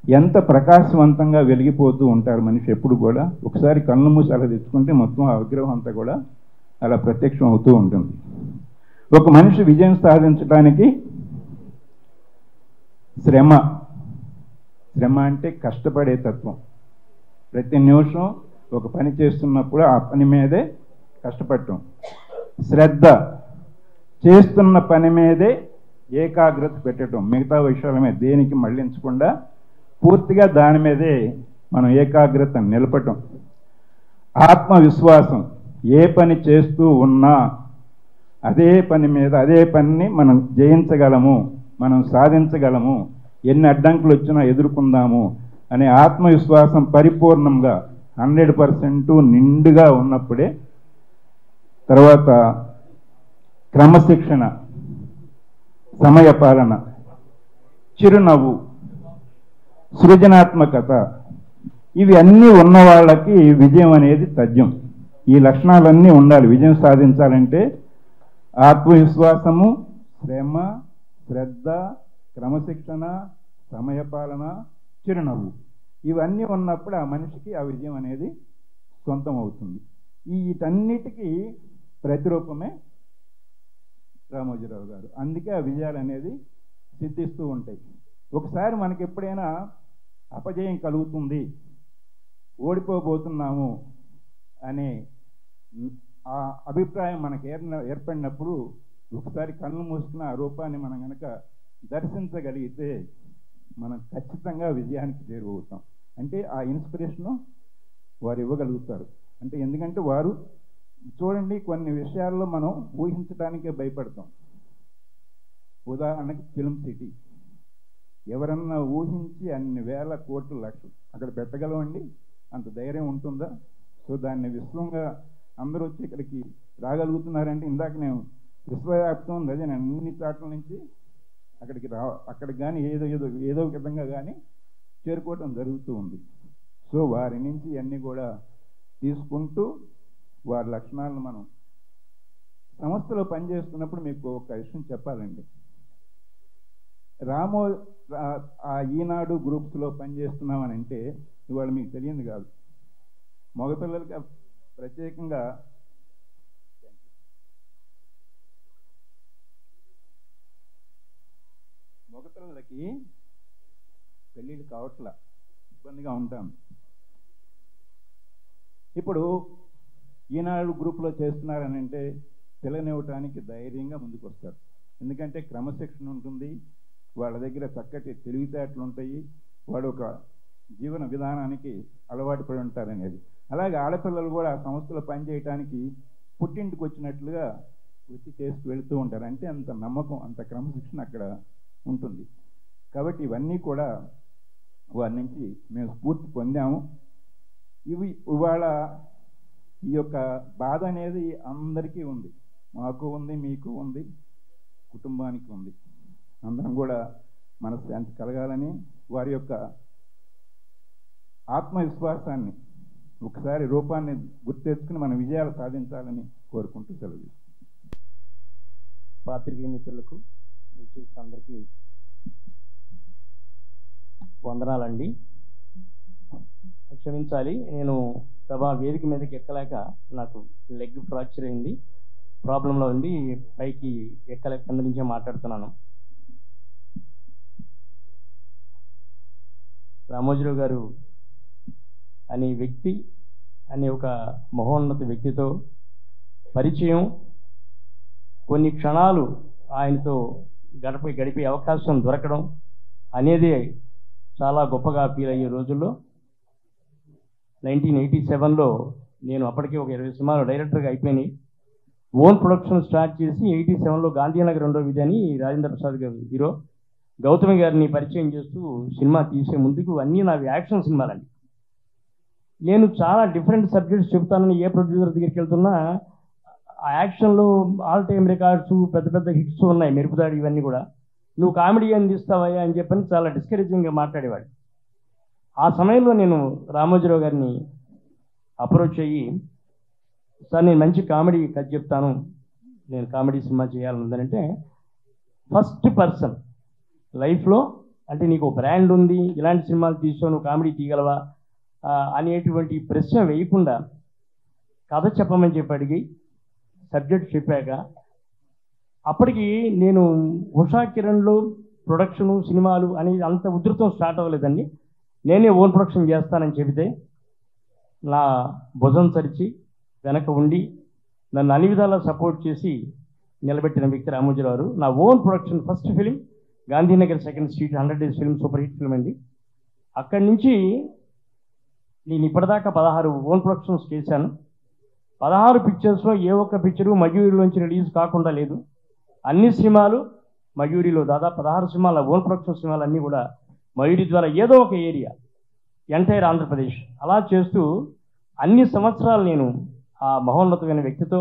ఎంత ప్రకాశవంతంగా వెలిగిపోతూ ఉంటారు మనిషి ఎప్పుడు కూడా ఒకసారి కళ్ళు మూసి అలా తెచ్చుకుంటే మొత్తం ఆ విగ్రహం అంతా కూడా అలా ప్రత్యక్షం అవుతూ ఉంటుంది. ఒక మనిషి విజయం సాధించడానికి శ్రమ శ్రమ అంటే కష్టపడే తత్వం. ప్రతి నిమిషం ఒక పని చేస్తున్నప్పుడు ఆ పని మీదే కష్టపడటం. శ్రద్ధ చేస్తున్న పని మీదే ఏకాగ్రత పెట్టడం. మిగతా విషయాల మీద దేనికి మళ్ళించకుండా పూర్తిగా దాని మీదే మనం ఏకాగ్రత నిలపటం. ఆత్మవిశ్వాసం ఏ పని చేస్తూ ఉన్నా అదే పని మీద అదే పనిని మనం జయించగలము మనం సాధించగలము ఎన్ని అడ్డంకులు వచ్చినా ఎదుర్కొందాము అనే ఆత్మవిశ్వాసం పరిపూర్ణంగా హండ్రెడ్ పర్సెంట్ నిండుగా ఉన్నప్పుడే తర్వాత క్రమశిక్షణ సమయపాలన చిరునవ్వు సృజనాత్మకత. ఇవి అన్నీ ఉన్న వాళ్ళకి విజయం అనేది తథ్యం. ఈ లక్షణాలన్నీ ఉండాలి. విజయం సాధించాలంటే ఆత్మవిశ్వాసము శ్రమ శ్రద్ధ క్రమశిక్షణ సమయపాలన చిరునవ్వు. ఇవన్నీ ఉన్నప్పుడు ఆ మనిషికి ఆ విజయం అనేది సొంతం అవుతుంది వీటన్నిటికీ ప్రతిరూపమే రామోజీరావు గారు. అందుకే ఆ విజయాలు అనేది సిద్ధిస్తూ ఉంటాయి. ఒకసారి మనకి ఎప్పుడైనా అపజయం కలుగుతుంది. ఓడిపోబోతున్నాము అనే ఆ అభిప్రాయం మనకు ఏర్ ఏర్పడినప్పుడు ఒకసారి కళ్ళు మూసుకున్న ఆ రూపాన్ని మనం కనుక దర్శించగలిగితే మనం ఖచ్చితంగా విజయానికి చేరువవుతాం. అంటే ఆ ఇన్స్పిరేషను వారు ఇవ్వగలుగుతారు. అంటే ఎందుకంటే వారు చూడండి కొన్ని విషయాల్లో మనం ఊహించడానికే భయపడతాం. ఉదాహరణకి ఫిల్మ్ సిటీ. ఎవరన్నా ఊహించి అన్ని వేల కోట్ల లక్షలు అక్కడ పెట్టగలవండి అంత ధైర్యం ఉంటుందా? సో దాన్ని విశ్వంగా అందరూ వచ్చి ఇక్కడికి రాగలుగుతున్నారంటే ఇందాక నేను విశ్వవ్యాప్తం ఉంది అదే నేను అన్ని చాట్ల నుంచి అక్కడికి రా అక్కడికి కానీ ఏదో ఏదో ఏదో ఒక విధంగా కానీ చేరుకోవటం జరుగుతూ ఉంది. సో వారి నుంచి అన్నీ కూడా తీసుకుంటూ వారి లక్షణాలను మనం సంస్థలో పనిచేస్తున్నప్పుడు మీకు ఒక విషయం చెప్పాలండి. రామో ఆ- ఈనాడు గ్రూప్స్లో పనిచేస్తున్నామని అంటే ఇవాళ మీకు తెలియదు కాదు. మగపిల్లలకి ప్రత్యేకంగా మగపిల్లలకి పెళ్ళిళ్ళు కావట్లా ఇబ్బందిగా ఉంటాం. ఇప్పుడు ఈనాడు గ్రూప్లో చేస్తున్నారని అంటే పిల్లనివ్వటానికి ధైర్యంగా ముందుకు వస్తారు ఎందుకంటే క్రమశిక్షణ ఉంటుంది వాళ్ళ దగ్గర చక్కటి తెలివితేటలు ఉంటాయి. వాడు ఒక జీవన విధానానికి అలవాటు పడి ఉంటారనేది. అలాగే ఆడపిల్లలు కూడా సంస్థలో పనిచేయటానికి పుట్టింటికి వచ్చినట్లుగా వచ్చి చేస్తూ వెళుతూ ఉంటారు. అంటే అంత నమ్మకం అంత క్రమశిక్షణ అక్కడ ఉంటుంది. కాబట్టి ఇవన్నీ కూడా వారి నుంచి మేము స్ఫూర్తి పొందాము. ఇవి ఇవాళ ఈ యొక్క బాధ అనేది అందరికీ ఉంది. మాకు ఉంది మీకు ఉంది కుటుంబానికి ఉంది. అందరం కూడా మనశ్శాంతి కలగాలని వారి యొక్క ఆత్మవిశ్వాసాన్ని ఒకసారి రూపాన్ని గుర్తెచ్చుకుని మన విజయాలు సాధించాలని కోరుకుంటూ సెలవు పాత్రికేయ మిత్రులకు అందరికీ వందనాలండి. క్షమించాలి నేను సభా వేదిక మీదకి ఎక్కలేక నాకు లెగ్ ఫ్రాక్చర్ అయింది. ప్రాబ్లంలో ఉండి పైకి ఎక్కలేక కింద నుంచే మాట్లాడుతున్నాను. రామోజీరావు గారు అనే వ్యక్తి అనే ఒక మహోన్నత వ్యక్తితో పరిచయం. కొన్ని క్షణాలు ఆయనతో గడప గడిపే అవకాశం దొరకడం అనేది చాలా గొప్పగా ఫీల్ అయ్యే రోజుల్లో. నైన్టీన్ ఎయిటీ సెవెన్లో నేను అప్పటికే ఒక ఇరవై సినిమాలు డైరెక్టర్గా అయిపోయినాయి. ఓన్ ప్రొడక్షన్ స్టార్ట్ చేసి ఎయిటీ సెవెన్లో గాంధీనగర్ రెండో విధి అని రాజేంద్ర ప్రసాద్ గారు హీరో. గౌతమి గారిని పరిచయం చేస్తూ సినిమా తీసే ముందుకు అన్నీ నావి యాక్షన్ సినిమాలండి. నేను చాలా డిఫరెంట్ సబ్జెక్ట్స్ చెప్తానని ఏ ప్రొడ్యూసర్ దగ్గరికి వెళ్తున్నా ఆ యాక్షన్లో ఆల్ టైమ్ రికార్డ్స్ పెద్ద పెద్ద హిట్స్ ఉన్నాయి మెరుపుదాడి ఇవన్నీ కూడా. నువ్వు కామెడీ అందిస్తావయ్యా అని చెప్పని చాలా డిస్కరేజింగ్గా మాట్లాడేవాడు. ఆ సమయంలో నేను రామోజీరావు గారిని అప్రోచ్ అయ్యి సార్ నేను మంచి కామెడీ కథ చెప్తాను. నేను కామెడీ సినిమా చేయాలనుందంటే ఫస్ట్ పర్సన్ లైఫ్లో అంటే నీకు బ్రాండ్ ఉంది ఇలాంటి సినిమాలు తీసావు నువ్వు కామెడీ తీయగలవా? అనేటువంటి ప్రశ్న వేయకుండా కథ చెప్పమని చెప్పి అడిగి సబ్జెక్ట్ చెప్పాక అప్పటికి నేను ఉషా కిరణ్లో ప్రొడక్షను సినిమాలు అనేది అంత ఉధృతం స్టార్ట్ అవ్వలేదండి. నేనే ఓన్ ప్రొడక్షన్ చేస్తానని చెబితే నా భుజం సరిచి వెనక ఉండి నన్ను అన్ని విధాలా సపోర్ట్ చేసి నిలబెట్టిన వ్యక్తి రామోజీరావు గారు. నా own production first film Gandhinagar second street hundred days film super hit film అండి. అక్కడి నుంచి నేను ఇప్పటిదాకా పదహారు ఓన్ ప్రొడక్షన్స్ చేశాను. పదహారు పిక్చర్స్లో ఏ ఒక్క పిక్చరు మయూరిలోంచి రిలీజ్ కాకుండా లేదు. అన్ని సినిమాలు మయూరిలో దాదాపు పదహారు సినిమాల ఓన్ ప్రొడక్షన్ సినిమాలు అన్నీ కూడా మయూరి ద్వారా ఏదో ఒక ఏరియా ఎంటైర్ ఆంధ్రప్రదేశ్ అలా చేస్తూ అన్ని సంవత్సరాలు నేను ఆ మహోన్నతమైన వ్యక్తితో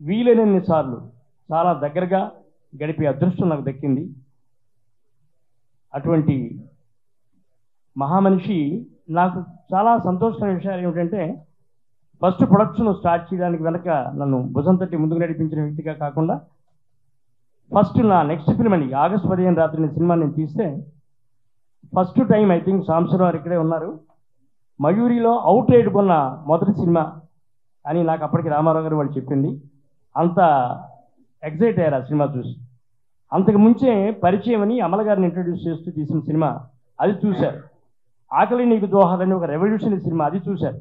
వీలైనన్ని సార్లు చాలా దగ్గరగా గడిపే అదృష్టం నాకు దక్కింది. అటువంటి మహామనిషి నాకు చాలా సంతోషమైన విషయాలు ఏమిటంటే ఫస్ట్ ప్రొడక్షన్ స్టార్ట్ చేయడానికి వెనక నన్ను భుజం తట్టి ముందుకు నడిపించిన వ్యక్తిగా కాకుండా ఫస్ట్ నా నెక్స్ట్ ఫిల్మ్ అండి ఆగస్ట్ పదిహేను రాత్రి నేను సినిమా నేను తీస్తే first time I think Sambasiva Rao ఇక్కడే ఉన్నారు. మయూరిలో అవుట్ రైడ్ కొన్న మొదటి సినిమా అని నాకు అప్పటికి రామారావు గారు వాళ్ళు చెప్పింది. అంత ఎగ్జైట్ అయ్యారు ఆ సినిమా చూసి. అంతకు ముంచే పరిచయం అని అమల గారిని ఇంట్రడ్యూస్ చేస్తూ తీసిన సినిమా అది చూశారు. ఆకలి నీకు దోహాలని ఒక రెవల్యూషనరీ సినిమా అది చూశారు.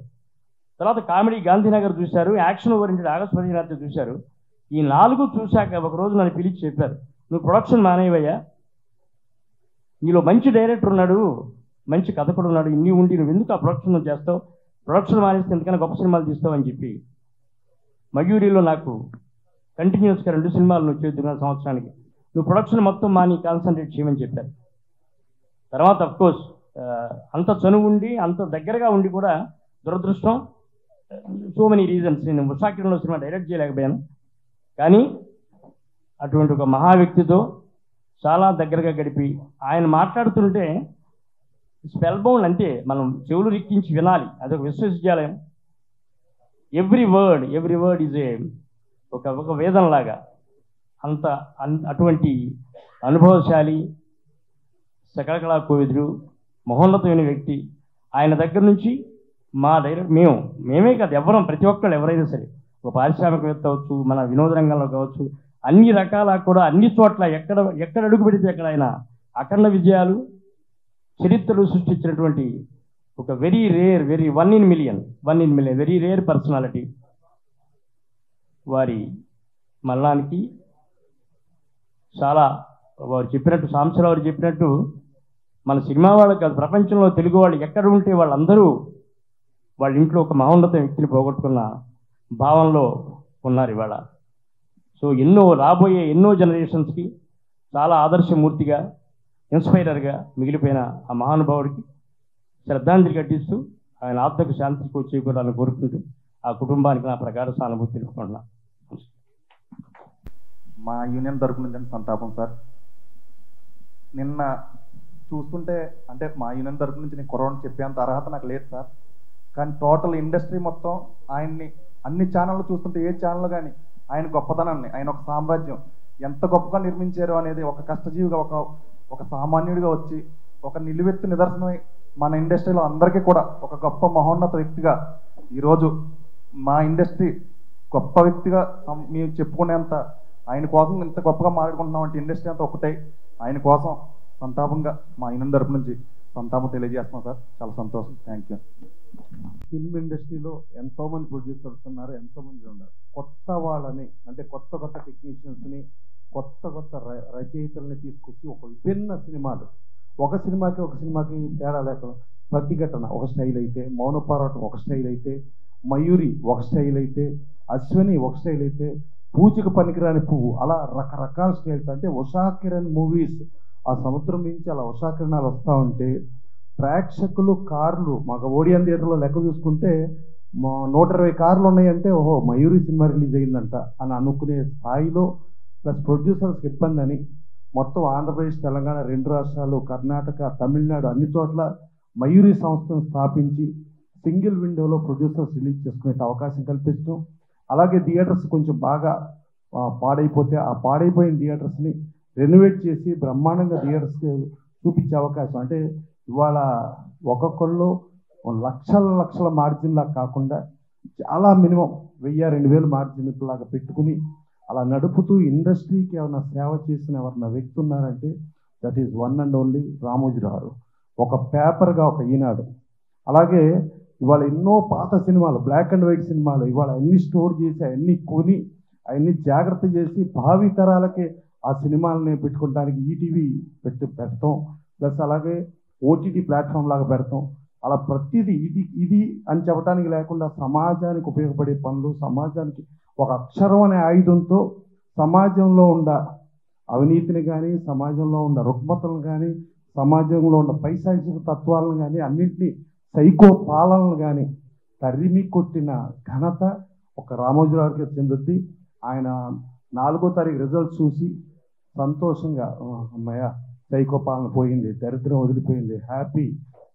తర్వాత కామెడీ గాంధీనగర్ చూశారు యాక్షన్ ఓరియంటెడ్ ఆగస్ట్ పదిహేను రాత్రి చూశారు. ఈ నాలుగు చూశాక ఒక రోజు నన్ను పిలిచి చెప్పారు నువ్వు ప్రొడక్షన్ మానేవయ్యా? నీలో మంచి డైరెక్టర్ ఉన్నాడు మంచి కథకుడు ఉన్నాడు ఇన్ని ఉండి నువ్వు ఎందుకు ఆ ప్రొడక్షన్ చేస్తావు? ప్రొడక్షన్ మానేస్తే ఎందుకైనా గొప్ప సినిమాలు తీస్తావు అని చెప్పి మయూరిలో నాకు కంటిన్యూస్గా రెండు సినిమాలు నువ్వు చేద్దున్నా సంవత్సరానికి. నువ్వు ప్రొడక్షన్ మొత్తం మాని కాన్సన్ట్రేట్ చేయమని చెప్పారు. తర్వాత అఫ్కోర్స్ అంత చనువు ఉండి అంత దగ్గరగా ఉండి కూడా దురదృష్టం సో మెనీ రీజన్స్ నేను ఉషాకిరణలో సినిమా డైరెక్ట్ చేయలేకపోయాను. కానీ అటువంటి ఒక మహా వ్యక్తితో చాలా దగ్గరగా గడిపి ఆయన మాట్లాడుతుంటే స్పెల్ బౌండ్ అంటే మనం చెవులు రిక్కించి వినాలి. అదొక విశ్వవిద్యాలయం. Every word every word is a ఒక ఒక వేదనలాగా అంత అన్- అటువంటి అనుభవశాలి సకలకళా కోవిదుడు మహోన్నతమైన వ్యక్తి ఆయన దగ్గర నుంచి మా డైరెక్ట్ మేము మేమే కాదు ఎవరం ప్రతి ఒక్కళ్ళు ఎవరైనా సరే ఒక పారిశ్రామికవేత్త అవచ్చు మన వినోద రంగంలో కావచ్చు అన్ని రకాల కూడా అన్ని చోట్ల ఎక్కడ ఎక్కడ అడుగు పెడితే ఎక్కడ ఆయన అఖండ విజయాలు చరిత్రలు సృష్టించినటువంటి ఒక very rare very one in million one in million very rare personality వారి మరణానికి చాలా వారు చెప్పినట్టు సాంసరావు వారు చెప్పినట్టు మన సినిమా వాళ్ళు కాదు ప్రపంచంలో తెలుగు వాళ్ళు ఎక్కడ ఉంటే వాళ్ళందరూ వాళ్ళ ఇంట్లో ఒక మహోన్నత వ్యక్తిని పోగొట్టుకున్న భావంలో ఉన్నారు ఇవాళ. సో ఎన్నో రాబోయే ఎన్నో జనరేషన్స్కి చాలా ఆదర్శమూర్తిగా ఇన్స్పైరర్గా మిగిలిపోయిన ఆ మహానుభావుడికి శ్రద్ధాంజలి ఘటిస్తూ ఆయన ఆత్మకు శాంతికి చేకూరాలని కోరుకుంటూ ఆ కుటుంబానికి నా ప్రకార సానుభూతి తెలుపుకుంటున్నాను మా యూనియన్ తరపు నుంచి సంతాపం సార్. నిన్న చూస్తుంటే అంటే మా యూనియన్ తరపు నుంచి నేను కురవని చెప్పేంత అర్హత నాకు లేదు సార్. కానీ టోటల్ ఇండస్ట్రీ మొత్తం ఆయన్ని అన్ని ఛానళ్ళు చూస్తుంటే ఏ ఛానల్ కానీ ఆయన గొప్పతనాన్ని ఆయన ఒక సామ్రాజ్యం ఎంత గొప్పగా నిర్మించారు అనేది ఒక కష్టజీవిగా ఒక ఒక సామాన్యుడిగా వచ్చి ఒక నిలువెత్తు నిదర్శనమై మన ఇండస్ట్రీలో అందరికీ కూడా ఒక గొప్ప మహోన్నత వ్యక్తిగా ఈరోజు మా ఇండస్ట్రీ గొప్ప వ్యక్తిగా మేము చెప్పుకునేంత ఆయన కోసం ఇంత గొప్పగా మాట్లాడుకుంటున్నాం అంటే ఇండస్ట్రీ అంతా ఒకటే. ఆయన కోసం సంతాపంగా మా ఆయన తరపు నుంచి సంతాపం తెలియజేస్తున్నాం సార్. చాలా సంతోషం. థ్యాంక్ యూ ఫిల్మ్ ఇండస్ట్రీలో ఎంతో మంది ప్రొడ్యూసర్స్ ఉన్నారు ఎంతోమంది ఉన్నారు. కొత్త వాళ్ళని అంటే కొత్త కొత్త టెక్నీషియన్స్ని కొత్త కొత్త ర- రచయితల్ని తీసుకొచ్చి ఒక విభిన్న సినిమాలు. ఒక సినిమాకి ఒక సినిమాకి తేడా లేకుండా ప్రతిఘటన ఒక స్టైల్ అయితే మౌన పోరాటం ఒక స్టైల్ అయితే మయూరి ఒక స్టైల్ అయితే అశ్విని ఒక స్టైల్ అయితే పూజకు పనికిరాని పువ్వు. అలా రకరకాల స్టైల్స్. అంటే ఉషాకిరణ్ మూవీస్ ఆ సముద్రం నుంచి అలా ఉషాకిరణాలు వస్తూ ఉంటే ప్రేక్షకులు కార్లు మాకు ఓడియన్ థియేటర్లో లెక్క చూసుకుంటే మా నూట ఇరవై కార్లు ఉన్నాయంటే ఓహో మయూరి సినిమా రిలీజ్ అయిందంట అని అనుకునే స్థాయిలో ప్లస్ ప్రొడ్యూసర్స్కి ఇబ్బంది అని మొత్తం ఆంధ్రప్రదేశ్ తెలంగాణ రెండు రాష్ట్రాలు కర్ణాటక తమిళనాడు అన్ని చోట్ల మయూరి సంస్థను స్థాపించి సింగిల్ విండోలో ప్రొడ్యూసర్స్ రిలీజ్ చేసుకునే అవకాశం కల్పిస్తూ అలాగే థియేటర్స్ కొంచెం బాగా పాడైపోతే ఆ పాడైపోయిన థియేటర్స్ని రెనోవేట్ చేసి బ్రహ్మాండంగా థియేటర్స్కి చూపించే అవకాశం. అంటే ఇవాళ ఒక్కొక్కళ్ళు లక్షల లక్షల మార్జిన్ లాగా కాకుండా చాలా మినిమం వెయ్యి రెండు వేలు మార్జిన్ లాగా పెట్టుకుని అలా నడుపుతూ ఇండస్ట్రీకి ఏమైనా సేవ చేసిన ఎవరన్నా వ్యక్తి ఉన్నారంటే that is one and only Ramoji Rao ఒక పేపర్గా ఒక ఈనాడు. అలాగే ఇవాళ ఎన్నో పాత సినిమాలు బ్లాక్ అండ్ వైట్ సినిమాలు ఇవాళ అన్ని స్టోర్ చేసి అవన్నీ కొని అవన్నీ జాగ్రత్త చేసి భావి తరాలకే ఆ సినిమాలని పెట్టుకోవడానికి ఈటీవీ పెట్టి పెడతాం. ప్లస్ అలాగే ఓటీటీ ప్లాట్ఫామ్ లాగా పెడతాం. అలా ప్రతిదీ ఇది ఇది అని చెప్పడానికి లేకుండా సమాజానికి ఉపయోగపడే పనులు సమాజానికి ఒక అక్షరం అనే ఆయుధంతో సమాజంలో ఉన్న అవినీతిని కానీ సమాజంలో ఉన్న రుగ్మతలను కానీ సమాజంలో ఉన్న పైశాచిక తత్వాలను కానీ అన్నింటినీ సైకో పాలనలు కానీ తరిమి కొట్టిన ఘనత ఒక రామోజీరావుకి చెందుద్ది. ఆయన నాలుగో తారీఖు రిజల్ట్ చూసి సంతోషంగా "ఆ, అమ్మయ్య సైకో పాలన పోయింది దరిద్రం వదిలిపోయింది హ్యాపీ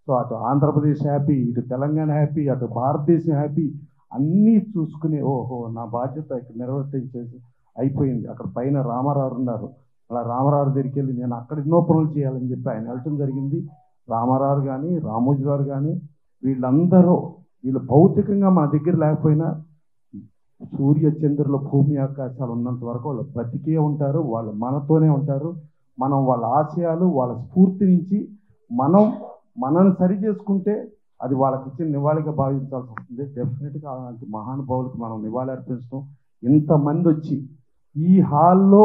సో అటు ఆంధ్రప్రదేశ్ హ్యాపీ ఇటు తెలంగాణ హ్యాపీ అటు భారతదేశం హ్యాపీ అన్నీ చూసుకుని ఓహో నా బాధ్యత ఇక్కడ నిర్వర్తించేసి అయిపోయింది. అక్కడ పైన రామారావు ఉన్నారు. అలా రామారావు దగ్గరికి వెళ్ళి నేను అక్కడ ఎన్నో పనులు చేయాలని చెప్పి ఆయన వెళ్ళటం జరిగింది. రామారావు కానీ రామోజీరావు కానీ వీళ్ళందరూ వీళ్ళు భౌతికంగా మన దగ్గర లేకపోయినా సూర్య చంద్రుల భూమి ఆకాశాలు ఉన్నంత వరకు వాళ్ళు బ్రతికే ఉంటారు వాళ్ళు మనతోనే ఉంటారు. మనం వాళ్ళ ఆశయాలు వాళ్ళ స్ఫూర్తి నుంచి మనం మనల్ని సరి చేసుకుంటే అది వాళ్ళకి ఇచ్చిన నివాళిగా భావించాల్సి వస్తుంది. డెఫినెట్గా అలాంటి మహానుభావులకు మనం నివాళి అర్పించడం ఇంతమంది వచ్చి ఈ హాల్లో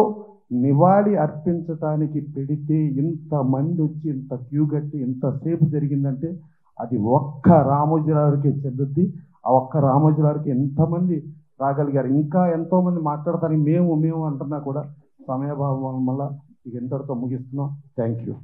నివాళి అర్పించటానికి పెడితే ఇంతమంది వచ్చి ఇంత క్యూ కట్టి ఇంతసేపు జరిగిందంటే అది ఒక్క రామోజీరావుకే చెందుద్ది. ఆ ఒక్క రామోజీరావుకి ఎంతమంది రాగలిగారు? ఇంకా ఎంతోమంది మాట్లాడతారు. మేము మేము అంటున్నా కూడా సమయభావం వల్ల ఇక ఎంతటితో ముగిస్తున్నాం. Thank you